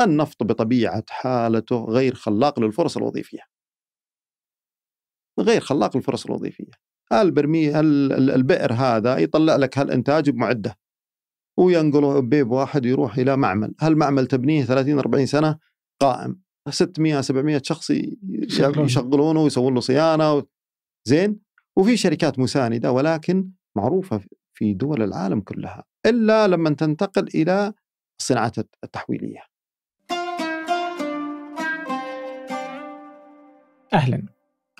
النفط بطبيعة حالته غير خلاق للفرص الوظيفية. غير خلاق للفرص الوظيفية. البرميل البئر هذا يطلع لك هالإنتاج بمعدة؟ وينقله بيب واحد يروح إلى معمل. هالمعمل تبنيه 30 40 سنة؟ قائم. 600 700 شخص يشغلونه ويسوون له صيانة زين. وفي شركات مساندة ولكن معروفة في دول العالم كلها. إلا لما تنتقل إلى الصناعات التحويلية. أهلا.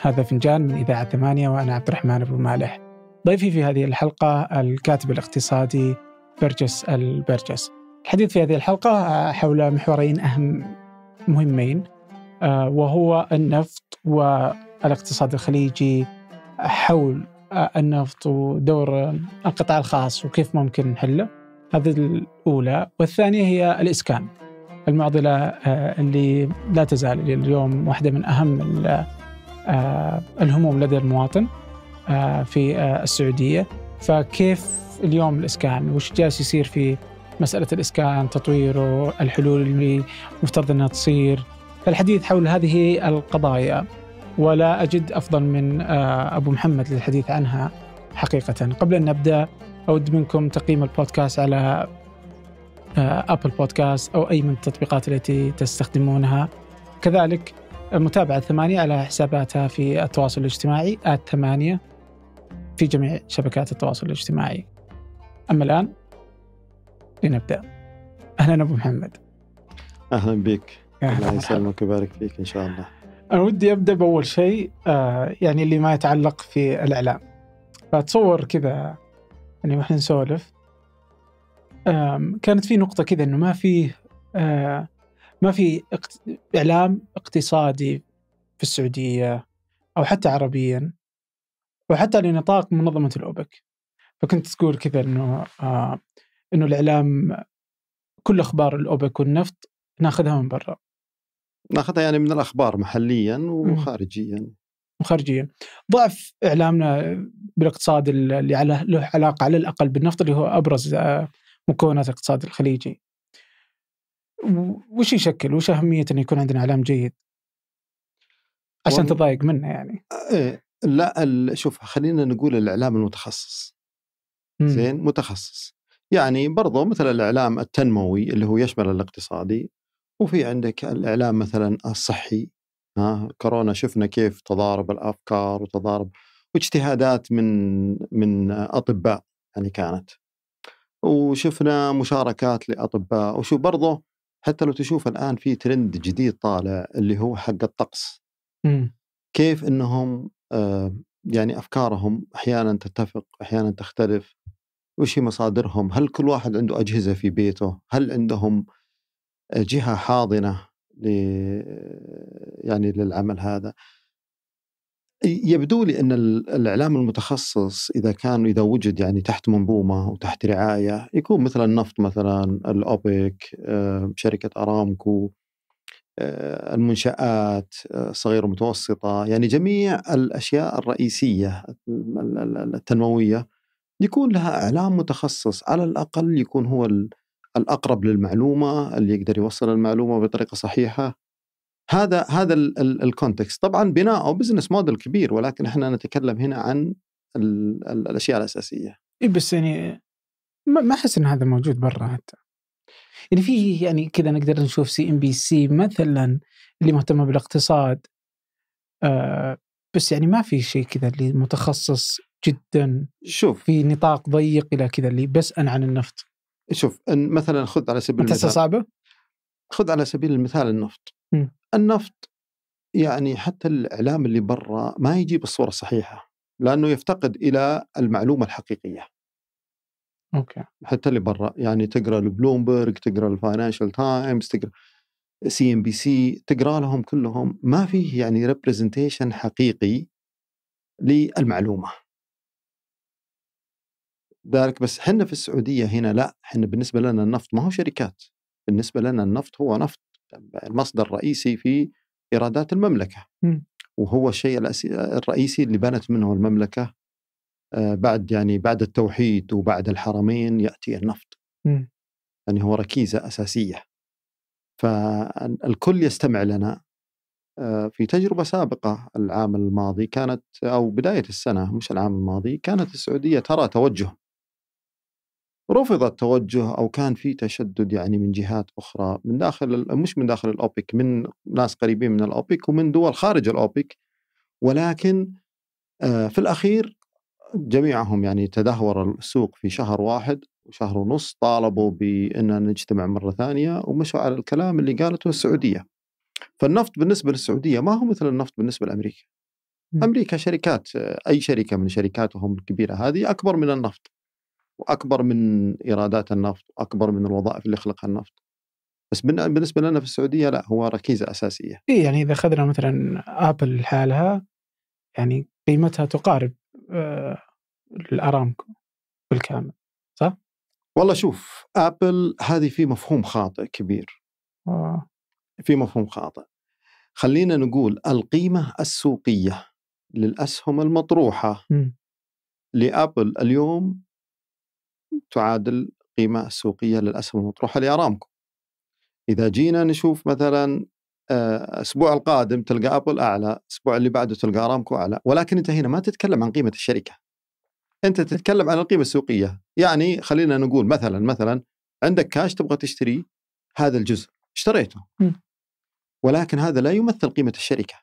هذا فنجان من إذاعة ثمانية وأنا عبد الرحمن أبو مالح. ضيفي في هذه الحلقة الكاتب الاقتصادي برجس البرجس. الحديث في هذه الحلقة حول محورين أهم مهمين آه، وهو النفط والاقتصاد الخليجي حول النفط ودور القطاع الخاص وكيف ممكن نحله. هذه الأولى والثانية هي الإسكان. المعضلة آه، اللي لا تزال اليوم واحدة من أهم آه، الهموم لدى المواطن آه، في السعودية. فكيف اليوم الإسكان؟ وش جالس يصير في مسألة الإسكان تطويره الحلول اللي مفترض أنها تصير؟ الحديث حول هذه القضايا ولا أجد أفضل من أبو محمد للحديث عنها حقيقة. قبل أن نبدأ أود منكم تقييم البودكاست على أبل بودكاست أو أي من التطبيقات التي تستخدمونها. كذلك متابعة ثمانية على حساباتها في التواصل الاجتماعي ثمانية في جميع شبكات التواصل الاجتماعي. أما الآن لنبدأ. أهلا أبو محمد. أهلا بك. الله يسلمك ويبارك فيك إن شاء الله. أنا ودي أبدأ بأول شيء آه يعني اللي ما يتعلق في الإعلام. فتصور كذا يعني وإحنا نسولف. كانت في نقطة كذا إنه ما في ما في إعلام اقتصادي في السعودية أو حتى عربيا وحتى لنطاق منظمة الأوبك. فكنت تقول كذا إنه إنه الإعلام كل أخبار الأوبك والنفط ناخذها من برا. ناخذها يعني من الأخبار محليا وخارجيا. وخارجيا. ضعف إعلامنا بالاقتصاد اللي على له علاقة على الأقل بالنفط اللي هو أبرز آه، مكونات الاقتصاد الخليجي. وش يشكل؟ وش أهمية إنه يكون عندنا إعلام جيد؟ عشان تضايق منه يعني. إيه لا شوف خلينا نقول الإعلام المتخصص. زين متخصص. يعني برضو مثل الإعلام التنموي اللي هو يشمل الاقتصادي وفي عندك الإعلام مثلا الصحي ها كورونا شفنا كيف تضارب الأفكار وتضارب واجتهادات من من أطباء يعني كانت وشفنا مشاركات لأطباء. وشو برضه حتى لو تشوف الآن في ترند جديد طالع اللي هو حق الطقس. م. كيف إنهم آه يعني أفكارهم أحيانا تتفق أحيانا تختلف. وش هي مصادرهم؟ هل كل واحد عنده أجهزة في بيته؟ هل عندهم جهة حاضنة ل يعني للعمل هذا؟ يبدو لي أن الإعلام المتخصص إذا كان إذا وجد يعني تحت منظومة وتحت رعاية يكون مثل النفط مثلا الأوبك آه، شركة أرامكو آه، المنشآت آه، والمتوسطة يعني جميع الأشياء الرئيسية التنموية يكون لها إعلام متخصص على الأقل يكون هو الأقرب للمعلومة اللي يقدر يوصل المعلومة بطريقة صحيحة. هذا هذا ال context طبعا بناءه business model كبير ولكن إحنا نتكلم هنا عن ال ال الأشياء الأساسية. اي بس يعني ما أحس إن هذا موجود برا حتى. يعني في يعني كذا نقدر نشوف CNBC مثلا اللي مهتمة بالاقتصاد. آه بس يعني ما في شيء كذا اللي متخصص جدا شوف. في نطاق ضيق إلى كذا اللي بس عن النفط. شوف مثلا خذ على سبيل المثال. صعبه؟ خذ على سبيل المثال النفط. م. النفط يعني حتى الإعلام اللي برا ما يجيب الصورة الصحيحه لأنه يفتقد إلى المعلومة الحقيقية. okay. حتى اللي برا يعني تقرأ البلومبرج تقرأ الفاينانشال تايمز تقرأ CNBC تقرأ لهم كلهم ما فيه يعني representation حقيقي للمعلومة. ذلك بس إحنا في السعودية هنا لا إحنا بالنسبة لنا النفط ما هو شركات بالنسبة لنا النفط هو نفط المصدر الرئيسي في إيرادات المملكة م. وهو الشيء الرئيسي اللي بنت منه المملكة آه، بعد يعني بعد التوحيد وبعد الحرمين يأتي النفط م. يعني هو ركيزة أساسية فالكل يستمع لنا آه، في تجربة سابقة العام الماضي كانت أو بداية السنة مش العام الماضي كانت السعودية ترى توجه رفض التوجه أو كان في تشدد يعني من جهات أخرى من داخل مش من داخل الأوبك من ناس قريبين من الأوبك ومن دول خارج الأوبك ولكن آه، في الأخير جميعهم يعني تدهور السوق في شهر واحد وشهر ونص طالبوا بإن نجتمع مرة ثانية ومشوا على الكلام اللي قالته السعودية. فالنفط بالنسبة للسعودية ما هو مثل النفط بالنسبة لأمريكا. أمريكا شركات أي شركة من شركاتهم الكبيرة هذه أكبر من النفط. وأكبر من ايرادات النفط وأكبر من الوظائف اللي يخلقها النفط بس بالنسبة لنا في السعودية لا هو ركيزة أساسية إيه يعني إذا أخذنا مثلا ابل لحالها يعني قيمتها تقارب آه الأرامكو بالكامل صح؟ والله شوف ابل هذه في مفهوم خاطئ كبير آه. في مفهوم خاطئ خلينا نقول القيمة السوقية للأسهم المطروحة م. لأبل اليوم تعادل القيمة السوقية للأسهم المطروحة لأرامكو. إذا جينا نشوف مثلا آه، القادم تلقى أبل أعلى الأسبوع اللي بعده تلقى أرامكو أعلى ولكن أنت هنا ما تتكلم عن قيمة الشركة. أنت تتكلم عن القيمة السوقية. يعني خلينا نقول مثلا مثلا عندك كاش تبغى تشتري هذا الجزء اشتريته. ولكن هذا لا يمثل قيمة الشركة.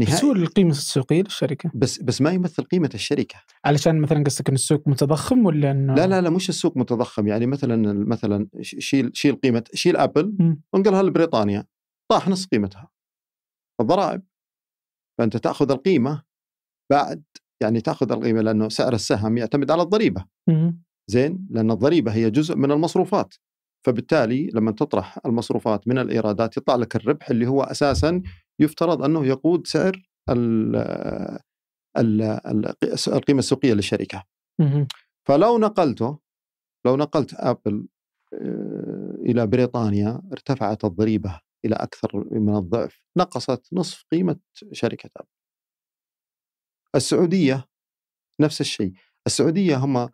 نهائي. بس القيمه السوقية للشركة. بس بس ما يمثل قيمة الشركة. علشان مثلا قصدك إن السوق متضخم ولا إنه لا لا لا مش السوق متضخم. يعني مثلا مثلا شيل شيل قيمة شيل آبل وانقلها لبريطانيا. طاح نص قيمتها. الضرائب فأنت تأخذ القيمة بعد يعني تأخذ القيمة لأنه سعر السهم يعتمد على الضريبة. زين؟ لأن الضريبة هي جزء من المصروفات. فبالتالي لما تطرح المصروفات من الإيرادات يطلع لك الربح اللي هو أساسا يفترض أنه يقود سعر القيمة السوقية للشركة. فلو نقلته لو نقلت ابل آه، إلى بريطانيا ارتفعت الضريبة إلى أكثر من الضعف، نقصت نصف قيمة شركة ابل. السعودية نفس الشيء، السعودية هم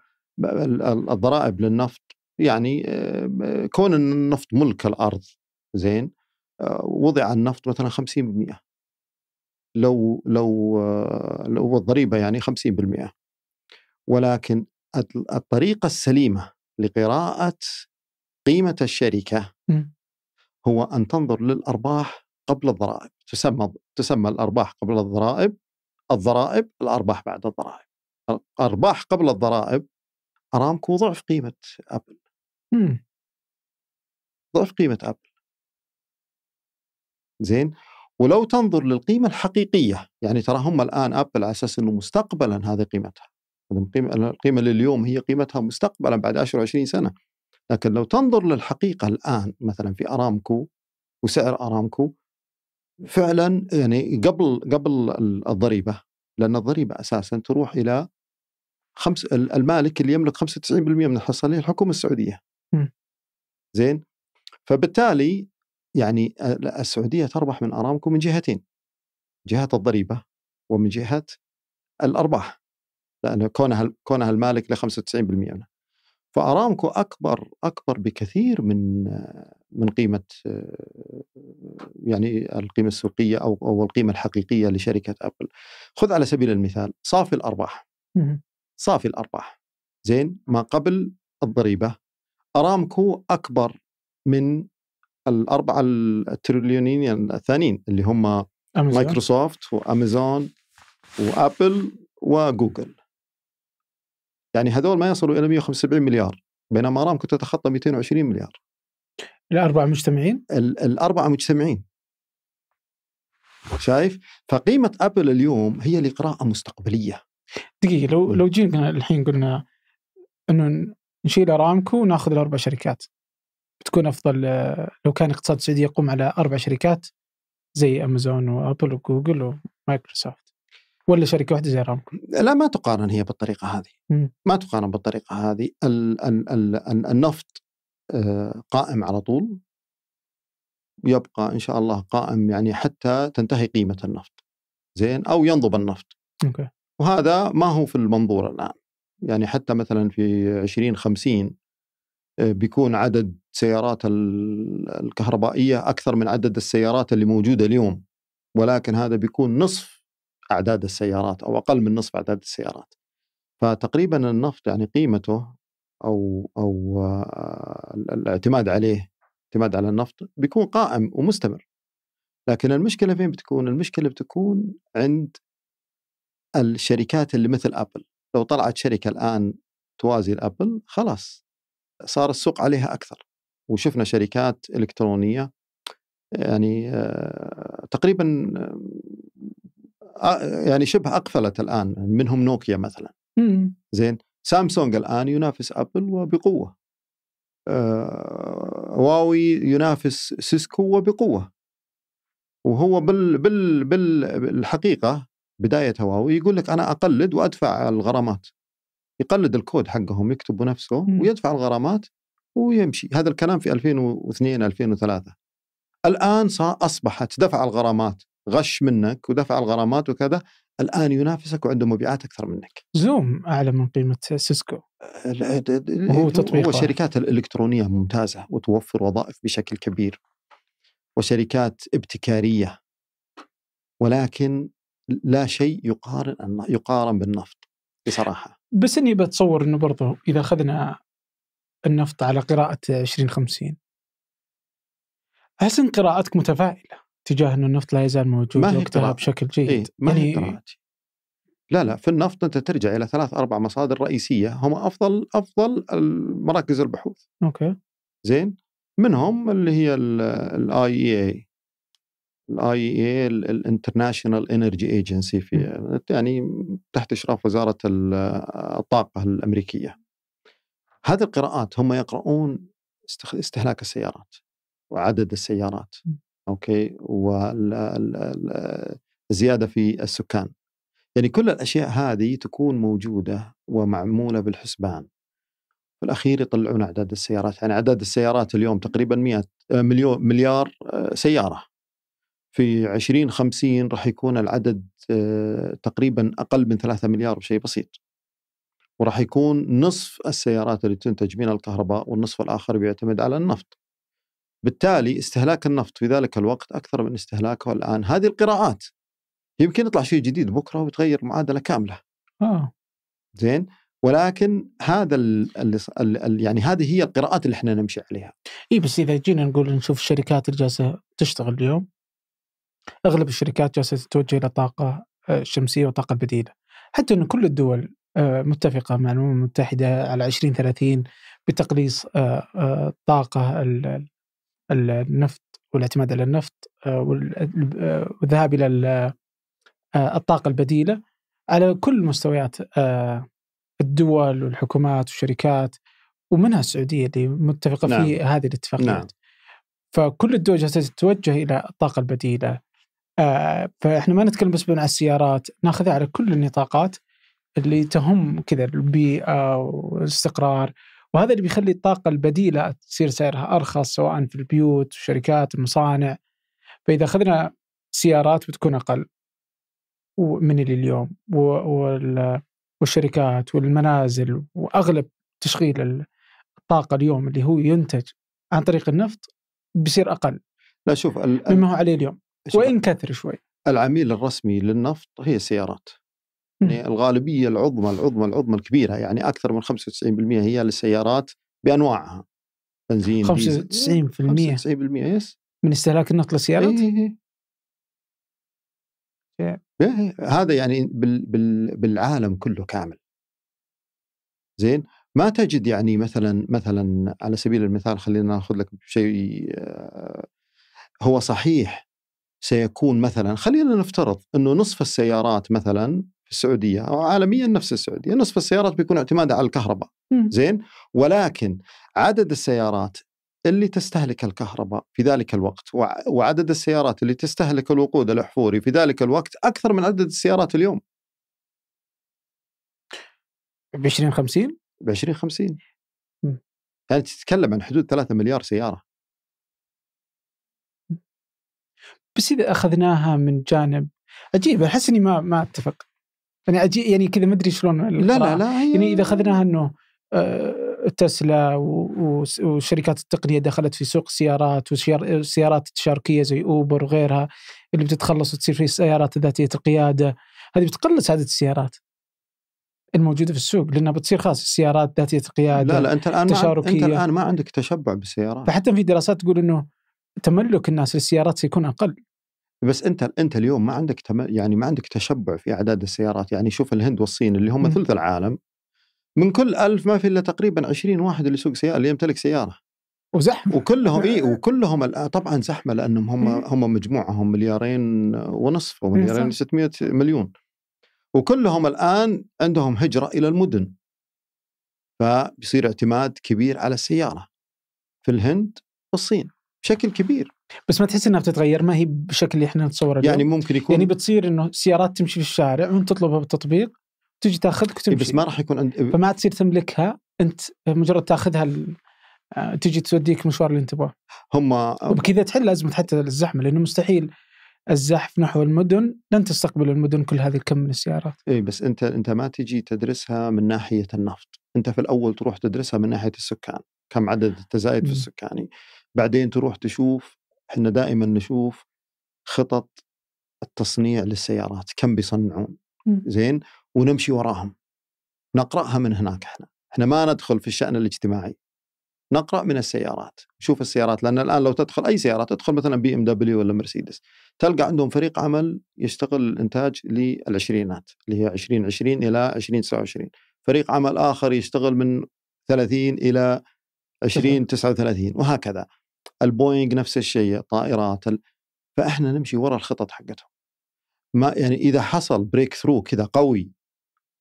الضرائب للنفط يعني آه، كون النفط ملك الأرض زين وضع النفط مثلا 50% لو لو لو الضريبة يعني 50% ولكن الطريقة السليمة لقراءة قيمة الشركة هو أن تنظر للأرباح قبل الضرائب. تسمى تسمى الأرباح قبل الضرائب الضرائب الأرباح بعد الضرائب. الارباح قبل الضرائب أرامكو ضعف قيمة أبل. ضعف قيمة أبل. زين؟ ولو تنظر للقيمة الحقيقية يعني ترى هم الآن أبل على أساس أنه مستقبلا هذه قيمتها. القيمة, لليوم هي قيمتها مستقبلا بعد 10 20 سنة. لكن لو تنظر للحقيقة الآن مثلا في أرامكو وسعر أرامكو فعلا يعني قبل قبل الضريبة لأن الضريبة أساسا تروح إلى خمس المالك اللي يملك 95% من الحصة اللي هي الحكومة السعودية. زين؟ فبالتالي يعني السعودية تربح من أرامكو من جهتين جهة الضريبة ومن جهة الأرباح لأن كونها كونها المالك ل 95% منها فأرامكو أكبر أكبر بكثير من من قيمة يعني القيمة السوقية أو أو القيمة الحقيقية لشركة أبل. خذ على سبيل المثال صافي الأرباح. صافي الأرباح زين ما قبل الضريبة أرامكو أكبر من الأربعة التريليونين الثانيين اللي هم أمازون. مايكروسوفت وأمازون وأبل وجوجل يعني هذول ما يصلوا إلى 175 مليار بينما ارامكو تتخطى 220 مليار الأربعة مجتمعين؟ الأربعة مجتمعين شايف؟ فقيمة أبل اليوم هي لقراءة مستقبلية دقيقة لو لو جينا الحين قلنا إنه نشيل ارامكو وناخذ الأربع شركات بتكون أفضل لو كان اقتصاد السعوديه يقوم على أربع شركات زي امازون وأبل وجوجل ومايكروسوفت ولا شركة واحدة زي رامكو؟ لا ما تقارن هي بالطريقة هذه. م. ما تقارن بالطريقة هذه. ال ال ال النفط آه، قائم على طول. يبقى إن شاء الله قائم يعني حتى تنتهي قيمة النفط. زين؟ أو ينضب النفط. أوكي. وهذا ما هو في المنظور الآن. يعني حتى مثلا في 2050 آه، بيكون عدد سيارات الكهربائية أكثر من عدد السيارات اللي موجودة اليوم. ولكن هذا بيكون نصف أعداد السيارات أو أقل من نصف أعداد السيارات. فتقريبا النفط يعني قيمته أو أو آه، الاعتماد عليه الاعتماد على النفط بيكون قائم ومستمر. لكن المشكلة فين بتكون؟ المشكلة بتكون عند الشركات اللي مثل أبل. لو طلعت شركة الآن توازي الأبل خلاص. صار السوق عليها أكثر. وشفنا شركات إلكترونية يعني آه، تقريبا آه، يعني شبه أقفلت الآن منهم نوكيا مثلا. زين؟ سامسونج الآن ينافس أبل وبقوة. آه، هواوي ينافس سيسكو وبقوة. وهو بال بال بالحقيقة بداية هواوي يقول لك أنا أقلد وأدفع الغرامات. يقلد الكود حقهم يكتبه نفسه م. ويدفع الغرامات ويمشي هذا الكلام في 2002 2003 الآن صار أصبحت دفع الغرامات غش منك ودفع الغرامات وكذا الآن ينافسك وعنده مبيعات أكثر منك. زوم أعلى من قيمة سيسكو. وهو تطبيق هو الشركات الإلكترونية ممتازة وتوفر وظائف بشكل كبير. وشركات ابتكارية. ولكن لا شيء يقارن يقارن بالنفط بصراحة. بس إني بتصور إنه برضو إذا أخذنا النفط على قراءة 2050 أحس إن قراءتك متفائلة تجاه إنه النفط لا يزال موجود ما وقتها بشكل جيد. إيه؟ ما يعني هي قراءتي. لا لا في النفط أنت ترجع إلى ثلاث أربع مصادر رئيسية هم أفضل أفضل مراكز البحوث. okay. زين؟ منهم اللي هي ال IEA. ال IE ال International Energy Agency في يعني تحت إشراف وزارة الطاقة الأمريكية. هذه القراءات هم يقرؤون استهلاك السيارات وعدد السيارات okay؟ والزياده في السكان. يعني كل الأشياء هذه تكون موجودة ومعمولة بالحسبان. في الأخير يطلعون أعداد السيارات. يعني عدد السيارات اليوم تقريبا 100 مليون مليار آه، سيارة. في 2050 راح يكون العدد آه، تقريبا أقل من 3 مليار بشيء بسيط. وراح يكون نصف السيارات اللي تنتج من الكهرباء والنصف الآخر بيعتمد على النفط. بالتالي استهلاك النفط في ذلك الوقت أكثر من استهلاكه الآن. هذه القراءات. يمكن يطلع شيء جديد بكرة وتغير معادلة كاملة. آه. زين؟ ولكن هذا اللي يعني هذه هي القراءات اللي إحنا نمشي عليها. إي بس إذا جينا نقول نشوف الشركات اللي جالسة تشتغل اليوم أغلب الشركات جالسة تتوجه إلى الطاقه الشمسيه والطاقه البديله حتى إن كل الدول آه، متفقة مع الأمم المتحدة على 2030 بتقليص آه، آه، الطاقه النفط والاعتماد على النفط آه، والذهاب إلى آه، الطاقة البديلة على كل مستويات آه، الدول والحكومات والشركات ومنها السعودية اللي متفقة نعم. في هذه الاتفاقيات. نعم. فكل الدول جالسة تتوجه إلى الطاقة البديلة. فإحنا ما نتكلم بس عن السيارات، ناخذها على كل النطاقات اللي تهم كذا البيئة والاستقرار وهذا اللي بيخلي الطاقة البديلة تصير سعرها أرخص سواء في البيوت والشركات المصانع. فإذا أخذنا سيارات بتكون أقل من اللي اليوم والشركات والمنازل وأغلب تشغيل الطاقة اليوم اللي هو ينتج عن طريق النفط بيصير أقل. لا شوف مما هو عليه اليوم. وإن كثر شوي. العميل الرسمي للنفط هي السيارات. يعني الغالبية العظمى العظمى العظمى الكبيرة يعني أكثر من 95% هي للسيارات بأنواعها. بنزين 95% 95% يس. من استهلاك النفط للسيارات؟ إيه إيه. إيه. هذا يعني بال بال بالعالم كله كامل. زين؟ ما تجد يعني مثلا مثلا على سبيل المثال خلينا ناخذ لك شيء آه، هو صحيح سيكون مثلا خلينا نفترض إنه نصف السيارات مثلا في السعودية أو عالميا نفس السعودية نصف السيارات بيكون اعتمادها على الكهرباء. زين؟ ولكن عدد السيارات اللي تستهلك الكهرباء في ذلك الوقت وعدد السيارات اللي تستهلك الوقود الاحفوري في ذلك الوقت أكثر من عدد السيارات اليوم. ب 2050 ب 2050 يعني تتكلم عن حدود 3 مليار سيارة. بس إذا أخذناها من جانب عجيب أحس إني ما ما أتفق. يعني أجي يعني كذا ما أدري شلون لا لا لا يعني إذا أخذناها إنه آه، تسلا وشركات التقنية دخلت في سوق السيارات والسيارات التشاركيه زي أوبر وغيرها اللي بتتخلص وتصير في سيارات ذاتية القيادة. هذه بتقلص عدد السيارات الموجودة في السوق لأنها بتصير خلاص السيارات ذاتية القيادة لا لا أنت الآن. ما أنت الآن ما عندك تشبع بالسيارات. فحتى في دراسات تقول إنه تملك الناس للسيارات سيكون أقل. بس أنت أنت اليوم ما عندك تم... يعني ما عندك تشبع في أعداد السيارات. يعني شوف الهند والصين اللي هم ثلث العالم من كل ألف ما في إلا تقريبا 20 واحد اللي يسوق سيارة اللي يمتلك سيارة. وزحمة. وكلهم إي وكلهم طبعا زحمة لأنهم هم هم مجموعهم مليارين ونصف ومليارين 600 مليون. وكلهم الآن عندهم هجرة إلى المدن. فبيصير اعتماد كبير على السيارة في الهند والصين. بشكل كبير. بس ما تحس إنها بتتغير؟ ما هي بالشكل اللي إحنا نتصوره يعني ممكن يكون يعني بتصير إنه سيارات تمشي في الشارع وأنت تطلبها بالتطبيق تجي تاخذك وتمشي. بس ما راح يكون عند... فما تصير تملكها أنت مجرد تاخذها ال... آه، تجي توديك المشوار اللي أنت تبغاه. هم وبكذا تحل أزمة حتى الزحمة لأنه مستحيل الزحف نحو المدن لن تستقبل المدن كل هذه الكم من السيارات. اي بس انت أنت ما تجي تدرسها من ناحية النفط، أنت في الأول تروح تدرسها من ناحية السكان، كم عدد التزايد في السكاني، بعدين تروح تشوف إحنا دائما نشوف خطط التصنيع للسيارات، كم بيصنعون. زين؟ ونمشي وراهم. نقرأها من هناك إحنا، إحنا ما ندخل في الشأن الاجتماعي. نقرأ من السيارات. نشوف السيارات لأن الآن لو تدخل أي سيارة تدخل مثلا بي إم دبليو ولا مرسيدس تلقى عندهم فريق عمل يشتغل الانتاج للعشرينات اللي هي 2020 إلى 2029 فريق عمل آخر يشتغل من 30 إلى 2039 وهكذا. البوينغ نفس الشيء طائرات. فإحنا نمشي وراء الخطط حقتهم. ما يعني إذا حصل breakthrough كذا قوي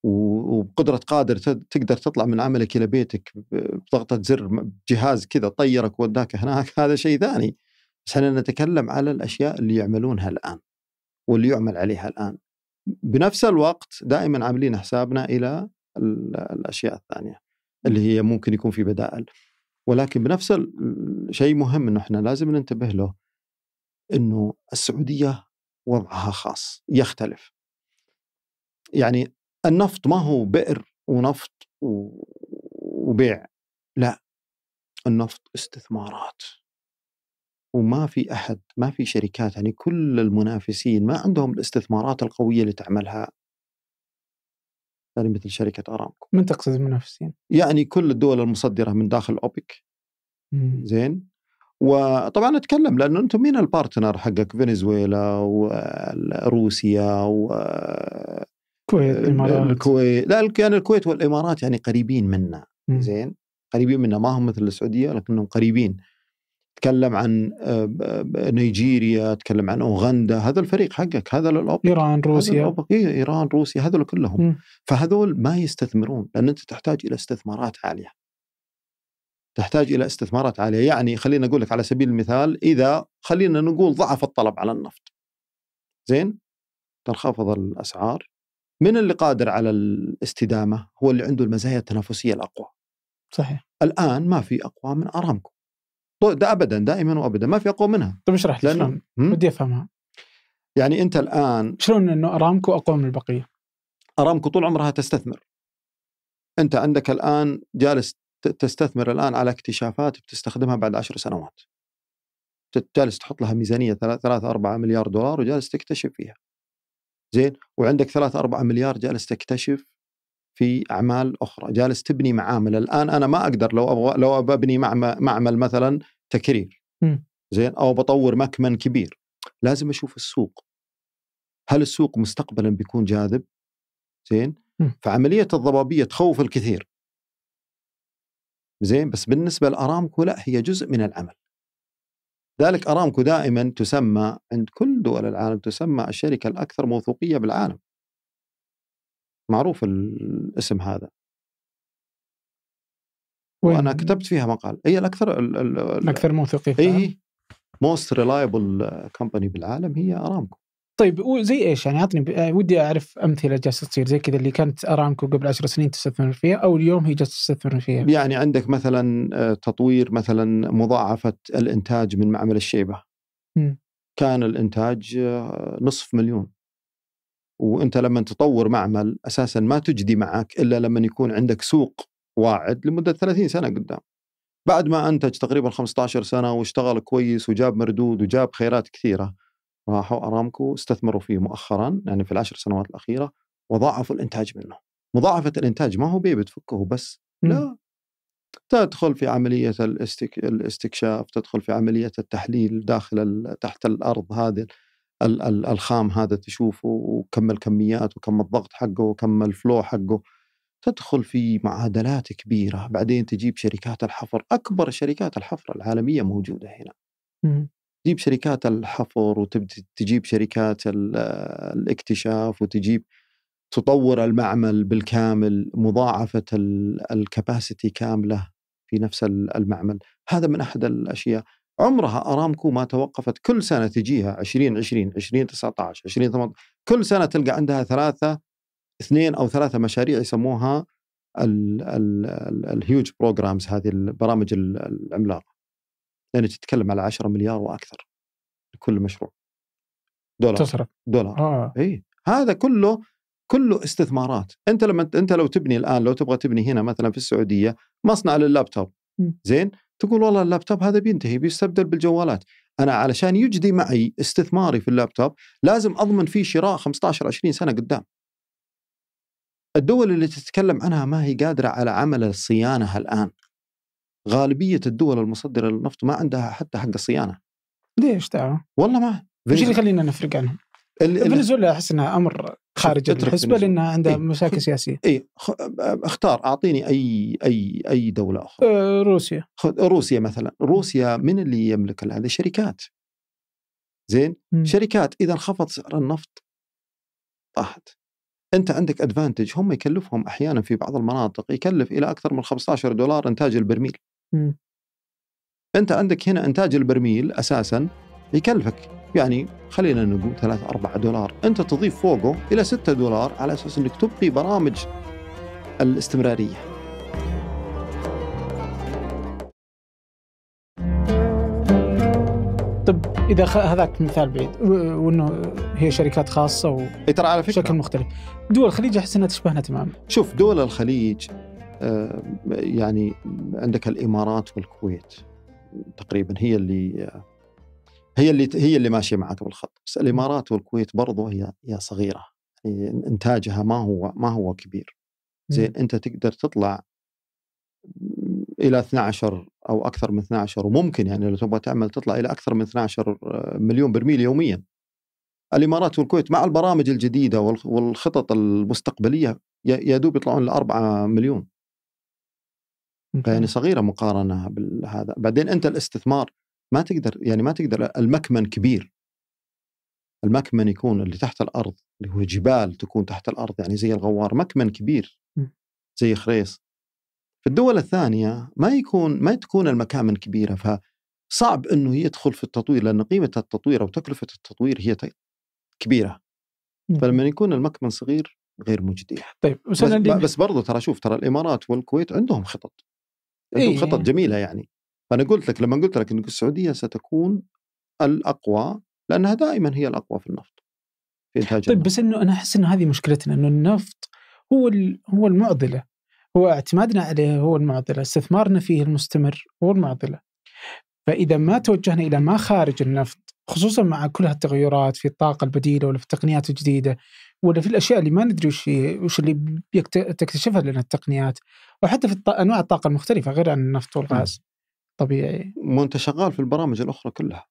وبقدرة قادر تقدر تطلع من عملك إلى بيتك بضغطة زر جهاز كذا طيرك وداك هناك هذا شيء ثاني. بس إحنا نتكلم على الأشياء اللي يعملونها الآن واللي يعمل عليها الآن. بنفس الوقت دائما عاملين حسابنا إلى الأشياء الثانية اللي هي ممكن يكون في بدائل. ولكن بنفس الشيء مهم إنه إحنا لازم ننتبه له إنه السعودية وضعها خاص يختلف. يعني النفط ما هو بئر ونفط وبيع لا النفط استثمارات. وما في أحد ما في شركات يعني كل المنافسين ما عندهم الاستثمارات القوية اللي تعملها يعني مثل شركة أرامكو. من تقصد المنافسين؟ يعني كل الدول المصدرة من داخل أوبك. زين؟ وطبعا أتكلم لأنه أنتم مين البارتنر حقك؟ فنزويلا وروسيا و الكويت الإمارات. الكويت. لا يعني الكويت والإمارات يعني قريبين منا. زين؟ قريبين منا. ما هم مثل السعودية لكنهم قريبين. تكلم عن نيجيريا تكلم عن أوغندا هذا الفريق حقك هذا الأوبك. إيران روسيا. إيه إيران روسيا هذول كلهم. م. فهذول ما يستثمرون لأن أنت تحتاج إلى استثمارات عالية. تحتاج إلى استثمارات عالية. يعني خلينا أقول لك على سبيل المثال إذا خلينا نقول ضعف الطلب على النفط. زين؟ تنخفض الأسعار. من اللي قادر على الاستدامة؟ هو اللي عنده المزايا التنافسية الأقوى. صحيح. الآن ما في أقوى من أرامكو. ده ابدا دائما وابدا ما في أقوى منها. طيب اشرح لي شلون ودي أفهمها. يعني أنت الان شلون إنه ارامكو أقوى من البقية؟ ارامكو طول عمرها تستثمر. أنت عندك الآن جالس تستثمر الآن على اكتشافات بتستخدمها بعد عشر سنوات. جالس تحط لها ميزانية 3 4 مليار دولار وجالس تكتشف فيها. زين؟ وعندك 3 4 مليار جالس تكتشف في أعمال أخرى. جالس تبني معامل. الآن أنا ما أقدر لو أبغى لو أبني معمل مثلا تكرير. زين؟ أو بطور مكمن كبير. لازم أشوف السوق. هل السوق مستقبلا بيكون جاذب؟ زين؟ فعملية الضبابية تخوف الكثير. زين؟ بس بالنسبة لأرامكو لا هي جزء من العمل. ذلك أرامكو دائما تسمى عند كل دول العالم تسمى الشركة الأكثر موثوقية بالعالم. معروف الاسم هذا؟ وأنا كتبت فيها مقال. هي الأكثر الأكثر موثوقيه a most reliable company بالعالم هي ارامكو طيب وزي إيش؟ يعني عطني آه، ودي أعرف أمثلة جالسة تصير زي كذا اللي كانت ارامكو قبل عشر سنين تستثمر فيها أو اليوم هي جالسة تستثمر فيها. يعني عندك مثلا آه، تطوير مثلا مضاعفة الإنتاج من معمل الشيبة. م. كان الإنتاج آه، نصف مليون. وأنت لما تطور معمل أساسا ما تجدي معك إلا لما يكون عندك سوق واعد لمدة 30 سنة قدام. بعد ما أنتج تقريبا 15 سنة واشتغل كويس وجاب مردود وجاب خيرات كثيرة راحوا أرامكو استثمروا فيه مؤخرا يعني في العشر سنوات الأخيرة وضاعفوا الإنتاج منه. مضاعفة الإنتاج ما هو بيبي تفكه بس لا. تدخل في عملية الاستك... الاستكشاف تدخل في عملية التحليل داخل ال... تحت الأرض هذه ال... ال... الخام هذا تشوفه وكم الكميات وكم الضغط حقه وكم الفلو حقه. تدخل في معادلات كبيرة بعدين تجيب شركات الحفر أكبر شركات الحفر العالمية موجودة هنا. تجيب شركات الحفر وتجيب شركات الاكتشاف وتجيب تطور المعمل بالكامل مضاعفة ال capacity كاملة في نفس المعمل. هذا من أحد الأشياء. عمرها أرامكو ما توقفت. كل سنة تجيها 2020 2019 2018 كل سنة تلقى عندها ثلاثة اثنين أو ثلاثة مشاريع يسموها ال huge programs هذه البرامج العملاقة. لأن تتكلم على 10 مليار وأكثر لكل مشروع. دولار تصرف. دولار. آه. إي. هذا كله كله استثمارات. أنت لما أنت لو تبني الآن لو تبغى تبني هنا مثلا في السعودية مصنع لللابتوب. زين؟ تقول والله اللابتوب هذا بينتهي بيستبدل بالجوالات. أنا علشان يجدي معي استثماري في اللابتوب لازم أضمن فيه شراء 15 20 سنة قدام. الدول اللي تتكلم عنها ما هي قادرة على عمل الصيانة الآن. غالبية الدول المصدرة للنفط ما عندها حتى حق الصيانة. ليش تعال؟ والله ما إيش اللي يخلينا نفرق عنهم؟ فنزويلا أحس إنها أمر خارج الحسبة لأنها عندها إيه؟ مشاكل سياسية. اي اختار أعطيني أي أي أي دولة أخرى. أه روسيا. روسيا مثلا. روسيا من اللي يملك هذه؟ شركات. زين؟ م. شركات إذا انخفض سعر النفط طاحت. أنت عندك ادفانتج هم يكلفهم أحيانا في بعض المناطق يكلف إلى أكثر من 15 دولار إنتاج البرميل. م. أنت عندك هنا إنتاج البرميل أساسا يكلفك يعني خلينا نقول 3 4 دولار. أنت تضيف فوقه إلى 6 دولار على أساس إنك تبقي برامج الاستمرارية. طب إذا هذاك مثال بعيد. وإنه هي شركات خاصة و ترى على فكرة. بشكل مختلف. دول الخليج أحس إنها تشبهنا تماما. شوف دول الخليج آه، يعني عندك الإمارات والكويت تقريبا هي اللي هي اللي هي اللي ماشية معك بالخط. بس الإمارات والكويت برضو هي هي صغيرة. يعني إنتاجها ما هو ما هو كبير. زين أنت تقدر تطلع إلى 12 أو أكثر من 12 وممكن يعني لو تبغى تعمل تطلع إلى أكثر من 12 مليون برميل يوميا. الإمارات والكويت مع البرامج الجديدة والخطط المستقبلية يا دوب يطلعون ل 4 مليون. يعني صغيرة مقارنة بهذا بعدين أنت الاستثمار ما تقدر يعني ما تقدر المكمن كبير. المكمن يكون اللي تحت الأرض اللي هو جبال تكون تحت الأرض يعني زي الغوار مكمن كبير. زي خريص. في الدول الثانية ما يكون ما تكون المكامن كبيرة فصعب إنه يدخل في التطوير لأن قيمة التطوير أو تكلفة التطوير هي كبيرة. فلما يكون المكمن صغير غير مجدي طيب بس, بس برضو ترى شوف ترى الإمارات والكويت عندهم خطط. عندهم إيه. خطط جميلة يعني. فأنا قلت لك لما قلت لك ان السعودية ستكون الأقوى لأنها دائما هي الأقوى في النفط في انتاج طيب النفط. بس إنه أنا أحس انه هذه مشكلتنا إنه النفط هو هو المعضلة. هو اعتمادنا عليه هو المعضلة استثمارنا فيه المستمر هو المعضلة. فإذا ما توجهنا إلى ما خارج النفط خصوصا مع كل هالتغيرات في الطاقة البديلة ولا في التقنيات الجديدة ولا في الأشياء اللي ما ندري وش وش اللي تكتشفها لنا التقنيات وحتى في أنواع الطاقة المختلفة غير عن النفط والغاز طبيعي. مو أنت شغال في البرامج الأخرى كلها.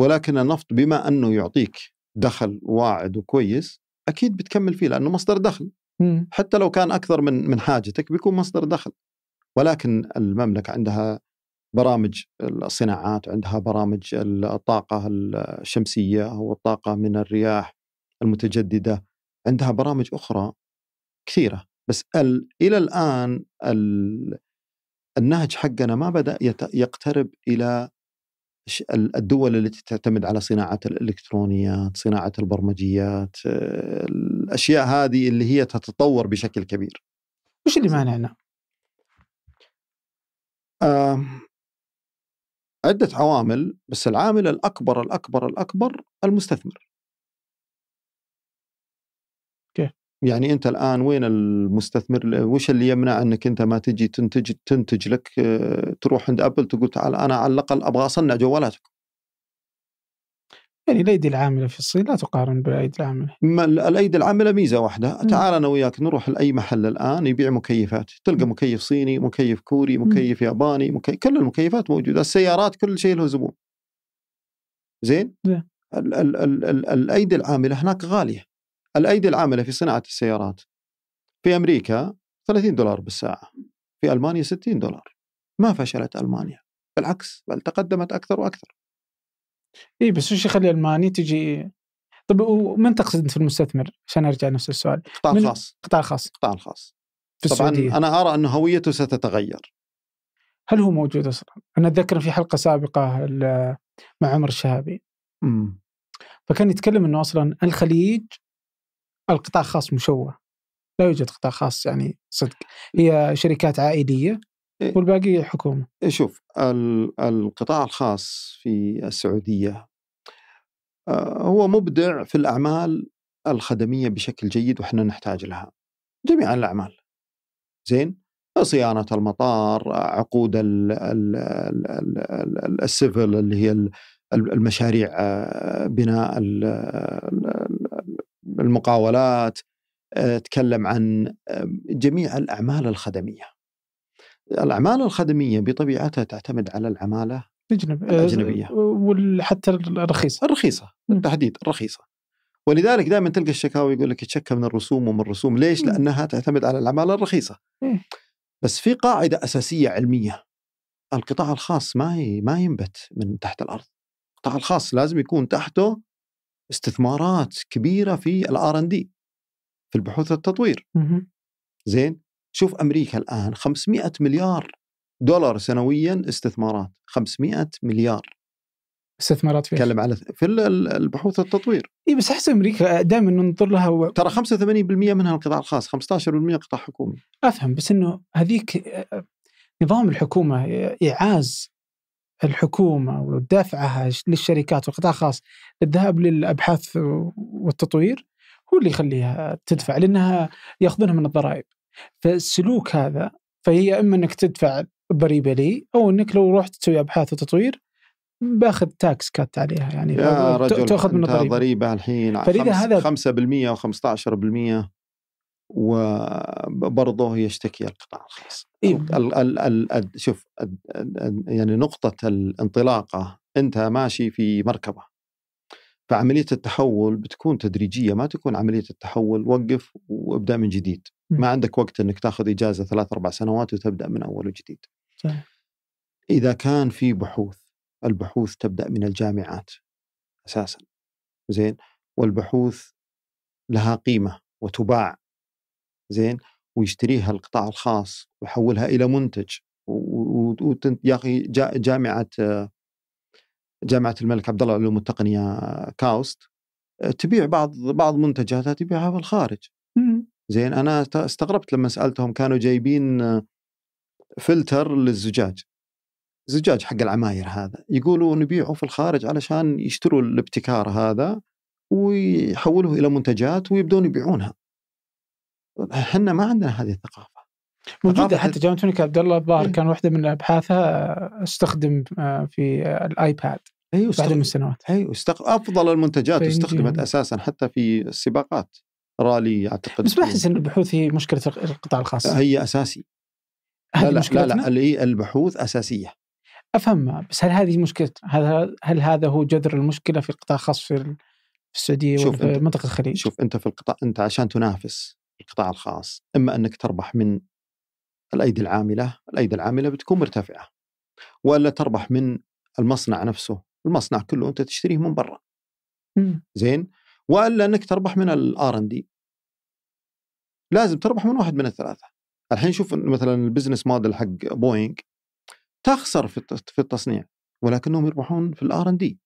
ولكن النفط بما أنه يعطيك دخل واعد وكويس أكيد بتكمل فيه لأنه مصدر دخل. حتى لو كان أكثر من من حاجتك بيكون مصدر دخل. ولكن المملكة عندها برامج الصناعات عندها برامج الطاقة الشمسية أو الطاقه من الرياح المتجددة عندها برامج أخرى كثيرة. بس إلى الآن النهج حقنا ما بدأ يقترب إلى الدول التي تعتمد على صناعة الإلكترونيات، صناعة البرمجيات، الأشياء هذه اللي هي تتطور بشكل كبير. وش اللي مانعنا؟ آه عدة عوامل بس العامل الأكبر الأكبر الأكبر المستثمر يعني أنت الآن وين المستثمر؟ وش اللي يمنع أنك أنت ما تجي تنتج تنتج لك آه، تروح عند أبل تقول تعال أنا على الأقل أبغى أصنع جوالاتكم يعني الأيدي العاملة في الصين لا تقارن بالأيدي العاملة. الأيدي العاملة ميزة واحدة. تعال أنا وياك نروح لأي محل الآن يبيع مكيفات. تلقى مكيف صيني مكيف كوري مكيف ياباني مكيف كل المكيفات موجودة. السيارات كل شيء له زبون. زين؟ ال- ال- ال- ال- الأيدي العاملة هناك غالية. الأيدي العاملة في صناعة السيارات في أمريكا 30 دولار بالساعة في ألمانيا 60 دولار. ما فشلت ألمانيا بالعكس بل تقدمت أكثر وأكثر. إي بس وش يخلي ألماني تجي؟ طيب ومن تقصد أنت في المستثمر؟ عشان أرجع نفس السؤال. القطاع من- الخاص القطاع الخاص القطاع الخاص. في طبعا أنا أرى أن هويته ستتغير. هل هو موجود أصلا؟ أنا أتذكر في حلقة سابقة مع عمر الشهابي. مم. فكان يتكلم إنه أصلا الخليج القطاع الخاص مشوه. لا يوجد قطاع خاص يعني صدق. هي شركات عائلية إيه. والباقي حكومة. شوف ال- القطاع الخاص في السعودية آه، هو مبدع في الأعمال الخدمية بشكل جيد وإحنا نحتاج لها. جميع الأعمال. زين؟ صيانة المطار عقود ال- ال- ال- ال- ال- السيفل اللي هي ال- المشاريع آه، بناء المقاولات آه، تكلم عن آه، جميع الأعمال الخدمية الأعمال الخدمية بطبيعتها تعتمد على العمالة الأجنبية الأجنبية. وحتى الرخيصة الرخيصة مم. بالتحديد الرخيصة ولذلك دائما تلقى الشكاوي يقول لك يتشكى من الرسوم ومن الرسوم ليش؟ مم. لأنها تعتمد على العماله الرخيصة إيه. بس في قاعدة أساسية علمية القطاع الخاص ما ما ينبت من تحت الأرض القطاع الخاص لازم يكون تحته استثمارات كبيرة في الآر إن دي في البحوث والتطوير. زين؟ شوف أمريكا الآن 500 مليار دولار سنويا استثمارات 500 مليار. استثمارات فيها تكلم على في ال- ال- البحوث والتطوير. اي بس أحس أمريكا دائما ننظر لها و... ترى 85% منها القطاع الخاص 15% قطاع حكومي. أفهم بس إنه هذيك نظام الحكومة إعاز الحكومة ودفعها للشركات والقطاع الخاص للذهاب للأبحاث والتطوير هو اللي يخليها تدفع لأنها يأخذونها من الضرائب. فالسلوك هذا فهي إما إنك تدفع ضريبه لي أو إنك لو رحت تسوي أبحاث وتطوير باخذ tax cut عليها يعني يا رجل تأخذ من الضريبه ضريبة. الحين فلذا هذا- 5% و15% وبرضه يشتكي القطاع الخاص إيه. ال ال ال ال شوف ال ال يعني نقطة الانطلاقة أنت ماشي في مركبة فعملية التحول بتكون تدريجية ما تكون عملية التحول وقف وابدأ من جديد م. ما عندك وقت أنك تاخذ إجازة ثلاث أربع سنوات وتبدأ من أول وجديد صحيح. إذا كان في بحوث البحوث تبدأ من الجامعات أساسا زين والبحوث لها قيمة وتباع زين ويشتريها القطاع الخاص ويحولها إلى منتج. يا أخي جا- جامعة آه، جامعة الملك عبد الله للعلوم والتقنية آه، كاوست تبيع بعض بعض منتجاتها تبيعها في الخارج. زين أنا است- استغربت لما سألتهم كانوا جايبين فلتر للزجاج. زجاج حق العماير هذا. يقولوا نبيعه في الخارج علشان يشتروا الابتكار هذا ويحولوه إلى منتجات ويبدون يبيعونها. إحنا ما عندنا هذه الثقافة. موجودة حتى جامعة الملك عبد الله الظاهر إيه. كان واحدة من أبحاثها استخدم آه، في الآيباد أيوه واحدة من السنوات. أيوه استخ... أفضل المنتجات فيمكن- استخدمت أساسا حتى في السباقات. رالي أعتقد بس ما أحس إن البحوث هي مشكلة القطاع الخاص. هي اساسي لا لا, لا لا البحوث أساسية. أفهم بس هل هذه مشكلة هذا هل هذا هو جذر المشكلة في القطاع الخاص في ال- في السعودية شوف ولا في أنت- منطقة الخليج؟ شوف أنت في القطاع أنت عشان تنافس. القطاع الخاص إما أنك تربح من الأيدي العاملة، الأيدي العاملة بتكون مرتفعة. ولا تربح من المصنع نفسه، المصنع كله أنت تشتريه من برا، مم. زين؟ وإلا أنك تربح من ال R&D. لازم تربح من واحد من الثلاثة. الحين شوف مثلا ال business model حق بوينغ تخسر في الت- في التصنيع ولكنهم يربحون في ال R&D.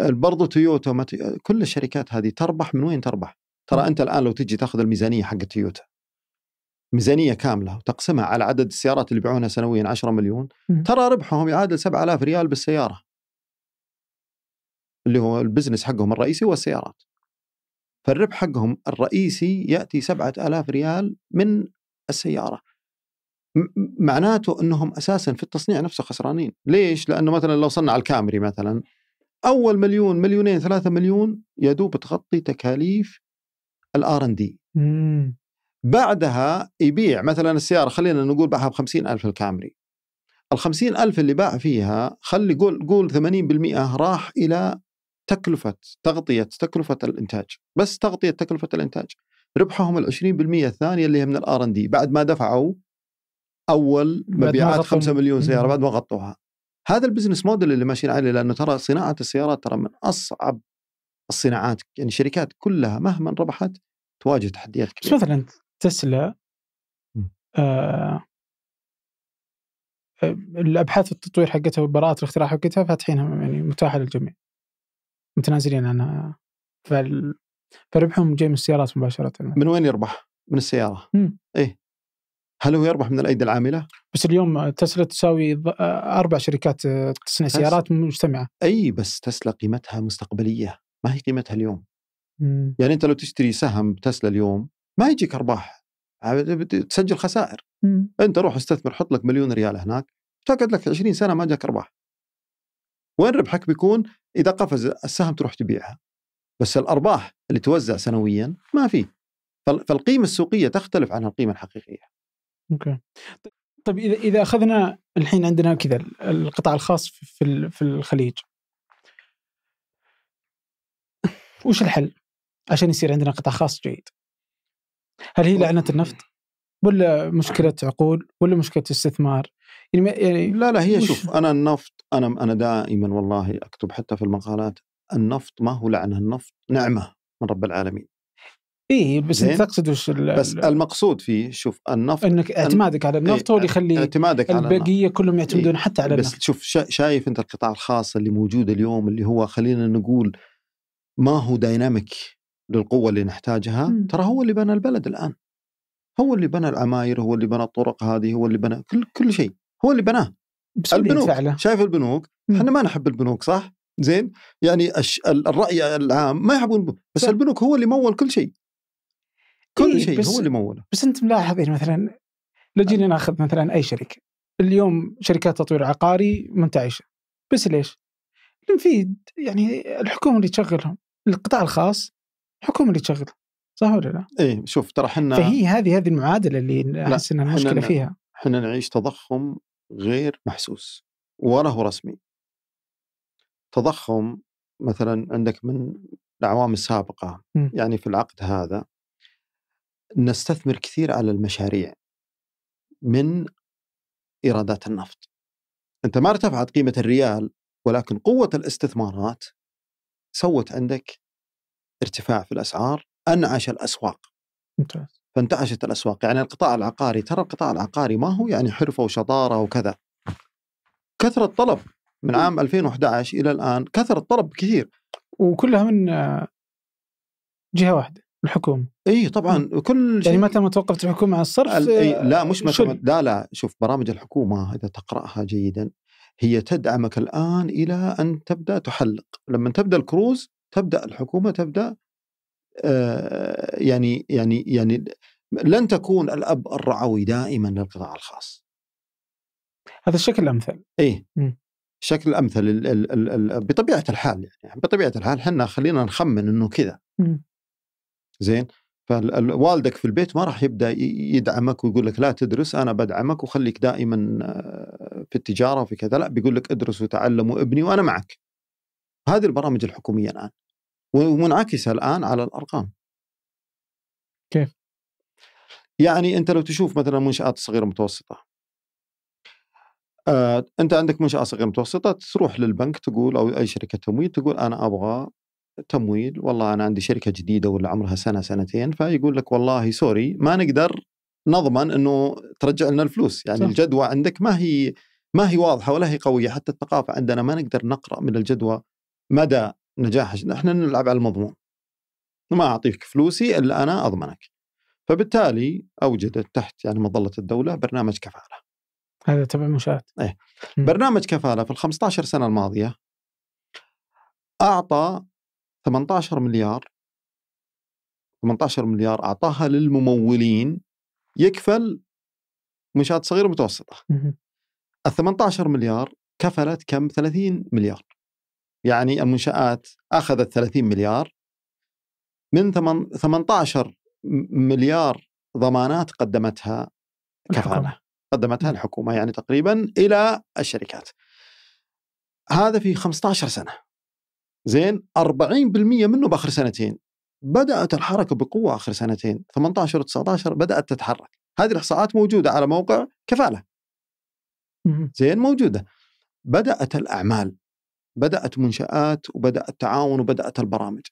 برضو تويوتا كل الشركات هذه تربح من وين تربح؟ ترى أنت الآن لو تجي تاخذ الميزانية حق تويوتا ميزانية كاملة وتقسمها على عدد السيارات اللي يبيعونها سنويا 10 مليون. ترى ربحهم يعادل 7000 ريال بالسيارة اللي هو ال business حقهم الرئيسي هو السيارات فالربح حقهم الرئيسي يأتي 7000 ريال من السيارة معناته إنهم أساسا في التصنيع نفسه خسرانين، ليش؟ لأنه مثلا لو صنع الكامري مثلا أول مليون مليونين ثلاثة مليون يا دوب تغطي تكاليف ال R&D. بعدها يبيع مثلا السيارة خلينا نقول باعها ب ألف الكامري. ال ألف اللي باع فيها خلي قول قول 80% راح إلى تكلفة تغطية تكلفة الإنتاج. بس تغطية تكلفة الإنتاج. ربحهم ال 20% الثانية اللي هي من ال R&D. بعد ما دفعوا أول مبيعات 5 مليون سيارة بعد ما غطوها. هذا ال business model اللي ماشيين عليه لأنه ترى صناعة السيارات ترى من أصعب الصناعات يعني الشركات كلها مهما ربحت تواجه تحديات كبيرة. بس مثلا تسلا آه الأبحاث والتطوير حقتها وبراءات الاختراع حقتها فاتحينها يعني متاحة للجميع. متنازلين عنها. فال... فربحهم جاي من السيارات مباشرة من وين يربح؟ من السيارة. مم. إيه. هل هو يربح من الأيدي العاملة؟ بس اليوم تسلا تساوي أربع شركات تصنع سيارات مجتمعة. أي بس تسلا قيمتها مستقبلية. ما هي قيمتها اليوم؟ مم. يعني أنت لو تشتري سهم تسلا اليوم ما يجيك أرباح. تسجل خسائر. مم. أنت روح استثمر حط لك مليون ريال هناك تقعد لك 20 سنة ما جاك أرباح. وين ربحك بيكون؟ إذا قفز السهم تروح تبيعها. بس الأرباح اللي توزع سنويا ما في. فالقيمة السوقية تختلف عن القيمة الحقيقية. أوكي. طيب إذا إذا أخذنا الحين عندنا كذا القطاع الخاص في في الخليج. وش الحل عشان يصير عندنا قطاع خاص جيد؟ هل هي لعنة النفط؟ ولا مشكلة عقول؟ ولا مشكلة استثمار؟ يعني, يعني لا لا هي شوف أنا النفط أنا أنا دائما والله أكتب حتى في المقالات النفط ما هو لعنة النفط نعمة من رب العالمين. إيه بس أنت تقصد وش بس المقصود فيه شوف النفط إنك اعتمادك على النفط هو اللي يخلي اعتمادك على البقية كلهم يعتمدون إيه حتى على بس النفط. شوف شايف أنت القطاع الخاص اللي موجود اليوم اللي هو خلينا نقول ما هو دايناميك للقوة اللي نحتاجها؟ م. ترى هو اللي بنى البلد الآن. هو اللي بنى العماير هو اللي بنى الطرق هذه هو اللي بنى كل كل شيء. هو اللي بناه. البنوك. فعله. شايف البنوك؟ إحنا ما نحب البنوك صح؟ زين؟ يعني الش... الرأي العام ما يحبون بس صح. البنوك هو اللي مول كل شيء. كل إيه شيء هو اللي موله. بس أنت ملاحظ يعني مثلا لو جينا ناخذ مثلا أي شركة. اليوم شركات تطوير عقاري منتعشة. بس ليش؟ لأن في يعني الحكومة اللي تشغلهم. القطاع الخاص الحكومة اللي تشغلهم صح ولا لا؟ إيه شوف ترى إحنا فهي هذه هذه المعادلة اللي أحس إنها المشكلة فيها إحنا نعيش تضخم غير محسوس ولا هو رسمي تضخم مثلا عندك من الاعوام السابقة م. يعني في العقد هذا نستثمر كثير على المشاريع من إيرادات النفط. أنت ما ارتفعت قيمة الريال ولكن قوة الاستثمارات سوت عندك ارتفاع في الأسعار أنعش الأسواق. ممتاز. فانتعشت الأسواق، يعني القطاع العقاري ترى القطاع العقاري ما هو يعني حرفة وشطارة وكذا. كثرة طلب من عام 2011 إلى الآن كثر الطلب كثير. وكلها من جهة واحدة. الحكومة إي طبعا كل يعني شيء يعني متى ما توقفت الحكومة عن الصرف لا مش متى لا لا شوف برامج الحكومة إذا تقرأها جيدا هي تدعمك الآن إلى أن تبدأ تحلق. لما تبدأ الكروز تبدأ الحكومة تبدأ آه يعني يعني يعني لن تكون الأب الرعوي دائما للقطاع الخاص. هذا الشكل الأمثل. إيه. الشكل الأمثل ال ال ال بطبيعة الحال يعني بطبيعة الحال إحنا خلينا نخمن إنه كذا. زين؟ فوالدك في البيت ما راح يبدأ يدعمك ويقول لك لا تدرس أنا بدعمك وخليك دائما آه، في التجارة وفي كذا لا بيقول لك ادرس وتعلم وابني وأنا معك. هذه البرامج الحكومية الآن ومنعكسة الآن على الأرقام. كيف؟ يعني أنت لو تشوف مثلا منشآت الصغيره المتوسطه آه، أنت عندك منشاه صغيرة متوسطة تروح للبنك تقول أو أي شركة تمويل تقول أنا أبغى تمويل والله أنا عندي شركة جديدة ولا عمرها سنة سنتين فيقول لك والله سوري ما نقدر نضمن إنه ترجع لنا الفلوس. يعني صح. الجدوى عندك ما هي ما هي واضحة ولا هي قوية حتى الثقافة عندنا ما نقدر نقرأ من الجدوى مدى نجاح إحنا نلعب على المضمون. ما أعطيك فلوسي إلا أنا أضمنك. فبالتالي أوجدت تحت يعني مظلة الدولة برنامج كفالة. هذا تبع منشات إيه. برنامج كفالة في ال 15 سنة الماضية أعطى 18 مليار 18 مليار أعطاها للممولين يكفل منشات صغيرة ومتوسطة. ال 18 مليار كفلت كم؟ 30 مليار. يعني المنشآت أخذت 30 مليار. من 18 مليار ضمانات قدمتها كفالة قدمتها الحكومة يعني تقريبا إلى الشركات. هذا في 15 سنة. زين 40% منه بآخر سنتين. بدأت الحركة بقوة آخر سنتين 18 و 19 بدأت تتحرك. هذه الإحصاءات موجودة على موقع كفالة. زين موجودة. بدأت الأعمال بدأت منشآت وبدأ التعاون وبدأت البرامج.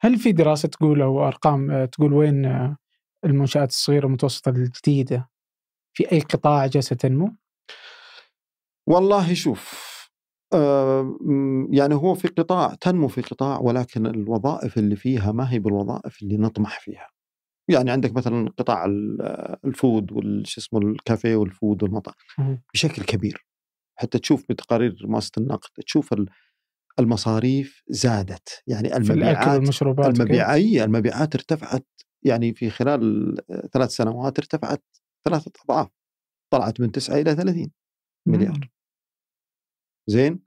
هل في دراسة تقول أو أرقام آه، تقول وين آه، المنشآت الصغيرة والمتوسطة الجديدة؟ في أي قطاع جالسة تنمو؟ والله شوف يعني هو في قطاع تنمو في قطاع ولكن الوظائف اللي فيها ما هي بالوظائف اللي نطمح فيها. يعني عندك مثلا قطاع الفود والش اسمه الكافيه والفود والمطاعم بشكل كبير. حتى تشوف بتقارير مؤسسة النقد تشوف المصاريف زادت. يعني المبيعات والمشروبات المبيعات المبيعات ارتفعت. يعني في خلال ثلاث سنوات ارتفعت ثلاثة أضعاف. طلعت من 9 إلى 30 مليار. زين؟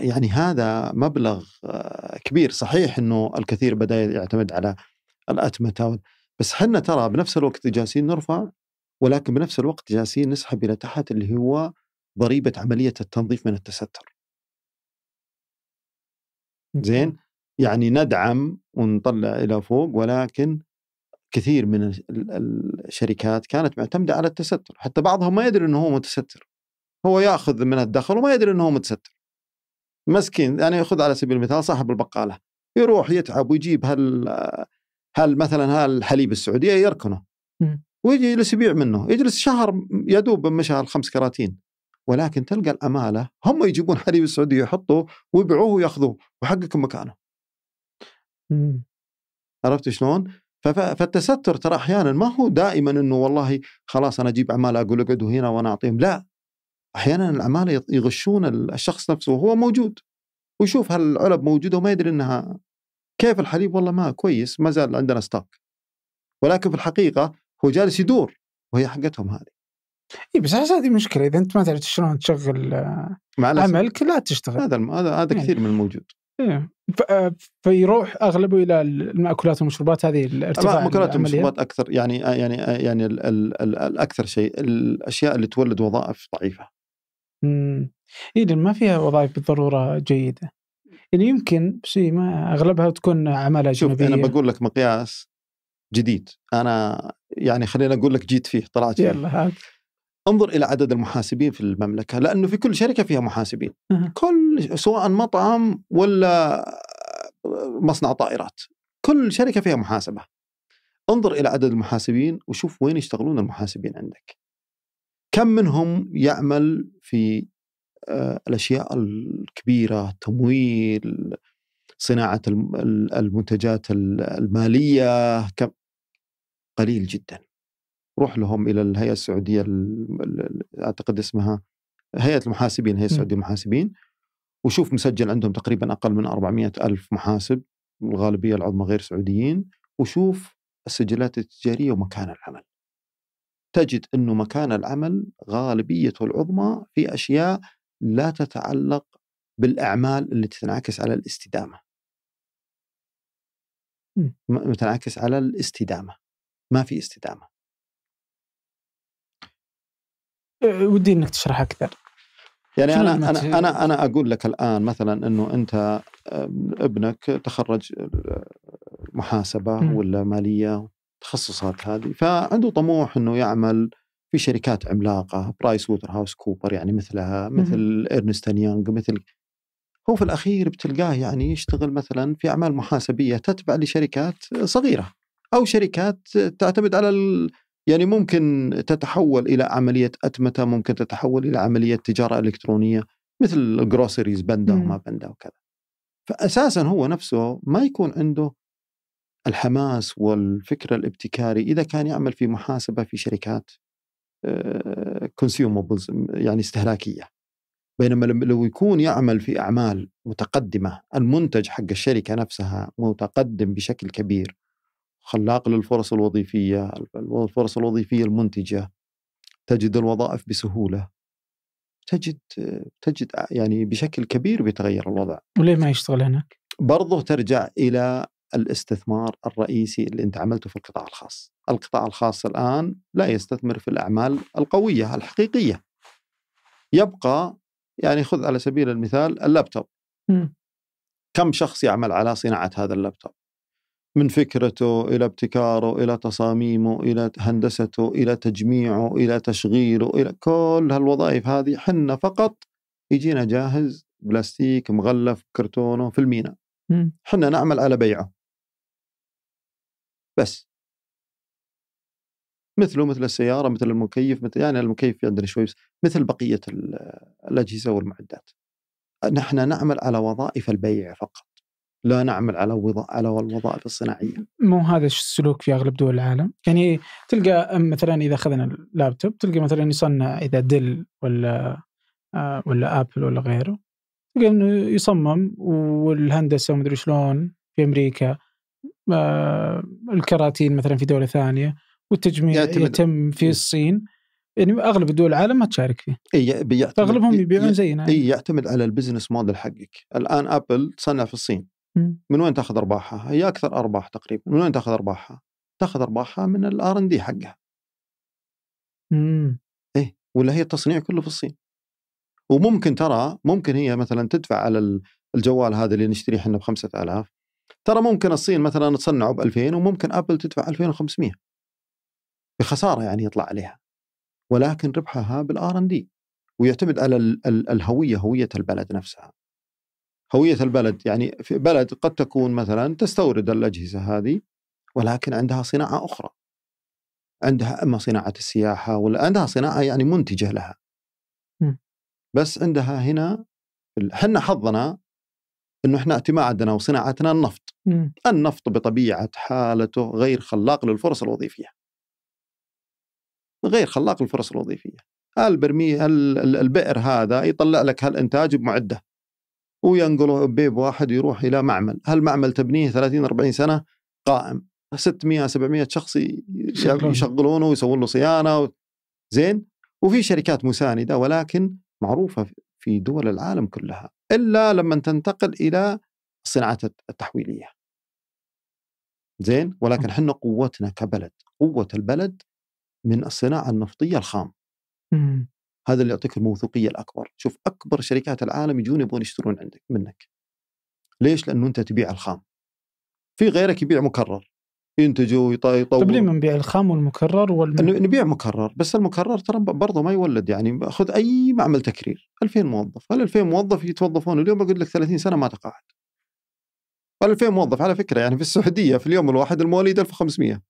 يعني هذا مبلغ آه، كبير صحيح إنه الكثير بدأ يعتمد على الاتمته بس حنا ترى بنفس الوقت جالسين نرفع ولكن بنفس الوقت جالسين نسحب إلى تحت اللي هو ضريبة عملية التنظيف من التستر. زين؟ يعني ندعم ونطلع إلى فوق ولكن كثير من الشركات كانت معتمدة على التستر، حتى بعضهم ما يدري إنه هو متستر. هو يأخذ من الدخل وما يدري إنه هو متستر. مسكين يعني خذ على سبيل المثال صاحب البقالة يروح يتعب ويجيب هال هل مثلا هالحليب السعودية يركنه. ويجي يجلس يبيع منه يجلس شهر يدوب مشى الخمس كراتين. ولكن تلقى العماله هم يجيبون حليب السعودية يحطوه ويبيعوه ويأخذوه وحقك مكانه. عرفت شلون؟ فالتستر ترى أحيانا ما هو دائما إنه والله خلاص أنا أجيب عماله أقول اقعدوا هنا وأنا أعطيهم لا. أحيانا العماله يغشون الشخص نفسه وهو موجود ويشوف هالعلب موجودة وما يدري إنها كيف الحليب؟ والله ما كويس ما زال عندنا ستوك ولكن في الحقيقة هو جالس يدور وهي حقتهم هذه. اي بس هذه مشكلة إذا أنت ما تعرف شلون تشغل عملك لا تشتغل. هذا هذا هذا كثير من الموجود. إيه. فيروح أغلبه إلى المأكولات والمشروبات هذه الارتفاع المأكولات والمشروبات أكثر يعني يعني يعني ال ال ال الاكثر شيء الأشياء اللي تولد وظائف ضعيفة. امم اي ما فيها وظائف بالضرورة جيدة. يعني يمكن شيء ما أغلبها تكون عماله اجنبيه شوف أنا بقول لك مقياس جديد. أنا يعني خلينا أقول لك جيت فيه طلعت فيه. يلا هات. انظر إلى عدد المحاسبين في المملكة لأنه في كل شركة فيها محاسبين. كل سواء مطعم ولا مصنع طائرات كل شركة فيها محاسبة. انظر إلى عدد المحاسبين وشوف وين يشتغلون المحاسبين عندك. كم منهم يعمل في آه، الأشياء الكبيرة تمويل صناعة المنتجات المالية؟ قليل جدا. روح لهم إلى الهيئة السعودية أعتقد اسمها هيئة المحاسبين هيئة السعودية للمحاسبين. وشوف مسجل عندهم تقريبا أقل من 400 ألف محاسب الغالبية العظمى غير سعوديين. وشوف السجلات التجارية ومكان العمل. تجد إنه مكان العمل غالبيته العظمى في أشياء لا تتعلق بالأعمال التي تنعكس على الاستدامة. تنعكس على الاستدامة. ما في استدامة. ودي إنك تشرح أكثر. يعني أنا أنا أنا أنا أقول لك الآن مثلا إنه أنت ابنك تخرج محاسبة م. ولا مالية تخصصات هذه. فعنده طموح إنه يعمل في شركات عملاقة Pricewaterhouse Cooper يعني مثلها مثل Ernst & Young مثل هو في الأخير بتلقاه يعني يشتغل مثلا في أعمال محاسبية تتبع لشركات صغيرة أو شركات تعتمد على ال... يعني ممكن تتحول إلى عملية أتمتة ممكن تتحول إلى عملية تجارة إلكترونية مثل ال groceries بندا وما بندا وكذا. فاساسا هو نفسه ما يكون عنده الحماس والفكر الابتكاري إذا كان يعمل في محاسبة في شركات consumables يعني استهلاكية بينما لو يكون يعمل في أعمال متقدمة المنتج حق الشركة نفسها متقدم بشكل كبير خلاق للفرص الوظيفية الفرص الوظيفية المنتجة تجد الوظائف بسهولة تجد تجد يعني بشكل كبير بيتغير الوضع وليه ما يشتغل هناك؟ برضه ترجع إلى الاستثمار الرئيسي اللي انت عملته في القطاع الخاص، القطاع الخاص الآن لا يستثمر في الأعمال القوية الحقيقية. يبقى يعني خذ على سبيل المثال اللابتوب. م. كم شخص يعمل على صناعة هذا اللابتوب؟ من فكرته إلى ابتكاره إلى تصاميمه إلى هندسته إلى تجميعه إلى تشغيله إلى كل هالوظائف هذه حنا فقط يجينا جاهز بلاستيك مغلف كرتونه في المينا حنا نعمل على بيعه بس. مثله مثل السيارة مثل المكيف مثل يعني المكيف عندنا شوي مثل بقية الأجهزة والمعدات. نحن نعمل على وظائف البيع فقط لا نعمل على وضع على الوظائف الصناعية. مو هذا السلوك في أغلب دول العالم، يعني تلقى مثلا إذا أخذنا اللابتوب تلقى مثلا يصنع إذا ديل ولا آه ولا ابل ولا غيره تلقى إنه يصمم والهندسة ومدري شلون في أمريكا. الكراتين مثلا في دولة ثانية والتجميع يتم في الصين. يعني أغلب الدول العالم ما تشارك فيه. اي بيعتمد أغلبهم يبيعون زينا اي يعتمد على ال business model حقك. الآن أبل تصنع في الصين. من وين تأخذ أرباحها؟ هي أكثر أرباح تقريبا، من وين تأخذ أرباحها؟ تأخذ أرباحها من ال R&D حقها. امم إيه ولا هي التصنيع كله في الصين. وممكن ترى ممكن هي مثلا تدفع على الجوال هذا اللي نشتريه إحنا ب 5000 ترى ممكن الصين مثلا تصنعه ب 2000 وممكن أبل تدفع 2500 بخسارة يعني يطلع عليها. ولكن ربحها بالآر إن دي. ويعتمد على الهوية هوية البلد نفسها. هوية البلد يعني في بلد قد تكون مثلا تستورد الأجهزة هذه ولكن عندها صناعة أخرى. عندها أما صناعة السياحة ولا عندها صناعة يعني منتجة لها. بس عندها هنا إحنا حظنا إنه إحنا اعتمادنا وصناعتنا النفط. النفط بطبيعة حالته غير خلاق للفرص الوظيفية. غير خلاق للفرص الوظيفية. البرميل البئر هذا يطلع لك هالإنتاج بمعدة. وينقله بيب واحد يروح إلى معمل، هالمعمل تبنيه 30 40 سنة قائم. 600 700 شخص يشغلونه ويسوون له صيانة و... زين. وفي شركات مساندة ولكن معروفة في دول العالم كلها. إلا لما تنتقل إلى الصناعات التحويلية. زين؟ ولكن إحنا قوتنا كبلد قوة البلد من الصناعة النفطية الخام. هذا اللي يعطيك الموثوقية الأكبر. شوف أكبر شركات العالم يجون يبغون يشترون عندك منك. ليش؟ لأنه أنت تبيع الخام. في غيرك يبيع مكرر. ينتجوا ويطور طيب ليه ما نبيع الخام والمكرر والم... نبيع مكرر بس المكرر ترى برضه ما يولد يعني. خذ أي معمل تكرير 2000 موظف. هل 2000 موظف يتوظفون اليوم؟ أقول لك 30 سنة ما تقاعد. 2000 موظف؟ على فكرة يعني في السعودية في اليوم الواحد المواليد 1500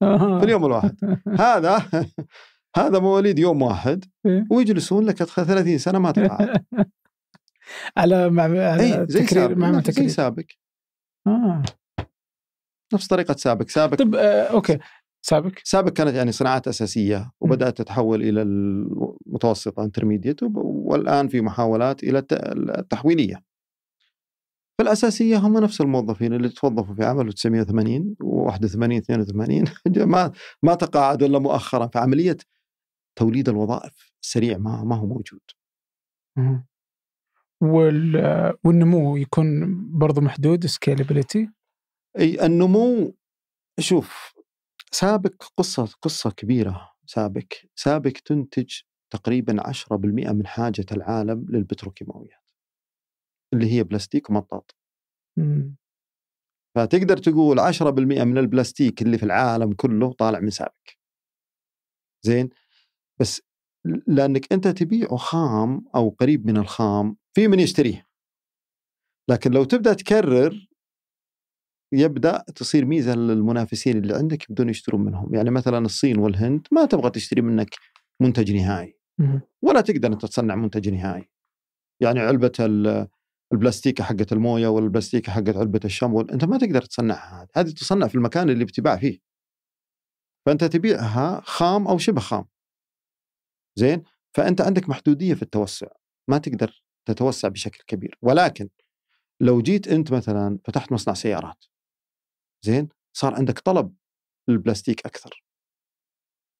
في اليوم الواحد. هذا هذا مواليد يوم واحد إيه. ويجلسون لك 30 سنة ما تقاعد. على مع على زي تكرير مع تكرير زي سابق. آه. نفس طريقة سابق. سابق طيب آه، okay. سابق؟ سابق كانت يعني صناعات أساسية وبدأت تتحول إلى المتوسطه intermediate والآن في محاولات إلى التحويلية. فالأساسية هم نفس الموظفين اللي توظفوا في عام 1980 و81 82 ما ما تقاعدوا إلا مؤخرا فعمليه توليد الوظائف. سريع ما ما هو موجود. والنمو يكون برضه محدود scalability؟ إي النمو شوف سابق قصة قصة كبيرة سابق سابق تنتج تقريبا 10% من حاجة العالم للبتروكيماويات اللي هي بلاستيك ومطاط. فتقدر تقول 10% من البلاستيك اللي في العالم كله طالع من سابق. زين بس لأنك أنت تبيعه خام أو قريب من الخام في من يشتريه لكن لو تبدأ تكرر يبدأ تصير ميزة للمنافسين اللي عندك بدون يشترون منهم. يعني مثلا الصين والهند ما تبغى تشتري منك منتج نهائي ولا تقدر أنت تصنع منتج نهائي. يعني علبة البلاستيكه حقت الموية ولا البلاستيكه حقت علبة الشامبو أنت ما تقدر تصنعها هذه تصنع في المكان اللي بتباع فيه. فأنت تبيعها خام أو شبه خام. زين؟ فأنت عندك محدودية في التوسع. ما تقدر تتوسع بشكل كبير. ولكن لو جيت أنت مثلا فتحت مصنع سيارات زين؟ صار عندك طلب للبلاستيك أكثر.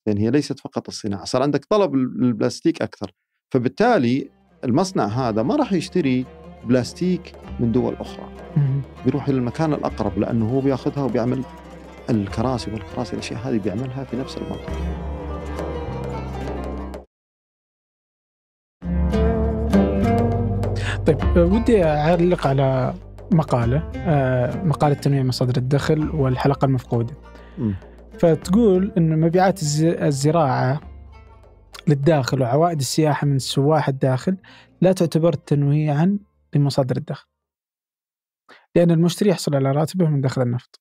يعني هي ليست فقط الصناعة صار عندك طلب للبلاستيك أكثر. فبالتالي المصنع هذا ما راح يشتري بلاستيك من دول أخرى. بيروح إلى المكان الأقرب لأنه هو بياخذها وبيعمل الكراسي والكراسي الأشياء هذه بيعملها في نفس المنطقة. طيب ودي أعلق على مقالة آه، مقالة تنويع مصادر الدخل والحلقة المفقودة. م. فتقول إن مبيعات الزراعة للداخل وعوائد السياحة من سواح الداخل لا تعتبر تنويعا لمصادر الدخل. لأن المشتري يحصل على راتبه من دخل النفط.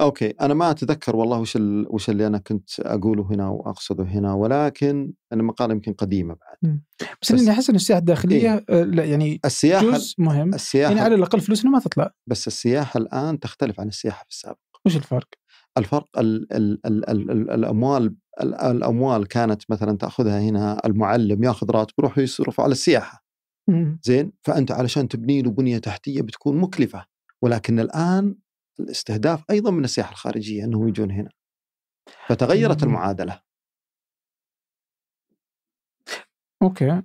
أوكي أنا ما أتذكر والله وش وش اللي أنا كنت أقوله هنا وأقصده هنا ولكن أنا مقالة يمكن قديمة بعد. بس, بس إني أحس إن السياحة الداخلية إيه؟ لا يعني السياحة جزء مهم. السياحة يعني على الأقل فلوسنا ما تطلع. بس السياحة الآن تختلف عن السياحة في السابق. وش الفرق؟ الفرق ال ال ال ال ال الأموال الأموال كانت مثلا تأخذها هنا المعلم يأخذ راتب يروح يصرف على السياحة. زين؟ فأنت علشان تبني له بنية تحتية بتكون مكلفة. ولكن الآن الاستهداف أيضا من السياحة الخارجية إنهم يجون هنا فتغيرت المعادلة. أوكي.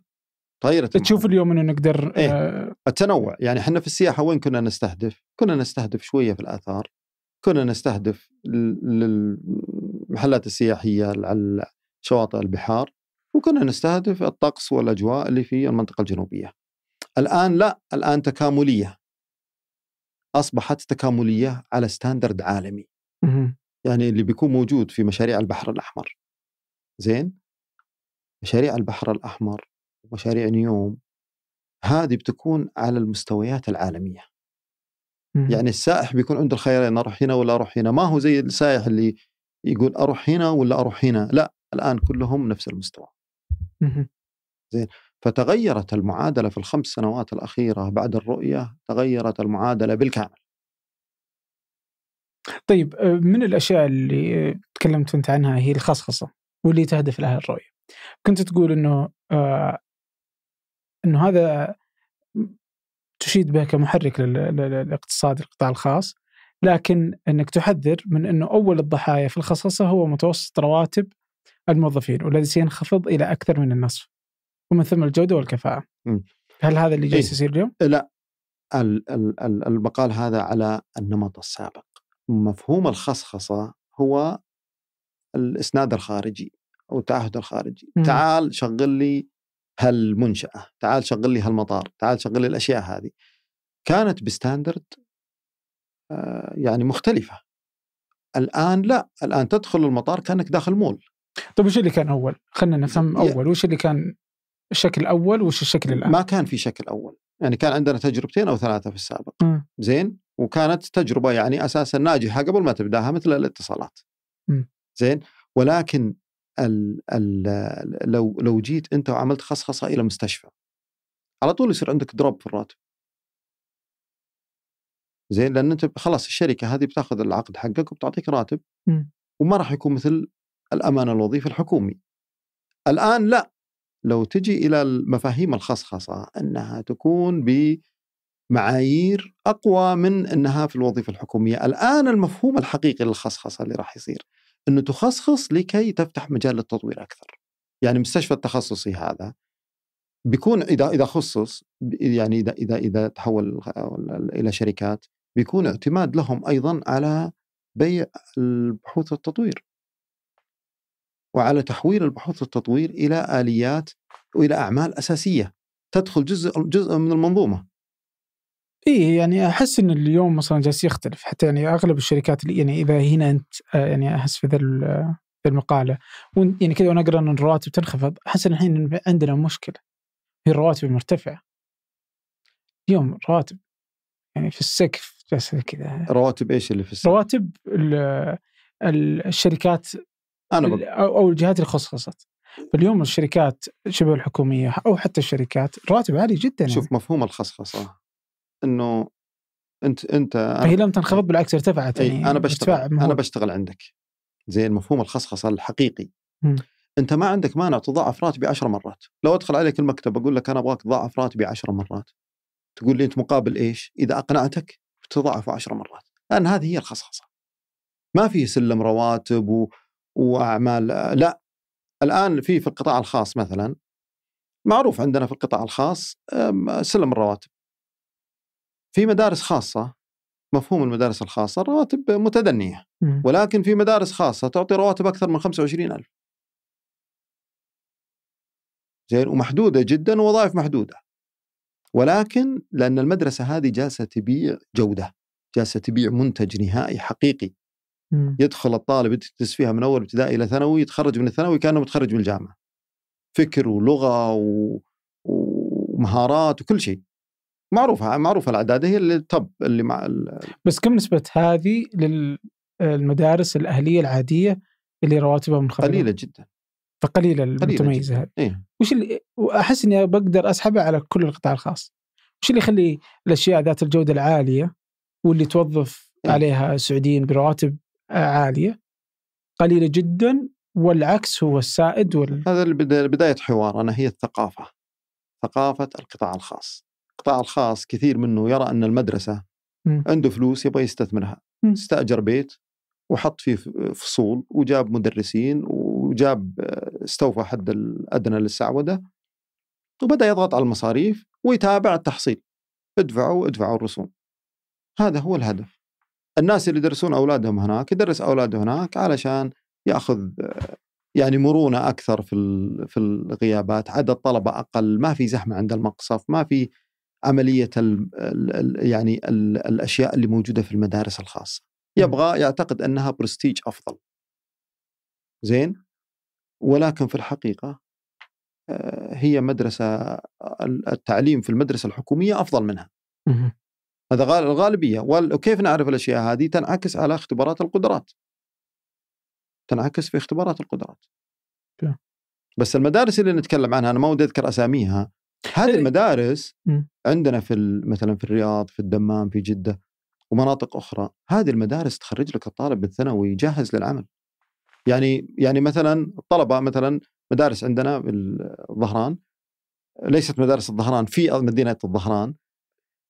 تغيرت تشوف اليوم إنه نقدر إيه؟ آه. التنوع. يعني إحنا في السياحة وين كنا نستهدف؟ كنا نستهدف شوية في الآثار. كنا نستهدف المحلات السياحية على شواطئ البحار وكنا نستهدف الطقس والأجواء اللي في المنطقة الجنوبية. الآن لا الآن تكاملية. أصبحت تكاملية على ستاندرد عالمي. يعني اللي بيكون موجود في مشاريع البحر الأحمر. زين؟ مشاريع البحر الأحمر ومشاريع نيوم هذه بتكون على المستويات العالمية. يعني السائح بيكون عنده الخيارين أروح هنا ولا أروح هنا. ما هو زي السائح اللي يقول أروح هنا ولا أروح هنا. لا الآن كلهم نفس المستوى. زين؟ فتغيرت المعادلة في الخمس سنوات الأخيرة بعد الرؤية تغيرت المعادلة بالكامل. طيب آه، من الأشياء اللي تكلمت أنت عنها هي الخصخصة واللي تهدف لها الرؤية. كنت تقول إنه آه إنه هذا تشيد به كمحرك للاقتصاد القطاع الخاص لكن إنك تحذر من إنه أول الضحايا في الخصخصة هو متوسط رواتب الموظفين والذي سينخفض إلى أكثر من النصف. ومن ثم الجودة والكفاءة. م. هل هذا اللي جالس إيه. يصير اليوم؟ لا المقال هذا على النمط السابق. مفهوم الخصخصة هو الإسناد الخارجي أو التعهد الخارجي، م. تعال شغل لي هالمنشأة، تعال شغل لي هالمطار، تعال شغل لي الأشياء هذه. كانت بستاندرد آه، يعني مختلفة. الآن لا، الآن تدخل المطار كأنك داخل مول. طيب وش اللي كان أول؟ خلينا نفهم أول، وش اللي كان الشكل الأول وش الشكل الان؟ ما كان في شكل أول يعني كان عندنا تجربتين أو ثلاثة في السابق. م. زين؟ وكانت تجربة يعني أساسا ناجحة قبل ما تبدأها مثل الاتصالات. م. زين؟ ولكن ال ال لو لو جيت أنت وعملت خصخصة إلى مستشفى على طول يصير عندك دروب في الراتب. زين؟ لأن أنت خلاص الشركة هذه بتأخذ العقد حقك وبتعطيك راتب. م. وما راح يكون مثل الأمان الوظيفي الحكومي. الآن لا. لو تجي إلى المفاهيم الخصخصة أنها تكون بمعايير أقوى من أنها في الوظيفة الحكومية، الآن المفهوم الحقيقي للخصخصة اللي راح يصير أنه تخصخص لكي تفتح مجال للتطوير أكثر. يعني مستشفى التخصصي هذا بيكون إذا إذا خصص يعني إذا إذا إذا تحول إلى شركات بيكون اعتماد لهم أيضا على بيع البحوث والتطوير. وعلى تحويل البحوث والتطوير إلى آليات وإلى أعمال أساسية تدخل جزء جزء من المنظومة. إيه يعني أحس إن اليوم مثلا جالس يختلف حتى يعني أغلب الشركات اللي يعني إذا هنا أنت آه، يعني أحس في ذا المقالة يعني كذا وأنا اقرا إن الرواتب تنخفض أحس إن الحين عندنا مشكلة هي الرواتب المرتفعه. اليوم رواتب يعني في السقف بس كذا رواتب إيش اللي في السقف؟ رواتب الشركات أنا أو الجهات اللي خصصت فاليوم الشركات شبه الحكومية أو حتى الشركات رواتب عاليه جدا شوف يعني. مفهوم الخصخصة إنه أنت أنت فهي لم تنخفض بالعكس ارتفعت يعني أنا بشتغل أنا بشتغل عندك. زي المفهوم الخصخصة الحقيقي. م. أنت ما عندك مانع تضاعف راتبي 10 مرات. لو أدخل عليك المكتب أقول لك أنا أبغاك تضاعف راتبي 10 مرات. تقول لي أنت مقابل إيش؟ إذا أقنعتك تضاعفه 10 مرات. لأن هذه هي الخصخصة. ما في سلم رواتب و... وأعمال لا الآن في في القطاع الخاص مثلا معروف عندنا في القطاع الخاص سلم الرواتب. في مدارس خاصة مفهوم المدارس الخاصة الرواتب متدنية ولكن في مدارس خاصة تعطي رواتب أكثر من 25000 زين ومحدودة جدا ووظائف محدودة. ولكن لأن المدرسة هذه جالسة تبيع جودة جالسة تبيع منتج نهائي حقيقي. يدخل الطالب يدرس فيها من أول ابتدائي إلى ثانوي يتخرج من الثانوي كأنه متخرج من الجامعة فكر ولغة و... ومهارات وكل شيء معروفة معروفة الأعداد هي اللي التوب اللي مع ال... بس كم نسبة هذه للمدارس الأهلية العادية اللي رواتبها منخفضة؟ قليلة جدا فقليلة المتميزة هذه إيه؟ وش اللي احس إني بقدر أسحبها على كل القطاع الخاص وش اللي يخلي الأشياء ذات الجودة العالية واللي توظف إيه؟ عليها سعوديين برواتب عالية قليلة جدا والعكس هو السائد وال... هذا بداية حوارنا هي الثقافة. ثقافة القطاع الخاص. القطاع الخاص كثير منه يرى أن المدرسة م. عنده فلوس يبغى يستثمرها. م. استأجر بيت وحط فيه فصول وجاب مدرسين وجاب استوفى حد الادنى للسعوده وبدأ يضغط على المصاريف ويتابع التحصيل. ادفعوا ادفعوا الرسوم. هذا هو الهدف. الناس اللي يدرسون أولادهم هناك يدرس اولاده هناك علشان يأخذ يعني مرونة أكثر في في الغيابات، عدد طلبه أقل، ما في زحمة عند المقصف، ما في عملية ال ال يعني ال الأشياء اللي موجودة في المدارس الخاصة. يبغى يعتقد أنها برستيج أفضل. زين؟ ولكن في الحقيقة آه، هي مدرسة التعليم في المدرسة الحكومية أفضل منها. هذا الغالبية وكيف نعرف الأشياء هذه؟ تنعكس على اختبارات القدرات. تنعكس في اختبارات القدرات. بس المدارس اللي نتكلم عنها أنا ما ودي أذكر أساميها هذه إيه. المدارس عندنا في مثلا في الرياض في الدمام في جدة ومناطق أخرى هذه المدارس تخرج لك الطالب بالثانوي جاهز للعمل يعني يعني مثلا الطلبة مثلا مدارس عندنا في الظهران ليست مدارس الظهران في مدينة الظهران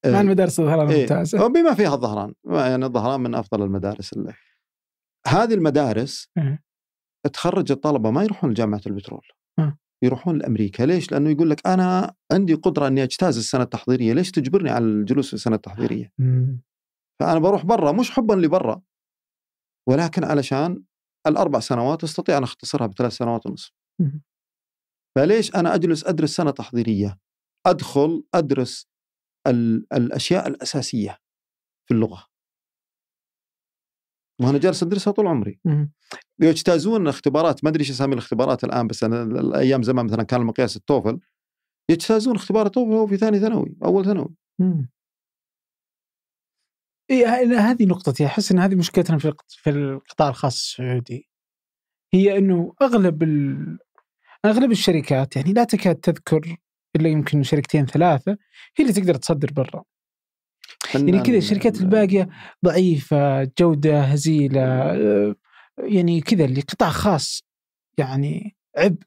مع المدارس الظهران إيه بما فيها الظهران يعني الظهران من أفضل المدارس اللي. هذه المدارس إيه. تخرج الطلبة ما يروحون لجامعة البترول يروحون لأمريكا ليش؟ لأنه يقول لك أنا عندي قدرة إني أجتاز السنة التحضيرية، ليش تجبرني على الجلوس في السنة التحضيرية؟ فأنا بروح برا مش حبا لبرا ولكن علشان الأربع سنوات أستطيع أن أختصرها بثلاث سنوات ونصف. فليش أنا أجلس أدرس سنة تحضيرية؟ أدخل أدرس الأشياء الأساسية في اللغة. وأنا جالس أدرسها طول عمري. يجتازون اختبارات ما أدري إيش أسامي الاختبارات الآن بس أنا الأيام زمان مثلا كان المقياس التوفل يجتازون اختبار التوفل في ثاني ثانوي أول ثانوي. إيه هذه نقطتي أحس إن هذه مشكلتنا في في القطاع الخاص السعودي هي إنه أغلب ال... أغلب الشركات يعني لا تكاد تذكر إلا يمكن شركتين ثلاثة هي اللي تقدر تصدر برا. يعني كذا الشركات الباقية ضعيفة جودة هزيلة آه، يعني كذا اللي قطاع خاص يعني عبء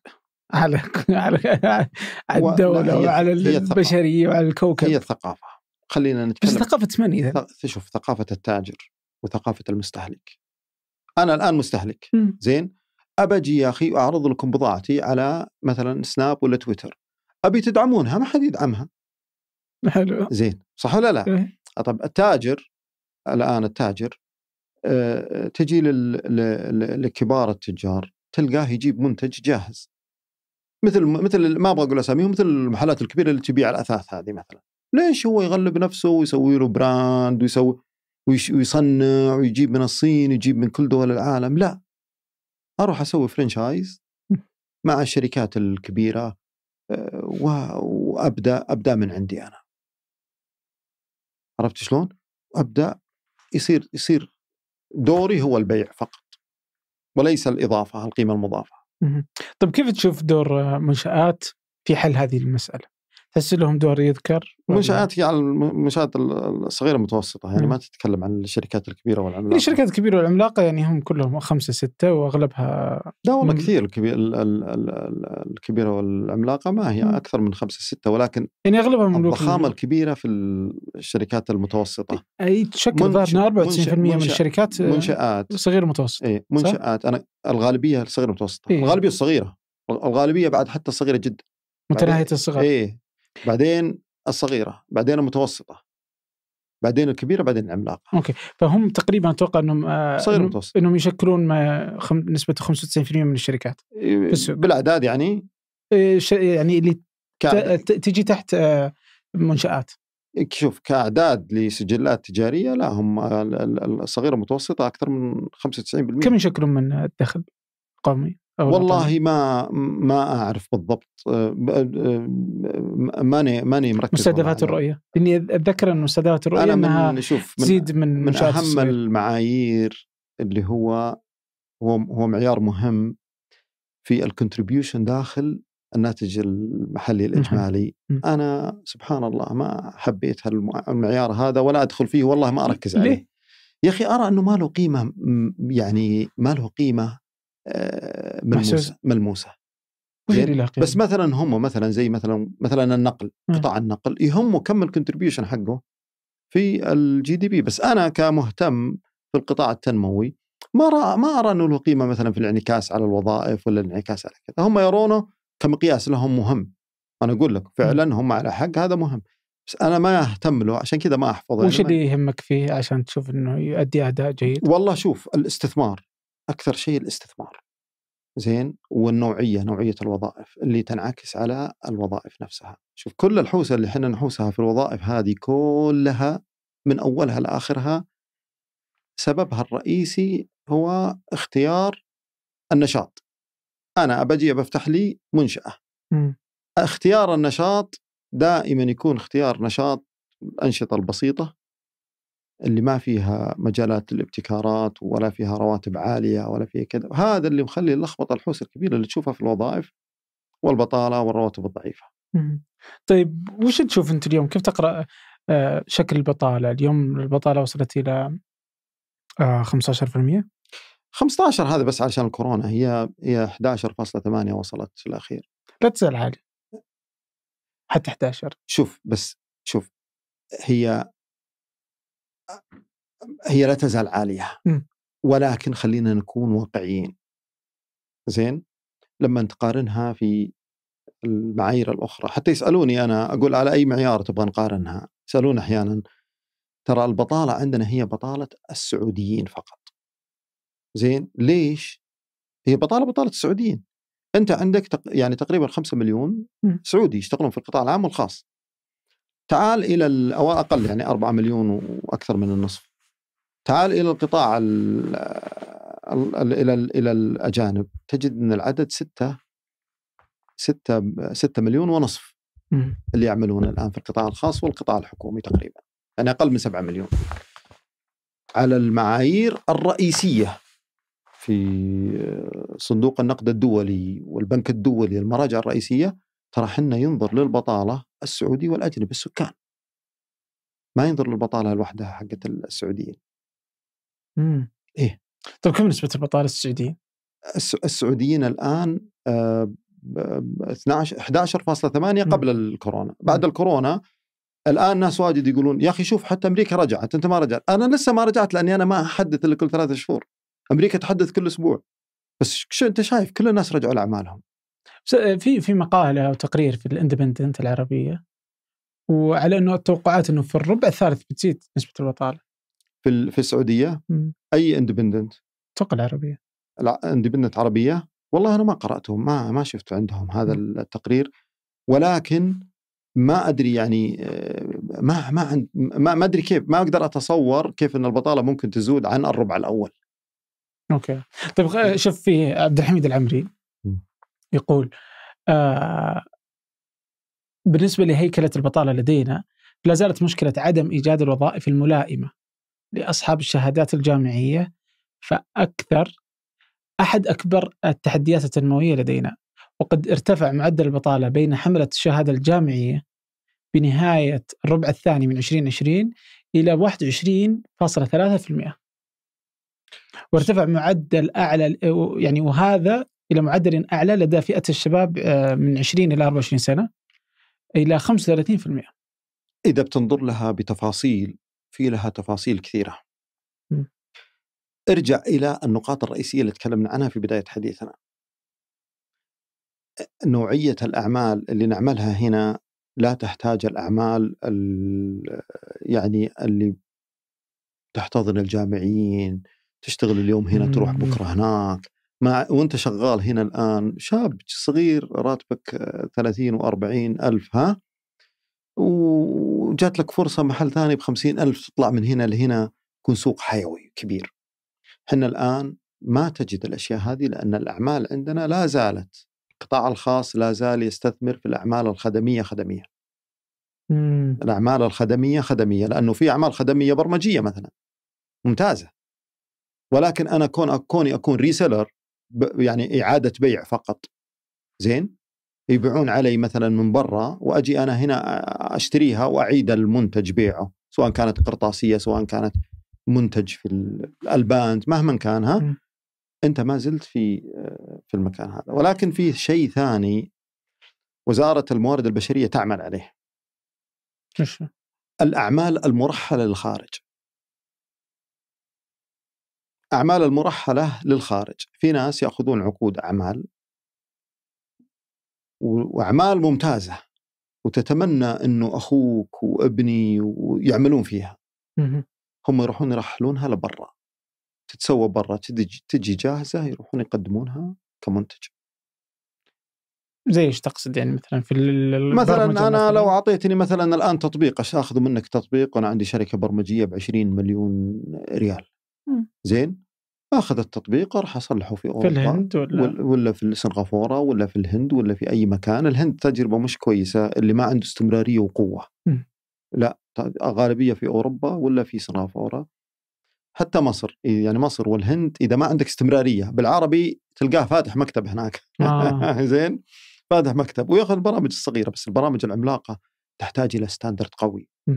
على على الدولة وعلى البشرية وعلى الكوكب. هي الثقافه خلينا نتكلم بس ثقافة من إذا؟ شوف ثقافة التاجر وثقافة المستهلك. أنا الآن مستهلك. م. زين؟ ابجي يا أخي واعرض لكم بضاعتي على مثلا سناب ولا تويتر. أبي تدعمونها؟ ما حد يدعمها. حلو. زين صح ولا لا؟ إيه. طب التاجر الآن التاجر آه، تجي لكبار التجار تلقاه يجيب منتج جاهز. مثل مثل ما أبغى أقول اساميهم مثل المحلات الكبيرة اللي تبيع الأثاث هذه مثلا. ليش هو يغلب نفسه ويسوي له brand ويسوي ويصنع ويجيب من الصين ويجيب من كل دول العالم؟ لا. أروح أسوي franchise مع الشركات الكبيرة وأبدأ أبدأ من عندي أنا عرفت شلون؟ أبدأ يصير يصير دوري هو البيع فقط وليس الإضافة القيمة المضافة طيب كيف تشوف دور منشآت في حل هذه المسألة؟ تحس لهم دور يذكر منشآت هي على المنشآت الصغيرة المتوسطه يعني ما تتكلم عن الشركات الكبيرة والعملاقة. إيه، الشركات الكبيرة والعملاقة يعني هم كلهم خمسة ستة وأغلبها لا والله من... كثير. الكبير الكبيرة والعملاقة ما هي أكثر من خمسة ستة ولكن يعني أغلبها من الضخامة الكبيرة في الشركات المتوسطة. إي تشكل منش... 94% من الشركات منشآت. صغيره متوسطه إي منشآت. أنا الغالبية الصغيرة المتوسطة. إيه؟ الغالبية الصغيرة. الغالبية بعد حتى الصغيرة جدا متناهية الصغر إيه بعدين الصغيرة بعدين المتوسطة. بعدين الكبيرة بعدين العملاقة. أوكي. فهم تقريبا أتوقع إنهم آه صغير متوسط. إنهم يشكلون ما خم... نسبة 95% من الشركات. بالأعداد يعني؟ إيه يعني اللي ت... تجي تحت آه منشآت. شوف كأعداد لسجلات تجارية لا هم الصغيرة المتوسطه أكثر من 95% كم يشكلون من الدخل القومي؟ والله ما ما أعرف بالضبط آه، آه، ماني ماني مركز مستهدفات الرؤية إني أتذكر أن مستهدفات الرؤية أنا إنها شوف تزيد من من, من أهم الصغير. المعايير اللي هو هو هو معيار مهم في ال contribution داخل الناتج المحلي الإجمالي. أنا سبحان الله ما حبيت المعيار هذا ولا أدخل فيه والله ما أركز عليه ليه؟ يا أخي أرى أنه ما له قيمة يعني ما له قيمة آه، ملموسة. ملموسة. بس مثلا هم مثلا زي مثلا مثلا النقل قطاع النقل يهمه كم ال contribution حقه في ال GDP بس أنا كمهتم في القطاع التنموي ما أرى ما أرى إنه له قيمة مثلا في الانعكاس على الوظائف ولا الانعكاس على كذا. هم يرونه كمقياس لهم مهم. أنا أقول لك فعلا هم على حق هذا مهم. بس أنا ما أهتم له عشان كذا ما أحفظه. وش اللي يهمك فيه عشان تشوف إنه يؤدي أداء جيد؟ والله شوف الاستثمار. أكثر شيء الاستثمار. زين؟ والنوعية نوعية الوظائف اللي تنعكس على الوظائف نفسها. شوف كل الحوسة اللي إحنا نحوسها في الوظائف هذه كلها من أولها لآخرها سببها الرئيسي هو اختيار النشاط. أنا بجي بفتح لي منشأة. م. اختيار النشاط دائما يكون اختيار نشاط الأنشطة البسيطة اللي ما فيها مجالات الابتكارات ولا فيها رواتب عالية ولا فيها كذا هذا اللي مخلي اللخبطة الحوسة الكبيرة اللي تشوفها في الوظائف والبطالة والرواتب الضعيفة. طيب وش تشوف أنت اليوم؟ كيف تقرأ آه، شكل البطالة؟ اليوم البطالة وصلت إلى 15% 15 هذا بس عشان الكورونا هي هي 11.8 وصلت في الأخير. لا تزال عالي حتى 11 شوف بس شوف هي هي لا تزال عالية ولكن خلينا نكون واقعيين. زين؟ لما تقارنها في المعايير الأخرى. حتى يسألوني أنا أقول على أي معيار تبغى نقارنها؟ يسألون أحيانا. ترى البطالة عندنا هي بطالة السعوديين فقط. زين؟ ليش؟ هي بطالة بطالة السعوديين. أنت عندك تق... يعني تقريبا 5 مليون سعودي يشتغلون في القطاع العام والخاص. تعال إلى أو أقل يعني 4 مليون وأكثر من النصف. تعال إلى القطاع ال ال إلى ال إلى الأجانب. تجد إن العدد 6 6 6 مليون ونصف اللي يعملون الآن في القطاع الخاص والقطاع الحكومي تقريبا. يعني أقل من 7 مليون. على المعايير الرئيسية في صندوق النقد الدولي والبنك الدولي المراجع الرئيسية ترى حنا ينظر للبطالة السعودي والأجنبي السكان. ما ينظر للبطالة لوحدها حقت السعوديين. امم إيه. طيب كم نسبة البطالة السعوديين؟ السعوديين الآن 12 11.8 قبل الكورونا. بعد الكورونا الآن ناس واجد يقولون يا أخي شوف حتى أمريكا رجعت أنت ما رجعت. أنا لسه ما رجعت لأني أنا ما أحدث إلا كل ثلاثة شهور. أمريكا تحدث كل أسبوع. بس شو أنت شايف؟ كل الناس رجعوا لأعمالهم. في في مقالة أو تقرير في الإندبندنت العربية وعلى أنه التوقعات أنه في الربع الثالث بتزيد نسبة البطاله في في السعودية؟ م. أي إندبندنت؟ أتوقع العربية. لا إندبندنت عربية؟ والله أنا ما قراته ما ما شفت عندهم هذا. التقرير ولكن ما أدري يعني ما ما عند ما, ما أدري كيف ما أقدر أتصور كيف أن البطالة ممكن تزود عن الربع الأول. أوكي. طيب شوف في عبد الحميد العمري يقول آه بالنسبة لهيكلة البطالة لدينا لا زالت مشكلة عدم إيجاد الوظائف الملائمة لأصحاب الشهادات الجامعية فأكثر أحد أكبر التحديات التنموية لدينا. وقد ارتفع معدل البطالة بين حملة الشهادة الجامعية بنهاية الربع الثاني من 2020 إلى 21.3% وارتفع معدل أعلى يعني وهذا إلى معدل أعلى لدى فئة الشباب آه، من 20 إلى 24 سنة إلى 35% إذا بتنظر لها بتفاصيل في لها تفاصيل كثيرة. م. ارجع إلى النقاط الرئيسية اللي تكلمنا عنها في بداية حديثنا. نوعية الأعمال اللي نعملها هنا لا تحتاج الأعمال يعني اللي تحتضن الجامعيين تشتغل اليوم هنا تروح بكرة هناك. مع وأنت شغال هنا الآن شاب صغير راتبك 30 و40 ألف ها؟ وجات لك فرصة محل ثاني ب ألف تطلع من هنا لهنا يكون سوق حيوي كبير. إحنا الآن ما تجد الأشياء هذه لأن الأعمال عندنا لا زالت القطاع الخاص لا زال يستثمر في الأعمال الخدمية خدمية. مم. الأعمال الخدمية خدمية لأنه في أعمال خدمية برمجية مثلا ممتازة. ولكن أنا كون كوني أكون ريسيلر يعني إعادة بيع فقط. زين؟ يبيعون علي مثلا من برا وأجي أنا هنا أشتريها وأعيد المنتج بيعه سواء كانت قرطاسية سواء كانت منتج في الألبان مهما كان ها؟ أنت ما زلت في في المكان هذا. ولكن في شيء ثاني وزارة الموارد البشرية تعمل عليه. الأعمال المرحلة للخارج. أعمال المرحلة للخارج. في ناس يأخذون عقود أعمال وأعمال ممتازة وتتمنى إنه أخوك وابني ويعملون فيها. هم يروحون يرحلونها لبرا. تتسوى برا تجي, تجي جاهزة يروحون يقدمونها كمنتج. زي إيش تقصد يعني مثلا في مثلا أنا مثلاً؟ لو أعطيتني مثلا الآن تطبيق أخذ منك تطبيق وأنا عندي شركة برمجية ب 20 مليون ريال. زين آخذ التطبيق راح أصلحه في أوروبا في الهند ولا ولا في سنغافورة ولا في الهند ولا في أي مكان، الهند تجربة مش كويسة اللي ما عنده استمرارية وقوة. م. لا غالبية في أوروبا ولا في سنغافورة حتى مصر يعني مصر والهند إذا ما عندك استمرارية بالعربي تلقاه فاتح مكتب هناك آه. زين فاتح مكتب وياخذ البرامج الصغيرة بس البرامج العملاقة تحتاج إلى standard قوي م.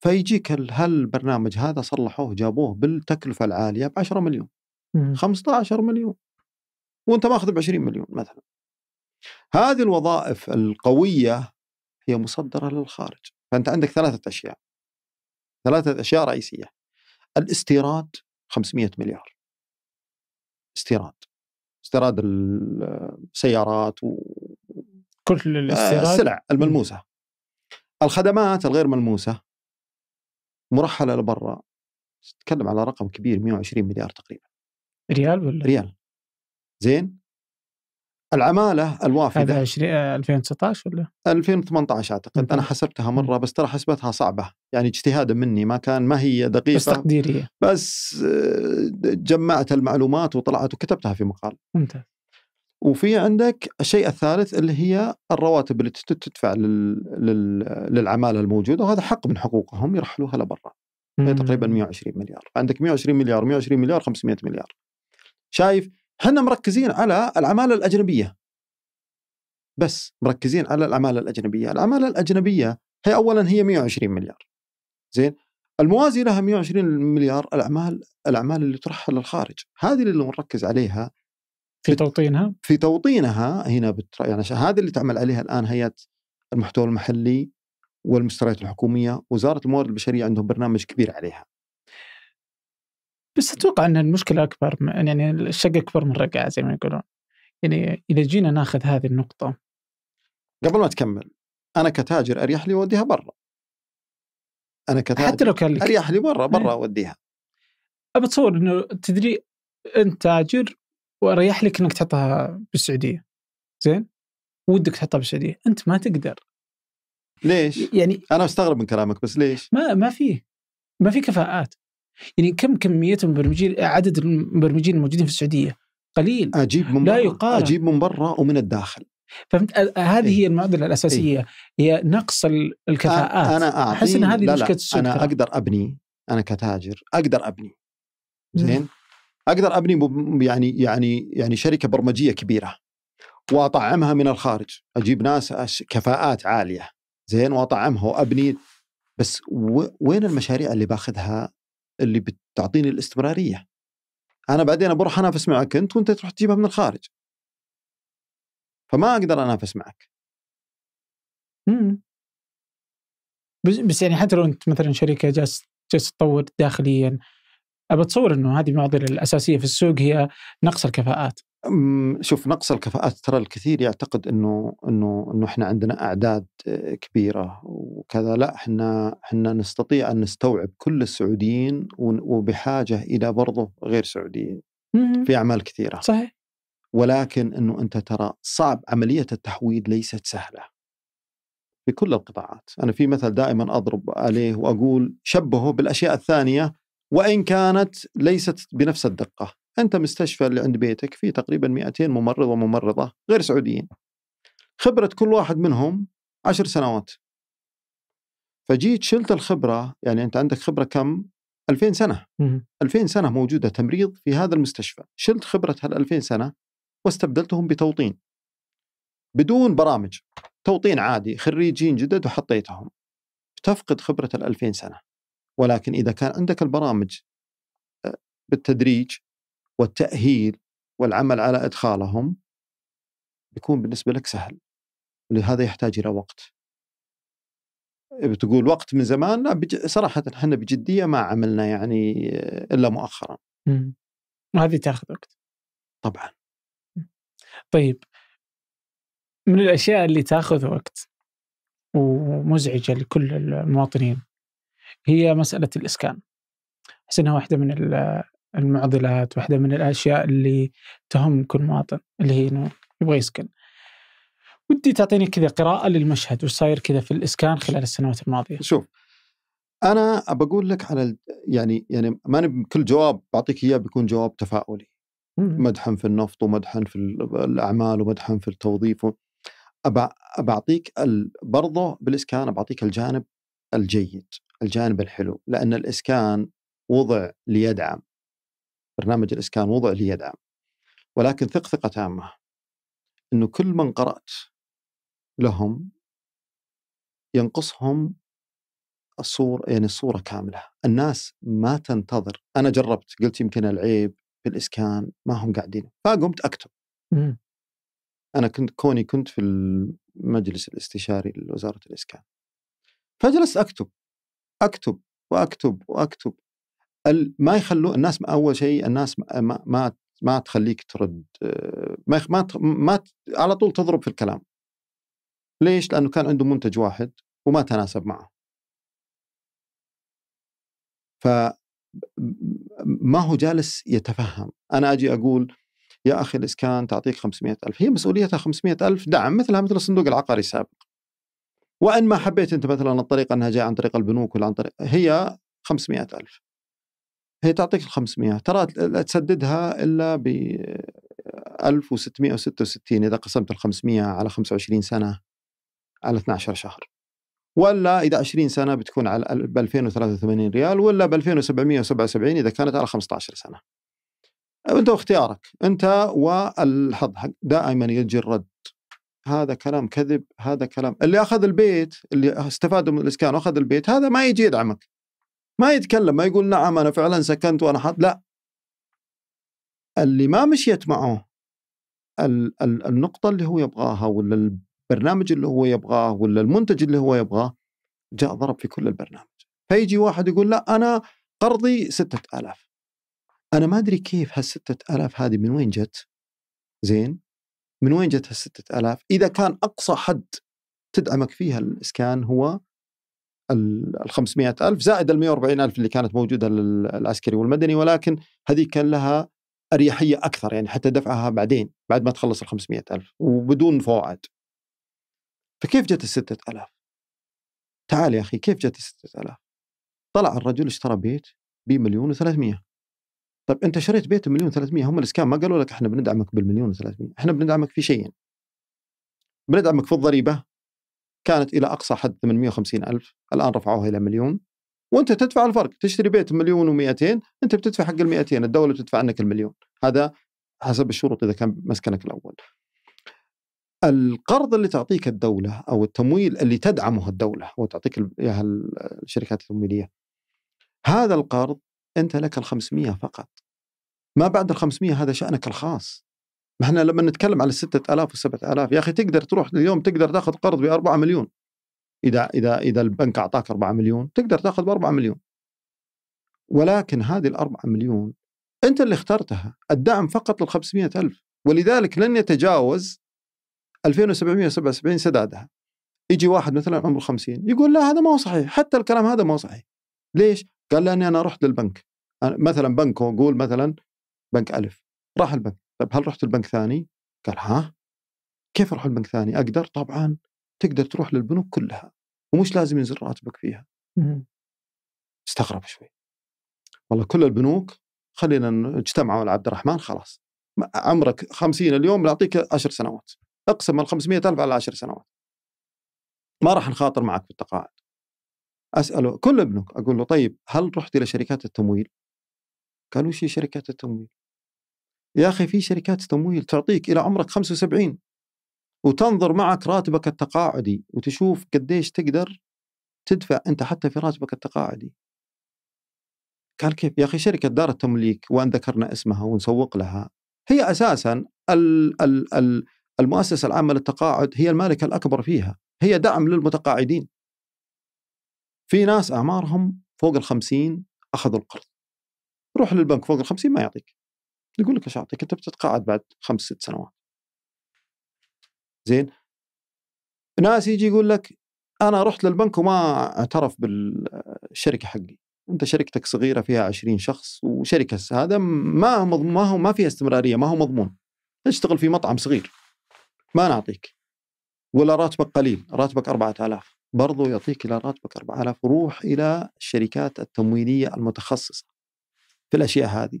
فيجيك هالبرنامج هذا صلحوه جابوه بالتكلفة العالية ب 10 مليون 15 مليون. وأنت ماخذ ب 20 مليون مثلا. هذه الوظائف القوية هي مصدرة للخارج. فأنت عندك ثلاثة أشياء. ثلاثة أشياء رئيسية. الاستيراد 500 مليار. استيراد. استيراد السيارات و كل الاستيراد؟ السلع الملموسة. الخدمات الغير ملموسة. مرحلة لبرا. تتكلم على رقم كبير 120 مليار تقريبا. ريال ولا؟ ريال. زين. العمالة الوافدة. هذا 20 2019 ولا؟ 2018 أعتقد. أنا حسبتها مرة بس ترى حسبتها صعبة. يعني اجتهادا مني ما كان ما هي دقيقة. بس تقديرية. بس آه، جمعت المعلومات وطلعت وكتبتها في مقال. ممتاز. وفي عندك الشيء الثالث اللي هي الرواتب اللي تدفع لل... لل... للعمالة الموجودة وهذا حق من حقوقهم يرحلوها لبرا. هي تقريبا 120 مليار. عندك 120 مليار 120 مليار 500 مليار. شايف إحنا مركزين على العمالة الأجنبية. بس مركزين على العمالة الأجنبية. العمالة الأجنبية هي اولا هي 120 مليار. زين؟ الموازي لها 120 مليار الاعمال الاعمال اللي ترحل للخارج. هذه اللي نركز عليها في توطينها؟ في توطينها هنا بتر... يعني هذه اللي تعمل عليها الآن هيئة المحتوى المحلي والمشتريات الحكومية وزارة الموارد البشرية عندهم برنامج كبير عليها. بس أتوقع أن المشكلة أكبر يعني الشق أكبر من رقعه زي ما يقولون. يعني إذا جينا ناخذ هذه النقطة. قبل ما تكمل أنا كتاجر أريح لي اوديها برا. أنا كتاجر حتى لو كان لك أريح لي برا برا أوديها. أبى أتصور إنه تدري أنت تاجر واريح لك إنك تحطها بالسعودية. زين؟ ودك تحطها بالسعودية. أنت ما تقدر. ليش؟ يعني أنا أستغرب من كلامك بس ليش؟ ما ما فيه. ما في كفاءات. يعني كم كمية المبرمجين عدد المبرمجين الموجودين في السعودية؟ قليل. أجيب من لا يقارن. أجيب من برا ومن الداخل. فهمت؟ هذه هي المعضلة الأساسية. هي نقص الكفاءات. أنا أحس إن هذه مشكله السوق أنا أقدر أبني. أنا كتاجر أقدر أبني. زين؟ أقدر أبني يعني يعني يعني شركة برمجية كبيرة وأطعمها من الخارج. أجيب ناس كفاءات عالية. زين وأطعمها وأبني. بس وين المشاريع اللي باخذها؟ اللي بتعطيني الاستمرارية. أنا بعدين بروح أنافس معك أنت وأنت تروح تجيبها من الخارج. فما أقدر أنافس معك. مم. بس يعني حتى لو أنت مثلا شركة جالس جالس تطور داخليا أبى أتصور إنه هذه المعضلة الأساسية في السوق هي نقص الكفاءات. شوف نقص الكفاءات ترى الكثير يعتقد إنه إنه إنه إحنا عندنا أعداد كبيرة وكذا. لا إحنا إحنا نستطيع أن نستوعب كل السعوديين وبحاجة إلى برضه غير سعوديين في أعمال كثيرة. صحيح. ولكن إنه أنت ترى صعب عملية التحويل ليست سهلة. في كل القطاعات. أنا في مثل دائما أضرب عليه وأقول شبهه بالأشياء الثانية وإن كانت ليست بنفس الدقة. أنت مستشفى اللي عند بيتك فيه تقريبا 200 ممرض وممرضة غير سعوديين. خبرة كل واحد منهم عشر سنوات. فجيت شلت الخبرة يعني أنت عندك خبرة كم؟ 2000 سنة. 2000 سنة موجودة تمريض في هذا المستشفى. شلت خبرة هال 2000 سنة واستبدلتهم بتوطين. بدون برامج. توطين عادي خريجين جدد وحطيتهم. تفقد خبرة ال 2000 سنة. ولكن إذا كان عندك البرامج آه، بالتدريج والتأهيل والعمل على إدخالهم بيكون بالنسبة لك سهل. لهذا يحتاج إلى وقت. بتقول وقت من زمان؟ لا بج... صراحة إحنا بجدية ما عملنا يعني إلا مؤخرا. وهذه تاخذ وقت. طبعا. طيب. من الأشياء اللي تاخذ وقت ومزعجة لكل المواطنين هي مسألة الإسكان. أحس أنها واحدة من المعضلات واحدة من الأشياء اللي تهم كل مواطن اللي هي إنه يبغى يسكن. ودي تعطيني كذا قراءة للمشهد وش صاير كذا في الإسكان خلال السنوات الماضية؟ شوف أنا بقول لك على يعني يعني ما بكل جواب بعطيك إياه بيكون جواب تفاؤلي. مدحا في النفط ومدحا في الأعمال ومدحا في التوظيف بعطيك برضه بالإسكان بعطيك الجانب الجيد. الجانب الحلو لأن الإسكان وضع ليدعم برنامج الإسكان وضع ليدعم ولكن ثق ثقة تامة أنه كل من قرأت لهم ينقصهم الصورة يعني الصورة كاملة. الناس ما تنتظر. أنا جربت قلت يمكن العيب في الإسكان ما هم قاعدين. فقمت أكتب. م. أنا كنت كوني كنت في المجلس الإستشاري لوزارة الإسكان. فجلست أكتب. أكتب وأكتب وأكتب. ما يخلوا الناس أول شيء الناس ما ما ما تخليك ترد ما ما ما على طول تضرب في الكلام. ليش؟ لأنه كان عنده منتج واحد وما تناسب معه. ف ما هو جالس يتفهم. أنا أجي أقول يا أخي الإسكان تعطيك 500 ألف. هي مسؤوليتها 500 ألف دعم مثلها مثل الصندوق العقاري السابق. وإن ما حبيت أنت مثلا الطريقة أنها جاية عن طريق البنوك ولا عن طريق هي 500 ألف. هي تعطيك ال 500 ترى لا تسددها إلا ب 1666 إذا قسمت ال 500 على 25 سنة على 12 شهر. ولا إذا 20 سنة بتكون على ب 2083 ريال ولا ب 2777 إذا كانت على 15 سنة. أنت واختيارك أنت والحظ دائما يجي الرد. هذا كلام كذب هذا كلام. اللي أخذ البيت اللي استفاد من الإسكان وأخذ البيت هذا ما يجي يدعمك. ما يتكلم ما يقول نعم أنا فعلا سكنت وأنا حط لا. اللي ما مشيت معه النقطة اللي هو يبغاها ولا البرنامج اللي هو يبغاه ولا المنتج اللي هو يبغاه جاء ضرب في كل البرنامج. فيجي واحد يقول لا أنا قرضي ستة ألاف. أنا ما أدري كيف هالستة ألاف هذه من وين جت؟ زين؟ من وين جت هالستة ألاف؟ إذا كان أقصى حد تدعمك فيها الإسكان هو ال 500 ألف زائد ال 140 ألف اللي كانت موجودة للعسكري والمدني ولكن هذه كان لها أريحية أكثر يعني حتى دفعها بعدين بعد ما تخلص ال 500 ألف وبدون فوائد. فكيف جت ال 6000 تعال يا أخي كيف جت ال 6000 طلع الرجل اشترى بيت بمليون و300 طيب أنت شريت بيت بمليون و300 هم الإسكان ما قالوا لك إحنا بندعمك بالمليون و300 إحنا بندعمك في شيئين. بندعمك في الضريبة كانت إلى أقصى حد 850 ألف الآن رفعوها إلى مليون وأنت تدفع الفرق تشتري بيت مليون و200 أنت بتدفع حق ال 200 الدولة بتدفع عنك المليون. هذا حسب الشروط إذا كان مسكنك الأول. القرض اللي تعطيك الدولة أو التمويل اللي تدعمه الدولة وتعطيك الشركات التمويلية هذا القرض أنت لك ال 500 فقط. ما بعد ال 500 هذا شأنك الخاص. ما إحنا لما نتكلم على 6000 و 7000 يا أخي تقدر تروح اليوم تقدر تأخذ قرض ب 4 مليون. إذا إذا إذا البنك أعطاك 4 مليون تقدر تأخذ ب 4 مليون. ولكن هذه ال 4 مليون أنت اللي اخترتها الدعم فقط لل 500 ألف. ولذلك لن يتجاوز 2777 سدادها. يجي واحد مثلا عمره 50 يقول لا هذا ما هو صحيح. حتى الكلام هذا ما هو صحيح. ليش؟ قال لأني أنا رحت للبنك. مثلا بنك قول مثلا بنك ألف راح البنك. طيب هل رحت البنك ثاني؟ قال ها. كيف أروح البنك ثاني؟ أقدر طبعا تقدر تروح للبنوك كلها ومش لازم ينزل راتبك فيها. استغرب شوي. والله كل البنوك خلينا اجتمعوا على عبد الرحمن خلاص. عمرك 50 اليوم نعطيك 10 سنوات. اقسم ال 500 ألف على 10 سنوات. ما راح نخاطر معك في التقاعد أسأله كل ابنك أقول له طيب هل رحت إلى شركات التمويل؟ قال وش هي شركات التمويل؟ يا أخي في شركات تمويل تعطيك إلى عمرك 75 وتنظر معك راتبك التقاعدي وتشوف قديش تقدر تدفع أنت حتى في راتبك التقاعدي. قال كيف؟ يا أخي شركة دار التمليك وأن ذكرنا اسمها ونسوق لها هي أساسا ال ال ال المؤسسة العامة للتقاعد هي المالك الأكبر فيها، هي دعم للمتقاعدين. في ناس أعمارهم فوق ال 50 أخذوا القرض. روح للبنك فوق ال 50 ما يعطيك. يقول لك إيش أعطيك؟ أنت بتتقاعد بعد خمس ست سنوات. زين؟ ناس يجي يقول لك أنا رحت للبنك وما اعترف بالشركة حقي. أنت شركتك صغيرة فيها 20 شخص وشركة هذا ما ما هو ما فيها استمرارية ما هو مضمون. تشتغل في مطعم صغير. ما نعطيك. ولا راتبك قليل، راتبك 4000 برضو يعطيك إلى راتبك 4000 روح إلى الشركات التمويلية المتخصصة في الأشياء هذه.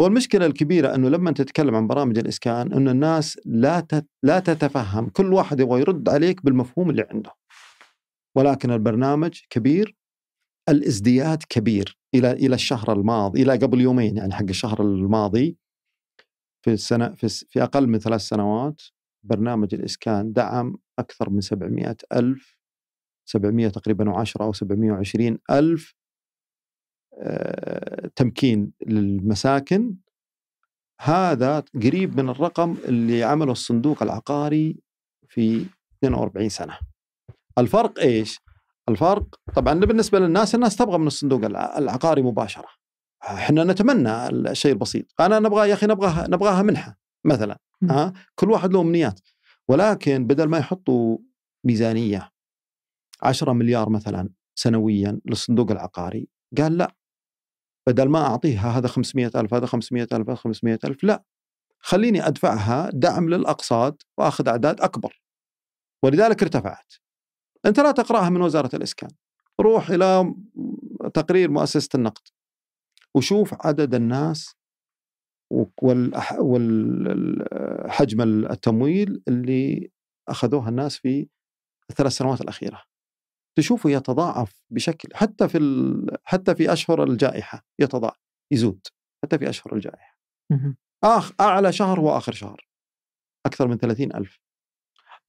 والمشكلة الكبيرة أنه لما تتكلم عن برامج الإسكان أن الناس لا لا تتفهم. كل واحد يبغى يرد عليك بالمفهوم اللي عنده. ولكن البرنامج كبير الإزدياد كبير. إلى إلى الشهر الماضي إلى قبل يومين يعني حق الشهر الماضي في السنة في, في أقل من ثلاث سنوات برنامج الإسكان دعم أكثر من 700 ألف 700 تقريبا و10 أو 720 ألف آه، تمكين للمساكن. هذا قريب من الرقم اللي عمله الصندوق العقاري في 42 سنة. الفرق إيش؟ الفرق طبعا بالنسبة للناس الناس تبغى من الصندوق العقاري مباشرة. إحنا نتمنى الشيء البسيط. أنا نبغى يا أخي نبغاها نبغاها منحة مثلا ها؟ كل واحد له أمنيات. ولكن بدل ما يحطوا ميزانية 10 مليار مثلا سنويا للصندوق العقاري قال لا. بدل ما أعطيها هذا 500 ألف هذا 500 ألف هذا 500 ألف لا. خليني أدفعها دعم للأقساط وأخذ أعداد أكبر. ولذلك ارتفعت. أنت لا تقرأها من وزارة الإسكان. روح إلى تقرير مؤسسة النقد. وشوف عدد الناس والحجم التمويل اللي أخذوها الناس في الثلاث سنوات الأخيرة. تشوفه يتضاعف بشكل حتى في حتى في أشهر الجائحة يتضاعف يزود حتى في أشهر الجائحة. آخ أعلى شهر هو اخر شهر. أكثر من 30 ألف.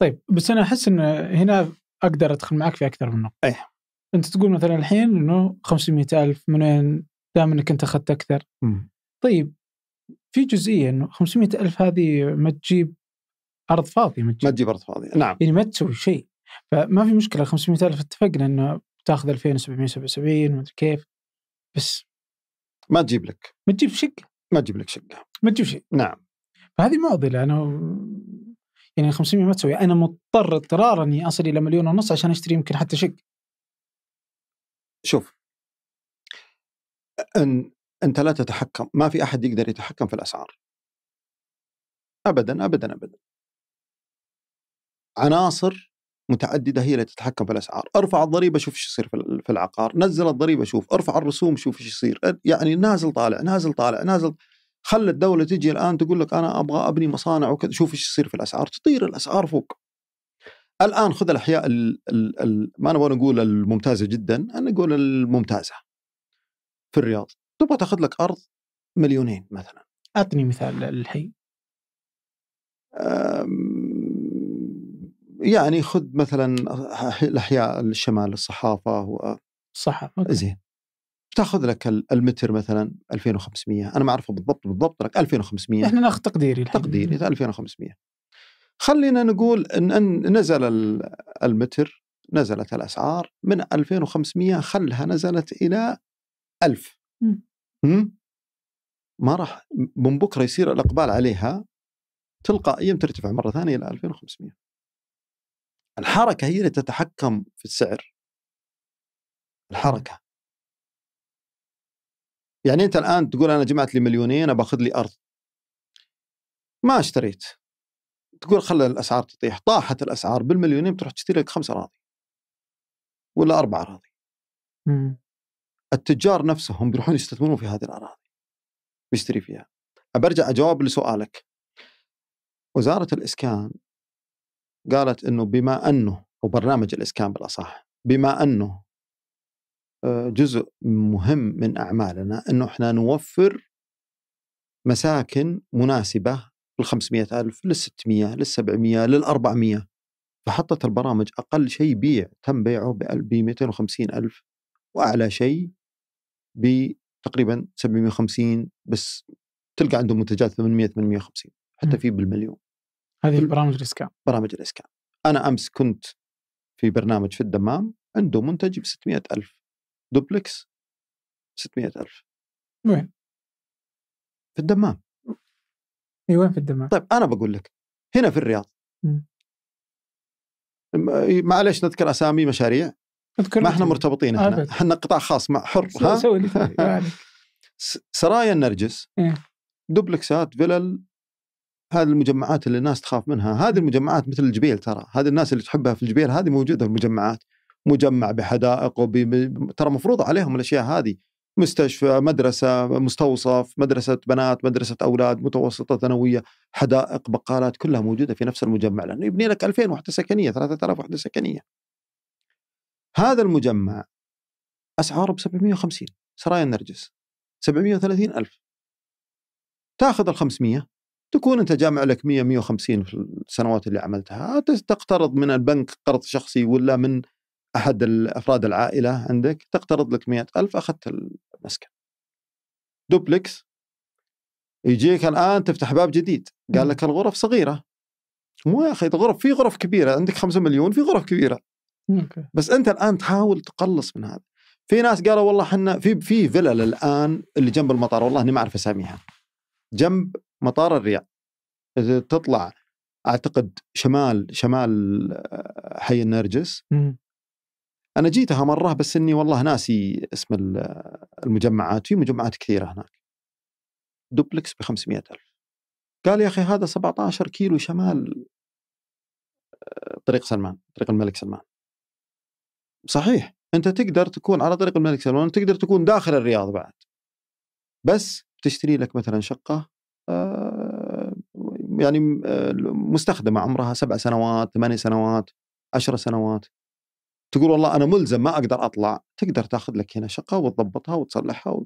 طيب بس أنا أحس إن هنا أقدر أدخل معك في أكثر من نقطة. إيه أنت تقول مثلا الحين إنه 500 ألف من وين دام إنك أنت أخذت أكثر. م. طيب في جزئية إنه 500 ألف هذه ما تجيب أرض فاضية ما تجيب, ما تجيب أرض فاضية نعم يعني ما تسوي شيء فما في مشكلة 500 ألف اتفقنا إنه بتاخذ 2777 ما كيف بس ما تجيب لك. ما تجيب شقة. ما تجيب لك شقة. ما تجيب شيء نعم. فهذه معضلة. أنا يعني 500 ما تسوي. أنا مضطر اضطرارا إني أصل إلى مليون ونص عشان أشتري يمكن حتى شقة. شوف. أن أنت لا تتحكم. ما في أحد يقدر يتحكم في الأسعار. ابدا ابدا ابدا. عناصر متعددة هي اللي تتحكم في الأسعار، أرفع الضريبة شوف إيش يصير في العقار، نزل الضريبة شوف، أرفع الرسوم شوف إيش يصير، يعني نازل طالع نازل طالع نازل خلى الدولة تجي الآن تقول لك أنا أبغى أبني مصانع وكذا شوف إيش يصير في الأسعار، تطير الأسعار فوق. الآن خذ الأحياء ال ال ال ما نبغى نقول الممتازة جدا، أنا نقول الممتازة. في الرياض، تبغى تاخذ لك أرض مليونين مثلا. أعطني مثال الحي. يعني خذ مثلا الأحياء الشمال الصحافة و صح زين. تاخذ لك المتر مثلا 2500 أنا ما أعرفه بالضبط بالضبط لك 2500 إحنا ناخذ تقديري تقديري 2500 خلينا نقول إن, نزل المتر نزلت الأسعار من 2500 خلها نزلت إلى 1000 ما راح من بكرة يصير الإقبال عليها تلقائيا ترتفع مرة ثانية إلى 2500 الحركة هي اللي تتحكم في السعر. الحركة. يعني أنت الآن تقول أنا جمعت لي مليونين باخذ لي أرض. ما اشتريت. تقول خلى الأسعار تطيح. طاحت الأسعار بالمليونين بتروح تشتري لك خمس اراضي ولا أربع اراضي التجار نفسهم بيروحون يستثمرون في هذه الأراضي. بيشتري فيها. برجع أجاوب لسؤالك. وزارة الإسكان قالت إنه بما أنه أو برنامج الإسكان بالأصح بما أنه آه، جزء مهم من أعمالنا إنه إحنا نوفر مساكن مناسبة لل 500 ألف لل 600 لل 700 لل 400 فحطت البرامج أقل شيء بيع تم بيعه ب 250 ألف وأعلى شيء بتقريبا 750 بس تلقى عندهم منتجات 800 850 حتى في بالمليون. هذه برامج الإسكان برامج الإسكان أنا أمس كنت في برنامج في الدمام عنده منتج ب 600 ألف دوبلكس 600 ألف. وين؟ في الدمام. اي وين في الدمام؟ طيب أنا بقول لك هنا في الرياض. معلش نذكر أسامي مشاريع. ما إحنا مرتبطين إحنا إحنا قطاع خاص مع حر ها؟ سوي. سرايا النرجس إيه؟ دوبلكسات فيلل هذه المجمعات اللي الناس تخاف منها هذه المجمعات مثل الجبيل ترى هذه الناس اللي تحبها في الجبيل هذه موجودة في المجمعات مجمع بحدائق وب... ترى مفروض عليهم الأشياء هذه مستشفى مدرسة مستوصف مدرسة بنات مدرسة أولاد متوسطة ثانوية حدائق بقالات كلها موجودة في نفس المجمع لأنه يبني لك 2000 وحدة سكنية 3000 وحدة سكنية. هذا المجمع أسعاره ب 750 سرايا النرجس 730 ألف. تاخذ ال 500 تكون أنت جامع لك 100 150 في السنوات اللي عملتها تقترض من البنك قرض شخصي ولا من أحد أفراد العائلة عندك تقترض لك مئة ألف أخذت المسكن. دوبلكس يجيك الآن تفتح باب جديد. قال لك الغرف صغيرة. مو يا أخي الغرف في غرف كبيرة عندك خمسة مليون في غرف كبيرة. بس أنت الآن تحاول تقلص من هذا. في ناس قالوا والله إحنا في في فيلل الان اللي جنب المطار والله إني ما أعرف أساميها. جنب مطار الرياض. تطلع أعتقد شمال شمال آه، حي النرجس. أنا جيتها مرة بس إني والله ناسي اسم المجمعات. في مجمعات كثيرة هناك. دوبلكس ب 500 ألف. قال يا أخي هذا 17 كيلو شمال آه، طريق سلمان طريق الملك سلمان. صحيح أنت تقدر تكون على طريق الملك سلمان تقدر تكون داخل الرياض بعد. بس تشتري لك مثلا شقة آه، يعني آه، مستخدمة عمرها سبع سنوات ثمانية سنوات عشر سنوات. تقول والله أنا ملزم ما أقدر أطلع. تقدر تأخذ لك هنا شقة وتضبطها وتصلحها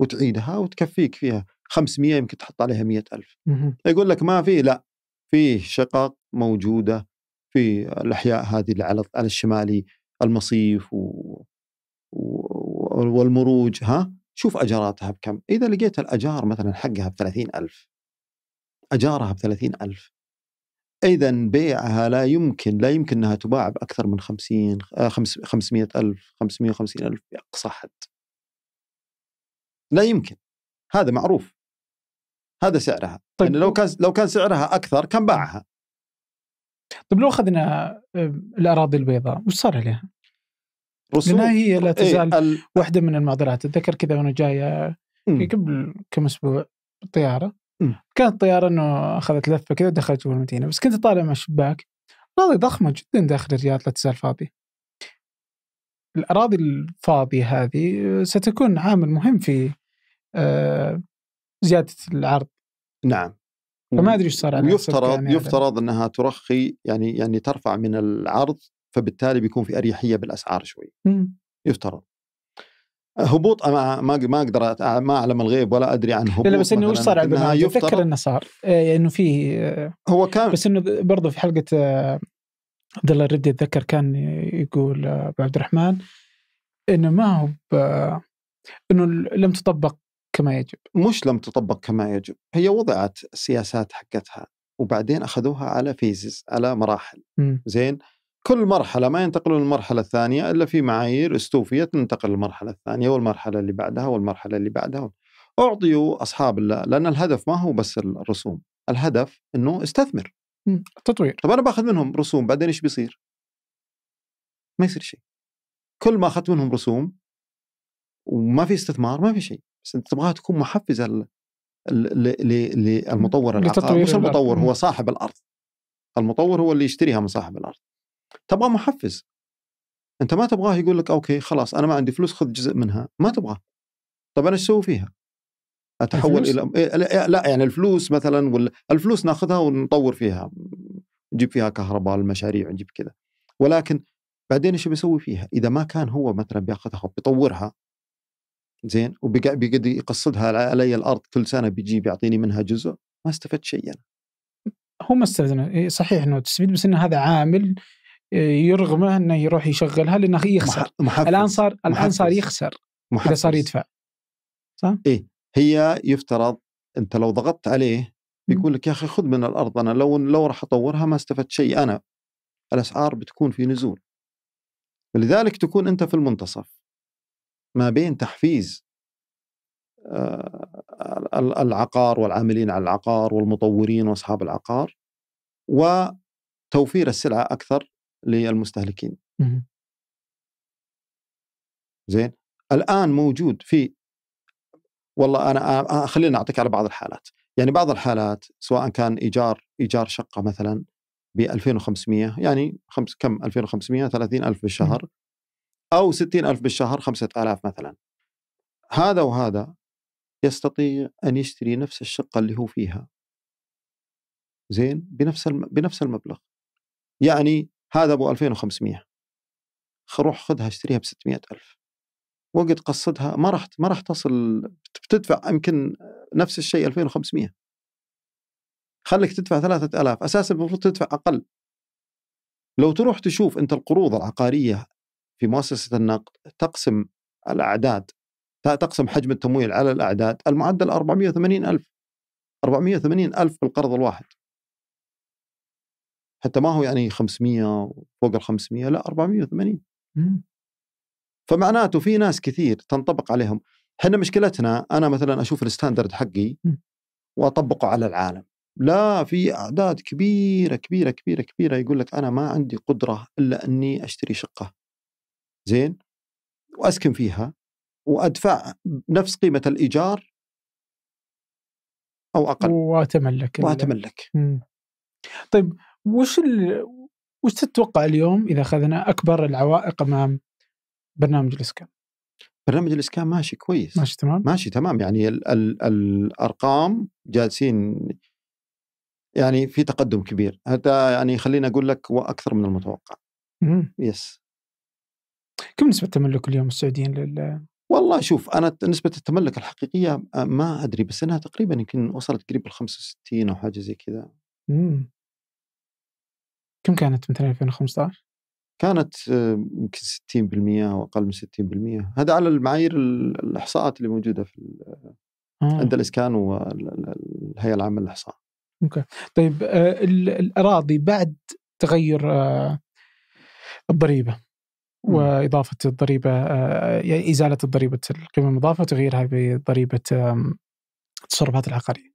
وتعيدها وتكفيك فيها 500 يمكن تحط عليها 100000 يقول لك ما في لا في شقق موجودة في الأحياء هذه اللي على على الشمالي المصيف و... والمروج ها؟ شوف أجاراتها بكم. إذا لقيت الأجار مثلا حقها ب 30000 أجارها ب 30000 اذا بيعها لا يمكن لا يمكن إنها تباع بأكثر من 50 500 ألف 550 ألف باقصى حد لا يمكن. هذا معروف. هذا سعرها. طيب يعني لو كان لو كان سعرها أكثر كان باعها. طيب لو أخذنا آه، الأراضي البيضاء وش صار عليها؟ رسوم. لأنها هي لا إيه، تزال إيه ال... واحدة من المعضلات. أتذكر كذا وأنا جاي قبل كم أسبوع بالطياره كانت الطياره إنه أخذت لفة كذا ودخلت جوا المدينة. بس كنت طالع من الشباك أراضي ضخمة جدا داخل الرياض لا تزال فاضية. الأراضي الفاضية هذه ستكون عامل مهم في آه، زيادة العرض. نعم. فما أدري إيش صار على يفترض يعني يفترض إنها ترخي يعني يعني ترفع من العرض فبالتالي بيكون في أريحية بالأسعار شوي. يفترض. هبوط ما ما ما أقدر ما أعلم الغيب ولا أدري عن هبوط لا بس إنه وش صار على؟ اتذكر انه صار إنه في هو كان بس إنه برضه في حلقة عبد الله الردي أتذكر كان يقول أبو عبد الرحمن إنه ما هو إنه لم تطبق كما يجب. مش لم تطبق كما يجب. هي وضعت السياسات حقتها وبعدين أخذوها على فيزز على مراحل. م. زين؟ كل مرحلة ما ينتقلون للمرحلة الثانية إلا في معايير استوفيت ننتقل للمرحلة الثانية والمرحلة اللي بعدها والمرحلة اللي بعدها. أعطيوا أصحاب لأن الهدف ما هو بس الرسوم الهدف إنه استثمر. التطوير. طب أنا باخذ منهم رسوم بعدين إيش بيصير؟ ما يصير شيء. كل ما أخذت منهم رسوم وما في استثمار ما في شيء. بس أنت تبغاها تكون محفزة للمطور العقاري مش المطور هو صاحب الأرض. المطور هو اللي يشتريها من صاحب الأرض. تبغى محفز أنت ما تبغاه يقول لك أوكي خلاص أنا ما عندي فلوس خذ جزء منها ما تبغاه طب أنا إيش أسوي فيها؟ أتحول إلى إيه، لا يعني الفلوس مثلا ولا الفلوس ناخذها ونطور فيها نجيب فيها كهرباء المشاريع نجيب كذا ولكن بعدين إيش بيسوي فيها؟ إذا ما كان هو مثلا بياخذها وبيطورها زين وبيقعد يقصدها علي الأرض كل سنة بيجي بيعطيني منها جزء ما استفدت شيء أنا. هو ما استفدنا صحيح إنه تستفيد بس انه هذا عامل يرغمه إنه يروح يشغلها لأنه يخسر محفز. الآن صار الآن صار يخسر. محفز. إذا صار يدفع. صح؟ إيه. هي يفترض أنت لو ضغطت عليه بيقول لك يا أخي خذ من الأرض أنا لو لو راح أطورها ما استفدت شيء. أنا الأسعار بتكون في نزول. لذلك تكون أنت في المنتصف ما بين تحفيز آه، العقار والعاملين على العقار والمطورين وأصحاب العقار وتوفير السلعة أكثر للمستهلكين. زين؟ الآن موجود في والله أنا خلينا اعطيك على بعض الحالات، يعني بعض الحالات سواء كان إيجار إيجار شقة مثلا ب 2500 يعني خمس كم؟ 2500 30000 بالشهر أو 60000 بالشهر 5000 مثلا. هذا وهذا يستطيع أن يشتري نفس الشقة اللي هو فيها. زين؟ بنفس الم... بنفس المبلغ. يعني هذا أبو 2500 روح خذها اشتريها ب 600000 وقت قصدها ما راح ما راح تصل بتدفع يمكن نفس الشيء 2500 خليك تدفع 3000 أساسا المفروض تدفع أقل. لو تروح تشوف أنت القروض العقارية في مؤسسة النقد تقسم الأعداد تقسم حجم التمويل على الأعداد المعدل 480 ألف. 480 ألف بالقرض الواحد. حتى ما هو يعني 500 فوق ال 500 لا 480 فمعناته في ناس كثير تنطبق عليهم. إحنا مشكلتنا أنا مثلا أشوف الستاندرد حقي وأطبقه على العالم. لا في أعداد كبيرة كبيرة كبيرة كبيرة يقول لك أنا ما عندي قدرة إلا إني أشتري شقة. زين؟ وأسكن فيها وأدفع نفس قيمة الإيجار أو أقل. وأتملك وأتملك. طيب وش ال... وش تتوقع اليوم إذا أخذنا أكبر العوائق أمام برنامج الإسكان؟ برنامج الإسكان ماشي كويس. ماشي تمام؟ ماشي تمام. يعني ال ال الأرقام جالسين يعني في تقدم كبير. هذا يعني خليني أقول لك هو أكثر من المتوقع. مم. يس. كم نسبة تملك اليوم السعوديين لل والله شوف أنا نسبة التملك الحقيقية آه، ما أدري بس أنها تقريبا يمكن وصلت قريب ال 65 أو حاجة زي كذا. كم كانت مثلا 2015؟ كانت آه، يمكن 60% أو أقل من 60% هذا على المعايير الإحصاءات اللي موجودة في آه. عند الاسكان والهيئة العامة للإحصاء. أوكي طيب آه الأراضي بعد تغير آه الضريبة وإضافة الضريبة آه، يعني إزالة الضريبة القيمة المضافة وتغييرها بضريبة التصرفات العقارية.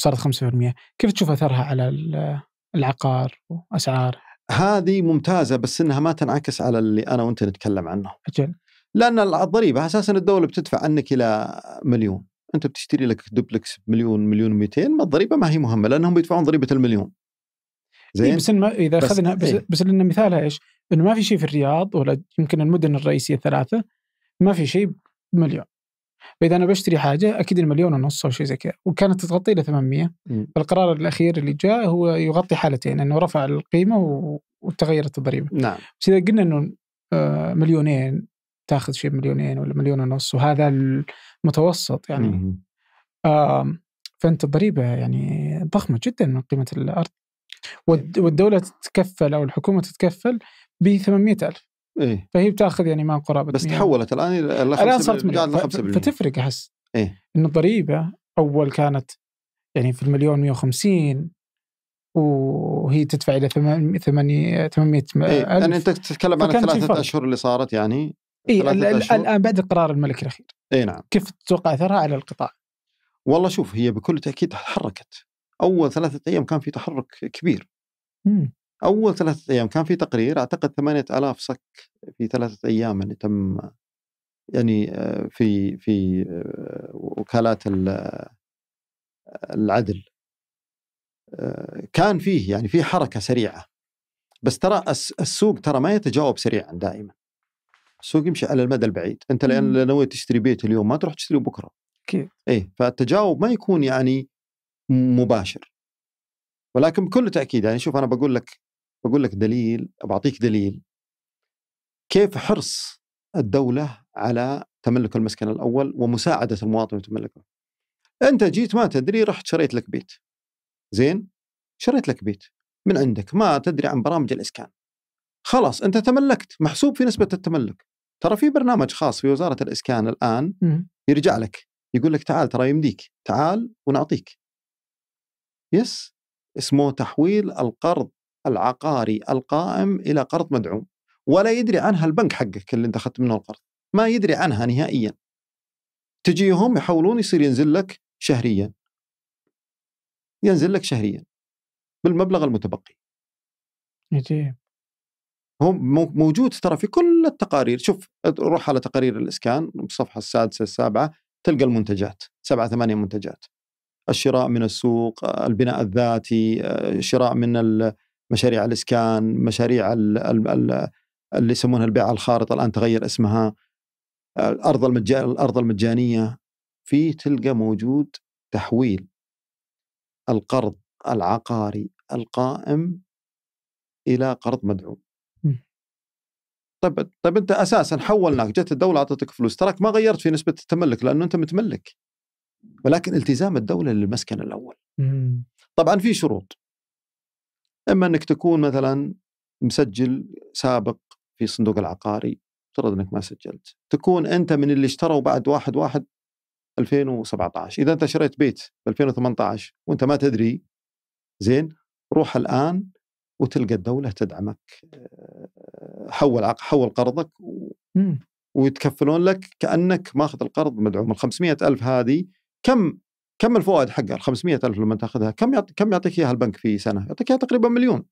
صارت 5% كيف تشوف أثرها على العقار وأسعار؟ هذه ممتازة بس إنها ما تنعكس على اللي أنا وأنت نتكلم عنه. أجل لأن الضريبة أساسا الدولة بتدفع عنك إلى مليون، أنت بتشتري لك دوبلكس بمليون مليون و200 ما الضريبة ما هي مهمة لأنهم بيدفعون ضريبة المليون. زين إيه بس ما إذا اخذنا بس, إيه؟ بس لأن مثالها إيش؟ إنه ما في شيء في الرياض ولا يمكن المدن الرئيسية الثلاثة ما في شيء بمليون فإذا أنا بشتري حاجة أكيد المليون ونص أو شيء زي كذا. وكانت تغطي إلى 800 القرار الأخير اللي جاء هو يغطي حالتين إنه رفع القيمة وتغيرت الضريبة. نعم. بس إذا قلنا إنه آه، مليونين تأخذ شيء مليونين ولا مليون ونص وهذا المتوسط يعني. آه فأنت الضريبة يعني ضخمة جدا من قيمة الأرض. والدولة تتكفل أو الحكومة تتكفل ب 800000 إيه. فهي بتاخذ يعني ما قرابة بس تحولت. الآن الآن صارت مليون. فتفرق أحس. إيه. إنه الضريبة أول كانت يعني في المليون 150 وهي تدفع إلى 800 800 إيه؟ يعني أنت تتكلم عن الثلاثة أشهر اللي صارت يعني؟ اي الآن بعد قرار الملك الأخير. اي نعم. كيف تتوقع أثرها على القطاع؟ والله شوف هي بكل تأكيد تحركت. أول ثلاثة أيام كان في تحرك كبير. مم. أول ثلاثة أيام كان في تقرير أعتقد 8000 صك في ثلاثة أيام اللي تم يعني آه، في في آه، وكالات العدل. آه، كان فيه يعني في حركة سريعة. بس ترى السوق ترى ما يتجاوب سريعا دائما. السوق يمشي على المدى البعيد. أنت لأن نويت تشتري بيت اليوم ما تروح تشتري بكرة. أكيد. إيه فالتجاوب ما يكون يعني مباشر. ولكن بكل تأكيد يعني شوف أنا بقول لك بقول لك دليل بعطيك دليل كيف حرص الدولة على تملك المسكن الأول ومساعدة المواطن يتملكه. أنت جيت ما تدري رحت شريت لك بيت. زين؟ شريت لك بيت من عندك ما تدري عن برامج الإسكان. خلاص أنت تملكت محسوب في نسبة التملك. ترى في برنامج خاص في وزارة الإسكان الآن يرجع لك يقول لك تعال ترى يمديك تعال ونعطيك. يس اسمه تحويل القرض العقاري القائم إلى قرض مدعوم ولا يدري عنها البنك حقك اللي أنت أخذت منه القرض ما يدري عنها نهائيا. تجيهم يحولون يصير ينزل لك شهريا. ينزل لك شهريا بالمبلغ المتبقي. عجيب. هو موجود ترى في كل التقارير. شوف روح على تقارير الإسكان الصفحه السادسة السابعة تلقى المنتجات سبعة ثمانية منتجات. الشراء من السوق البناء الذاتي الشراء من مشاريع الإسكان مشاريع اللي يسمونها البيع الخارط الآن تغير اسمها الأرض المجانيه الأرض المجانية في تلقى موجود تحويل القرض العقاري القائم إلى قرض مدعوم. طيب طيب أنت أساسا حولناك جت الدولة أعطتك فلوس تراك ما غيرت في نسبة التملك لأنه أنت متملك. ولكن التزام الدولة للمسكن الأول. طبعا في شروط. أما أنك تكون مثلا مسجل سابق في الصندوق العقاري افترض أنك ما سجلت. تكون أنت من اللي اشتروا بعد 1 1 2017 إذا أنت شريت بيت ب 2018 وأنت ما تدري زين روح الآن وتلقى الدولة تدعمك آه، حول حول قرضك و... ويتكفلون لك كأنك ماخذ القرض مدعوم. ال 500 ألف هذه كم كم الفوائد حقها؟ ال 500 ألف لما تاخذها. كم يعطي كم يعطيك إياها البنك في سنة؟ يعطيك إياها تقريبا مليون.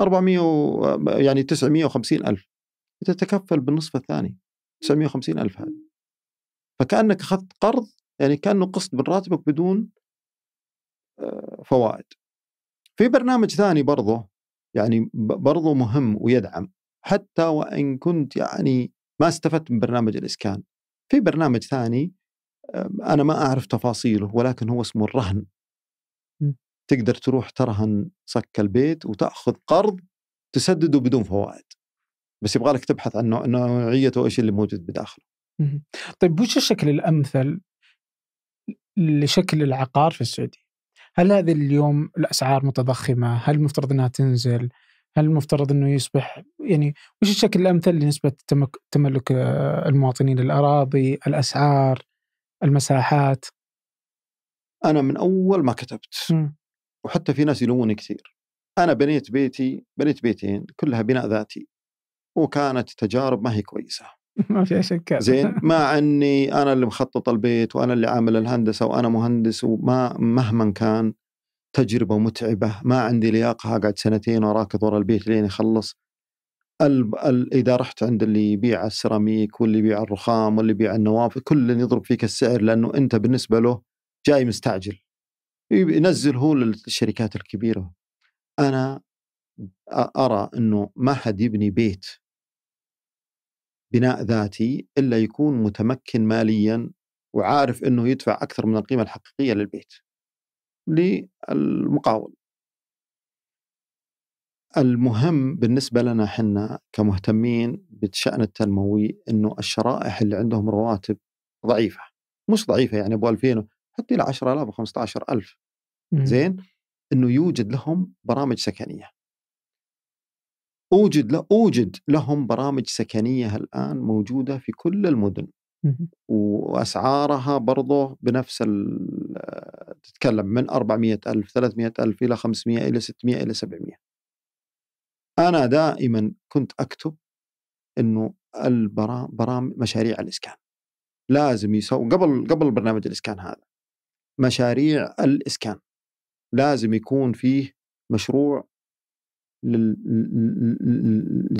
400 و... يعني 950 ألف. تتكفل بالنصف الثاني 950 ألف هذه. فكأنك أخذت قرض يعني كأنه قسط من راتبك بدون آه، فوائد. في برنامج ثاني برضه يعني برضه مهم ويدعم. حتى وإن كنت يعني ما استفدت من برنامج الإسكان. في برنامج ثاني أنا ما أعرف تفاصيله ولكن هو اسمه الرهن تقدر تروح ترهن صك البيت وتأخذ قرض تسدده بدون فوائد بس يبغى لك تبحث عن نوعيته وإيش اللي موجود بداخله. طيب وش الشكل الأمثل لشكل العقار في السعودية؟ هل هذه اليوم الأسعار متضخمة؟ هل المفترض إنها تنزل؟ هل المفترض إنه يصبح يعني وش الشكل الأمثل لنسبة تملك آه، المواطنين الأراضي، الأسعار، المساحات؟ أنا من أول ما كتبت م. وحتى في ناس يلوموني كثير. أنا بنيت بيتي بنيت بيتين كلها بناء ذاتي وكانت تجارب ما هي كويسة ما في شك زين مع اني أنا اللي مخطط البيت وأنا اللي عامل الهندسة وأنا مهندس وما مهما كان تجربة متعبة ما عندي لياقه اقعد سنتين وراكض ورا البيت لين يخلص إذا رحت عند اللي يبيع السيراميك واللي يبيع الرخام واللي يبيع النوافذ كل يضرب فيك السعر لأنه أنت بالنسبة له جاي مستعجل. ينزل هو للشركات الكبيرة. أنا أرى إنه ما حد يبني بيت بناء ذاتي إلا يكون متمكن ماليا وعارف إنه يدفع أكثر من القيمة الحقيقية للبيت. للمقاول. المهم بالنسبة لنا إحنا كمهتمين بالشان التنموي إنه الشرائح اللي عندهم رواتب ضعيفة. مش ضعيفة يعني أبو 2000 حتى إلى 10000 و15000 زين؟ إنه يوجد لهم برامج سكنية. أوجد له أوجد لهم برامج سكنية الآن موجودة في كل المدن. وأسعارها برضه بنفس تتكلم من 400 ألف 300 ألف إلى 500 إلى 600 إلى 700 أنا دائما كنت أكتب أنه البرامج مشاريع الإسكان. لازم يسوي قبل قبل برنامج الإسكان هذا. مشاريع الإسكان. لازم يكون فيه مشروع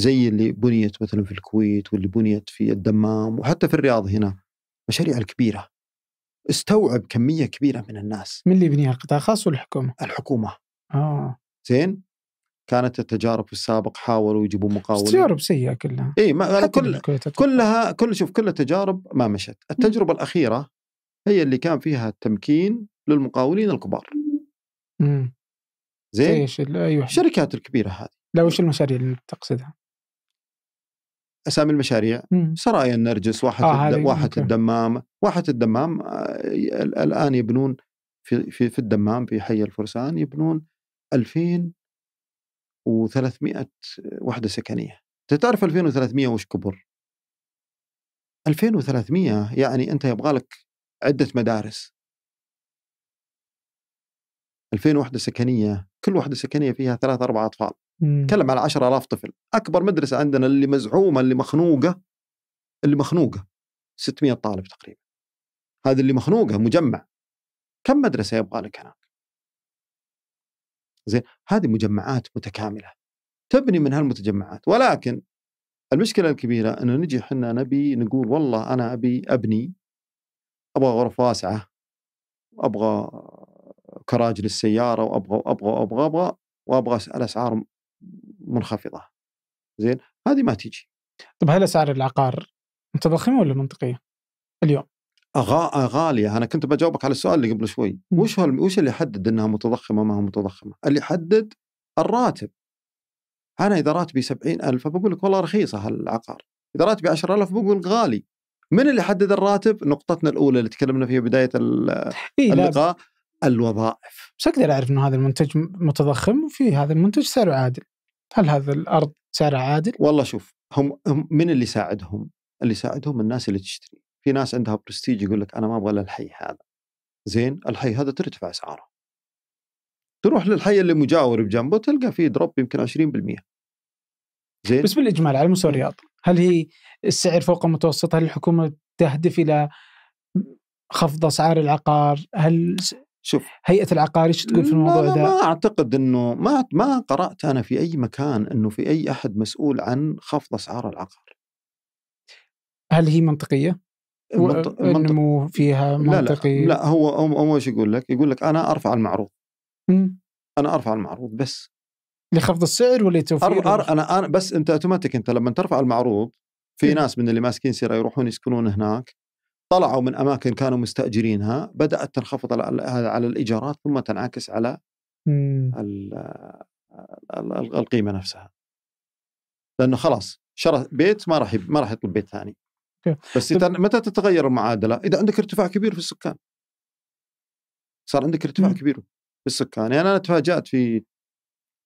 زي اللي بنيت مثلا في الكويت واللي بنيت في الدمام وحتى في الرياض هنا. مشاريع الكبيرة. استوعب كمية كبيرة من الناس. من اللي يبنيها القطاع الخاص ولا الحكومة؟ الحكومة. آه. زين؟ كانت التجارب في السابق حاولوا يجيبوا مقاولين. تجارب سيئة كلها. إي ما كل كلها كل شوف كل التجارب ما مشت. التجربة م. الأخيرة هي اللي كان فيها التمكين للمقاولين الكبار. امم زين؟ إيش أيوه. الشركات الكبيرة هذه. لا وش المشاريع اللي تقصدها؟ أسامي المشاريع. مم. سرايا النرجس واحة آه الد... واحة الدمام. واحة الدمام آه الآن يبنون في في في الدمام في حي الفرسان يبنون 2300 وحده سكنية. انت تعرف 2300 وش كبر؟ 2300 يعني أنت يبغى لك عدة مدارس. 2000 وحده سكنية كل وحده سكنية فيها ثلاث أربع أطفال. نتكلم على 10000 طفل. أكبر مدرسة عندنا اللي مزعومة اللي مخنوقة اللي مخنوقة. 600 طالب تقريبا. هذه اللي مخنوقة مجمع. كم مدرسة يبغى لك هناك زين؟ هذه مجمعات متكاملة تبني من هالمتجمعات. ولكن المشكلة الكبيرة إنه نجي إحنا نبي نقول والله أنا أبي أبني أبغى غرف واسعة وابغى كراج للسيارة وأبغى وابغى وابغى أبغى وأبغى الأسعار منخفضة. زين؟ هذه ما تيجي طيب هل أسعار العقار متضخمه ولا منطقية اليوم؟ أغا... غالية. أنا كنت بجاوبك على السؤال اللي قبل شوي. وش هو وش اللي يحدد إنها متضخمة ما هو متضخمة؟ اللي يحدد الراتب. أنا إذا راتبي سبعين ألف بقول لك والله رخيصة هالعقار. إذا راتبي 10000 بقول غالي. من اللي يحدد الراتب؟ نقطتنا الأولى اللي تكلمنا فيها بداية اللقاء الوظائف. بس أقدر أعرف إنه هذا المنتج متضخم وفي هذا المنتج سعره عادل. هل هذا الأرض سعرها عادل؟ والله شوف هم, هم من اللي يساعدهم؟ اللي يساعدهم الناس اللي تشتري. في ناس عندها برستيج يقول لك أنا ما أبغى إلا الحي هذا. زين؟ الحي هذا ترتفع أسعاره. تروح للحي اللي مجاور بجنبه تلقى فيه drop يمكن 20% زين؟ بس بالاجمال على مستوى الرياض هل هي السعر فوق المتوسط؟ هل الحكومة تهدف إلى خفض أسعار العقار؟ هل شوف. هيئة العقار إيش تقول في الموضوع لا ده؟ ما أعتقد إنه ما ما قرأت أنا في أي مكان إنه في أي أحد مسؤول عن خفض أسعار العقار. هل هي منطقية؟ المنطق... النمو فيها منطقي؟ لا لا, لا هو هو إيش يقول لك؟ يقول لك أنا أرفع المعروض. م. أنا أرفع المعروض بس. لخفض السعر ولا لتوفير؟ أر... أر... أنا أنا بس أنت أوتوماتيك أنت لما ترفع المعروض في م. ناس من اللي ماسكين سيره يروحون يسكنون هناك طلعوا من أماكن كانوا مستأجرينها بدأت تنخفض على الإيجارات ثم تنعكس على القيمة نفسها لأنه خلاص شرى بيت ما راح ما راح يطلب بيت ثاني بس متى تتغير المعادلة؟ إذا عندك ارتفاع كبير في السكان. صار عندك ارتفاع كبير في السكان. يعني أنا تفاجأت في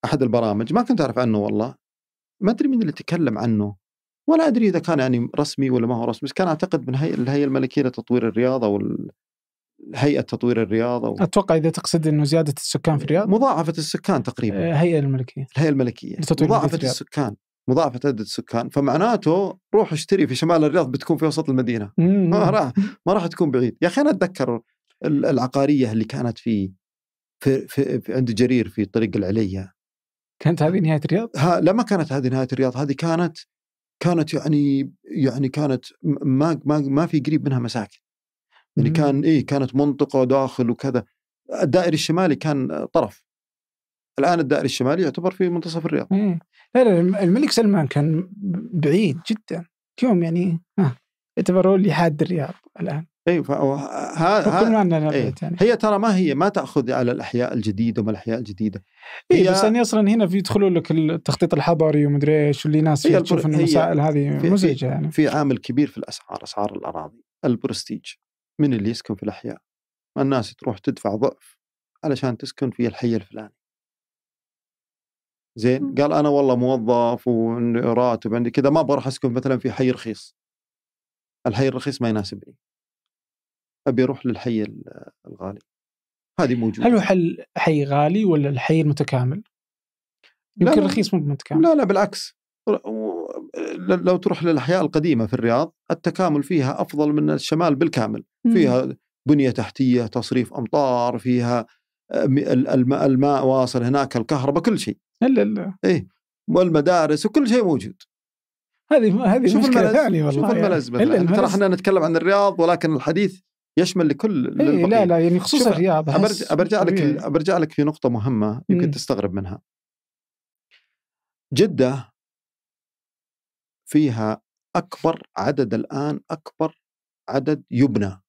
أحد البرامج ما كنت أعرف عنه والله. ما أدري مين اللي تكلم عنه. ولا أدري إذا كان يعني رسمي ولا ما هو رسمي بس كان أعتقد من هيئه الهيئة الملكية لتطوير الرياضة وال هيئة تطوير الرياضة و... أتوقع إذا تقصد إنه زيادة السكان في الرياض؟ مضاعفة السكان تقريبا. الهيئه آه، الملكية. الهيئة الملكية. مضاعفة السكان. مضاعفة عدد السكان فمعناته روح اشتري في شمال الرياض بتكون في وسط المدينة. ما راح ما راح تكون بعيد. يا أخي أنا أتذكر العقارية اللي كانت في في, في, في عند جرير في طريق العليا. كانت هذه نهاية الرياض؟ ها لا ما كانت هذه نهاية الرياض هذه كانت كانت يعني يعني كانت ما ما ما في قريب منها مساكن. يعني كان إيه كانت منطقة داخل وكذا. الدائري الشمالي كان طرف. الآن الدائري الشمالي يعتبر في منتصف الرياض. إيه. لا لا الملك سلمان كان بعيد جدا. اليوم يعني ها يعتبر هو اللي حاد الرياض الآن. أيوه هذا أيه. يعني. هي ترى ما هي؟ ما تأخذ على الأحياء الجديدة وما الأحياء الجديدة. اي بس يعني أصلا هنا في يدخلوا لك التخطيط الحضري ومدري إيش واللي ناس تشوف ان المسائل هذه مزعجة يعني. في عامل كبير في الأسعار أسعار الأراضي البرستيج. من اللي يسكن في الأحياء؟ الناس تروح تدفع ضعف علشان تسكن في الحي الفلاني. زين؟ قال أنا والله موظف وعندي راتب عندي كذا ما بروح أسكن مثلا في حي رخيص. الحي الرخيص ما يناسبني أبي أروح للحي الغالي. هذه موجودة. هل هو حل حي غالي ولا الحي المتكامل؟ يمكن رخيص مو متكامل. لا لا بالعكس. لو تروح للأحياء القديمة في الرياض التكامل فيها أفضل من الشمال بالكامل. فيها بنية تحتية تصريف أمطار فيها الماء, الماء واصل هناك الكهرباء كل شيء. إلا إلا. إيه. والمدارس وكل شيء موجود. هذه هذه شوف مشكلة ثانية والله. شوف الملز يعني ترى إحنا نتكلم عن الرياض ولكن الحديث يشمل لكل إيه لا لا يعني خصوصا الرياض برجع, برجع لك برجع لك في نقطة مهمة يمكن تستغرب منها. جدة فيها أكبر عدد الآن أكبر عدد يبنى.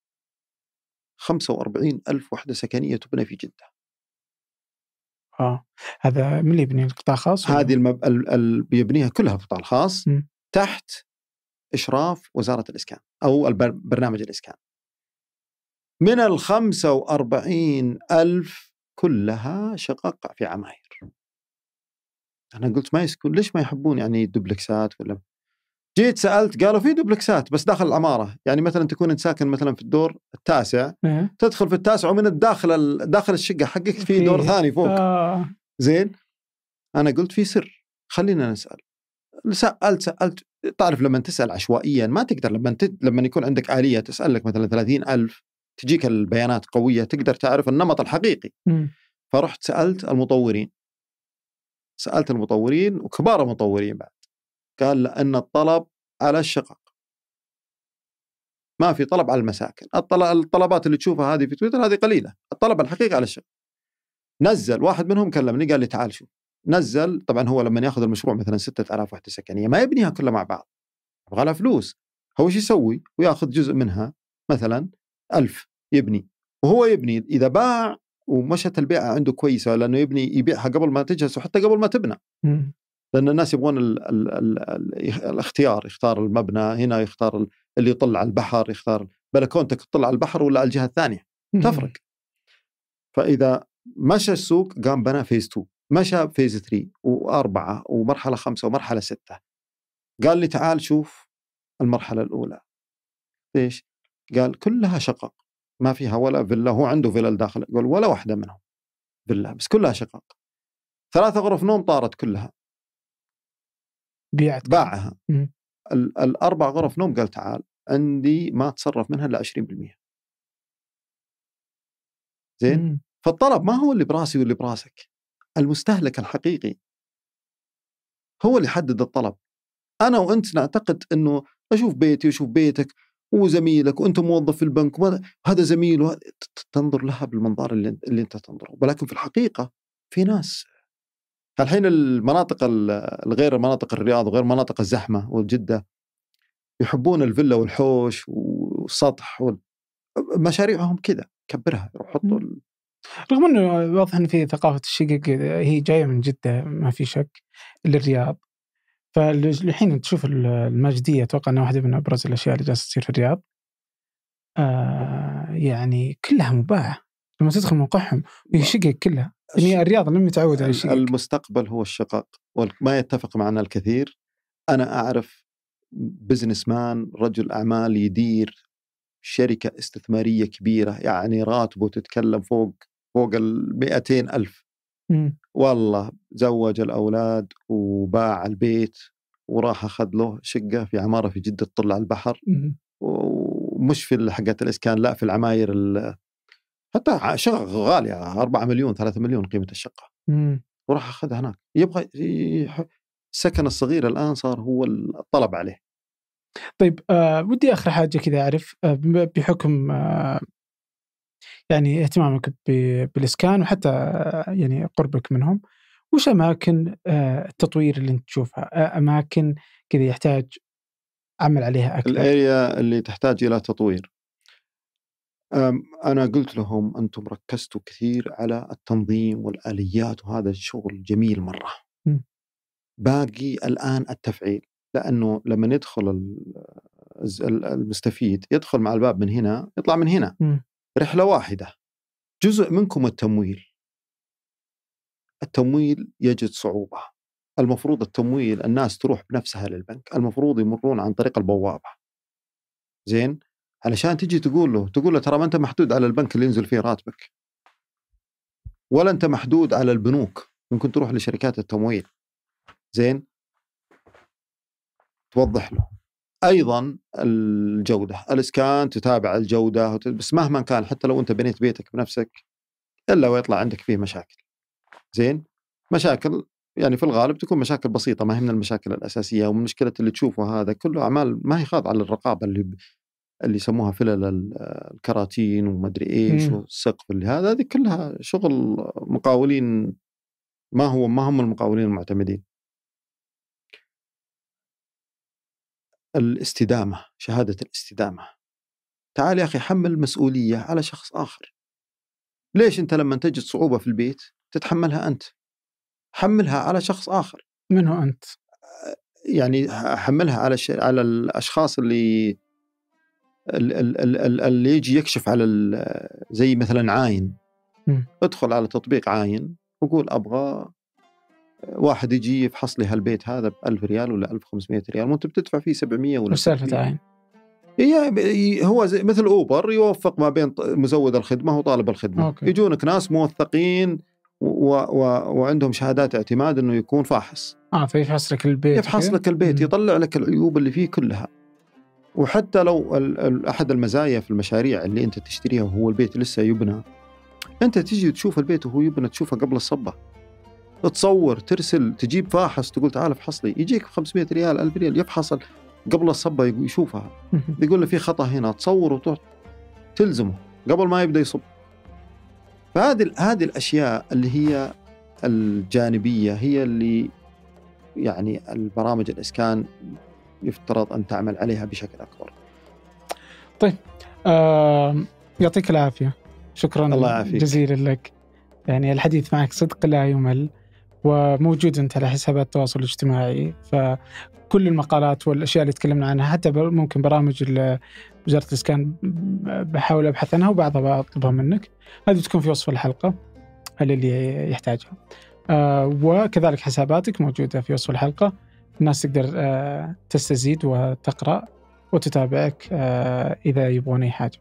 45 ألف وحدة سكنية تبنى في جدة. آه هذا من اللي يبني القطاع الخاص؟ هذه المب... ال... ال... بيبنيها كلها القطاع الخاص م. تحت إشراف وزارة الإسكان أو برنامج الإسكان من ال 45 ألف كلها شقق في عماير أنا قلت ما يسكن ليش ما يحبون يعني دوبلكسات ولا جيت سألت قالوا في دوبلكسات بس داخل العماره يعني مثلا تكون انت ساكن مثلا في الدور التاسع إيه. تدخل في التاسع ومن الداخل داخل الشقة حقك في دور ثاني فوق. آه. زين. أنا قلت في سر خلينا نسأل. سألت سألت. تعرف لما تسأل عشوائيا ما تقدر لما تد... لما يكون عندك آلية تسأل لك مثلا 30000 تجيك البيانات قوية تقدر تعرف النمط الحقيقي. م. فرحت سألت المطورين. سألت المطورين وكبار المطورين بعد. قال لأن الطلب على الشقق. ما في طلب على المساكن. الطلبات اللي تشوفها هذه في تويتر هذه قليلة. الطلب الحقيقي على الشقق. نزل واحد منهم كلمني قال لي تعال شوف. نزل طبعا هو لما يأخذ المشروع مثلا 6000 وحدة سكنية ما يبنيها كلها مع بعض. يبغى لها فلوس. هو إيش يسوي؟ وياخذ جزء منها مثلا ألف يبني. وهو يبني إذا باع ومشت البيعة عنده كويسة لأنه يبني يبيعها قبل ما تجهز وحتى قبل ما تبنى. لأن الناس يبغون ال ال ال ال الاختيار يختار المبنى هنا يختار اللي يطل على البحر يختار بلكونتك تطل على البحر ولا على الجهة الثانية؟ تفرق. فإذا مشى السوق قام بنى phase 2 مشى phase 3 وأربعة ومرحلة خمسة ومرحلة ستة. قال لي تعال شوف المرحلة الأولى. ليش؟ قال كلها شقق. ما فيها ولا فيلا هو عنده فيلا داخل قال ولا واحدة منهم فيلا بس كلها شقق. ثلاثة غرف نوم طارت كلها. بيعت باعها. الأربع غرف نوم قال تعال عندي ما أتصرف منها إلا 20% زين؟ مم. فالطلب ما هو اللي براسي واللي براسك. المستهلك الحقيقي. هو اللي يحدد الطلب. أنا وأنت نعتقد إنه أشوف بيتي وأشوف بيتك وزميلك وأنت موظف في البنك وهذا زميل تنظر لها بالمنظار اللي, اللي أنت تنظره. ولكن في الحقيقة في ناس الحين المناطق الغير مناطق الرياض وغير مناطق الزحمة والجده يحبون الفيلا والحوش والسطح وال... مشاريعهم كذا كبرها حطوا ال... رغم إنه واضح إن في ثقافة الشقق هي جاية من جدة ما في شك للرياض. فالحين تشوف الماجديه أتوقع إنها واحدة من أبرز الأشياء اللي جالسة تصير في الرياض. آه يعني كلها مباعة. لما تدخل موقعهم هي شقق كلها. هي الرياض لم يتعود على الشقق المستقبل هو الشقق وما يتفق معنا الكثير أنا أعرف بزنس مان رجل أعمال يدير شركة استثمارية كبيرة يعني راتبه تتكلم فوق فوق ال 200 ألف م. والله زوج الأولاد وباع البيت وراح أخذ له شقة في عمارة في جدة تطل على البحر م. ومش في حقت الإسكان لا في العماير حتى شقق غاليه 4 مليون 3 مليون قيمة الشقة. مم. وراح أخذها هناك. يبغى السكن الصغير الآن صار هو الطلب عليه. طيب آه ودي آخر حاجة كذا أعرف آه بحكم آه يعني اهتمامك بالإسكان وحتى آه يعني قربك منهم وش أماكن آه التطوير اللي أنت تشوفها؟ آه أماكن كذا يحتاج عمل عليها أكثر؟ الأريا اللي تحتاج إلى تطوير. أنا قلت لهم أنتم ركزتوا كثير على التنظيم والآليات وهذا الشغل جميل مرة. م. باقي الآن التفعيل لأنه لما يدخل المستفيد يدخل مع الباب من هنا يطلع من هنا. م. رحلة واحدة. جزء منكم التمويل. التمويل يجد صعوبة. المفروض التمويل الناس تروح بنفسها للبنك المفروض يمرون عن طريق البوابة. زين؟ علشان تجي تقول له تقول له ترى ما أنت محدود على البنك اللي ينزل فيه راتبك. ولا أنت محدود على البنوك. ممكن تروح لشركات التمويل. زين؟ توضح له. أيضا الجودة. الإسكان تتابع الجودة. بس مهما كان حتى لو أنت بنيت بيتك بنفسك إلا ويطلع عندك فيه مشاكل. زين؟ مشاكل يعني في الغالب تكون مشاكل بسيطة. ما هي من المشاكل الأساسية ومشكله اللي تشوفه هذا. كله أعمال ما هي خاضعة للرقابة اللي اللي يسموها فلل الكراتين ومدري إيش مم. والسقف اللي هذا هذه كلها شغل مقاولين ما هو ما هم المقاولين المعتمدين. الاستدامة شهادة الاستدامة. تعال يا أخي حمل مسؤولية على شخص آخر. ليش أنت لما تجد صعوبة في البيت تتحملها أنت؟ حملها على شخص آخر. من هو أنت؟ يعني حملها على الش... على الأشخاص اللي ال- ال- ال- ال- اللي يجي يكشف على زي مثلا عاين مم. ادخل على تطبيق عاين وقول أبغى واحد يجي يفحص لي هالبيت هذا ب 1000 ريال ولا 1500 ريال وانت بتدفع فيه 700 ولا سالفه 600. عين؟ هي هو زي مثل أوبر يوفق ما بين مزود الخدمة وطالب الخدمة okay. يجونك ناس موثقين و... و... وعندهم شهادات اعتماد إنه يكون فاحص آه فيفحص لك البيت يفحص؟ لك البيت مم. يطلع لك العيوب اللي فيه كلها وحتى لو. أحد المزايا في المشاريع اللي أنت تشتريها وهو البيت لسه يبنى أنت تجي تشوف البيت وهو يبنى تشوفه قبل الصبة تصور ترسل تجيب فاحص تقول تعال افحص لي يجيك ب 500 ريال 1000 ريال يفحص قبل الصبة يشوفها. يقول له في خطأ هنا تصور وتروح تلزمه قبل ما يبدأ يصب فهذه هذه الأشياء اللي هي الجانبية هي اللي يعني البرامج الإسكان يفترض أن تعمل عليها بشكل أكبر. آه يعطيك العافية. شكرا الله يعافيك. جزيلا لك. يعني الحديث معك صدق لا يمل وموجود أنت على حسابات التواصل الاجتماعي. فكل المقالات والأشياء اللي تكلمنا عنها حتى ممكن برامج وزارة الإسكان بحاول أبحث عنها وبعضها بطلبها منك. هذه تكون في وصف الحلقة للي يحتاجها. آه وكذلك حساباتك موجودة في وصف الحلقة. الناس تقدر آه تستزيد وتقرأ وتتابعك آه إذا يبغون أي حاجة.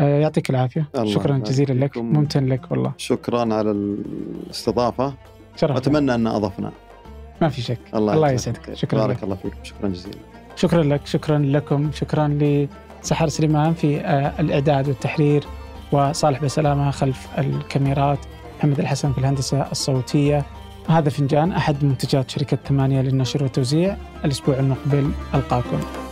آه يعطيك العافية. الله شكرا جزيلا لك. ممتن لك والله. شكرا على الاستضافة. شرف واتمنى أن أضفنا. ما في شك. الله, الله يسعدك. شكرا بارك لك. الله فيكم. شكرا جزيلا. شكرا لك. شكرا لكم. شكرا لسحر سليمان في الإعداد والتحرير وصالح بسلامة خلف الكاميرات. محمد الحسن في الهندسة الصوتية. هذا فنجان أحد منتجات شركة ثمانية للنشر والتوزيع الأسبوع المقبل ألقاكم.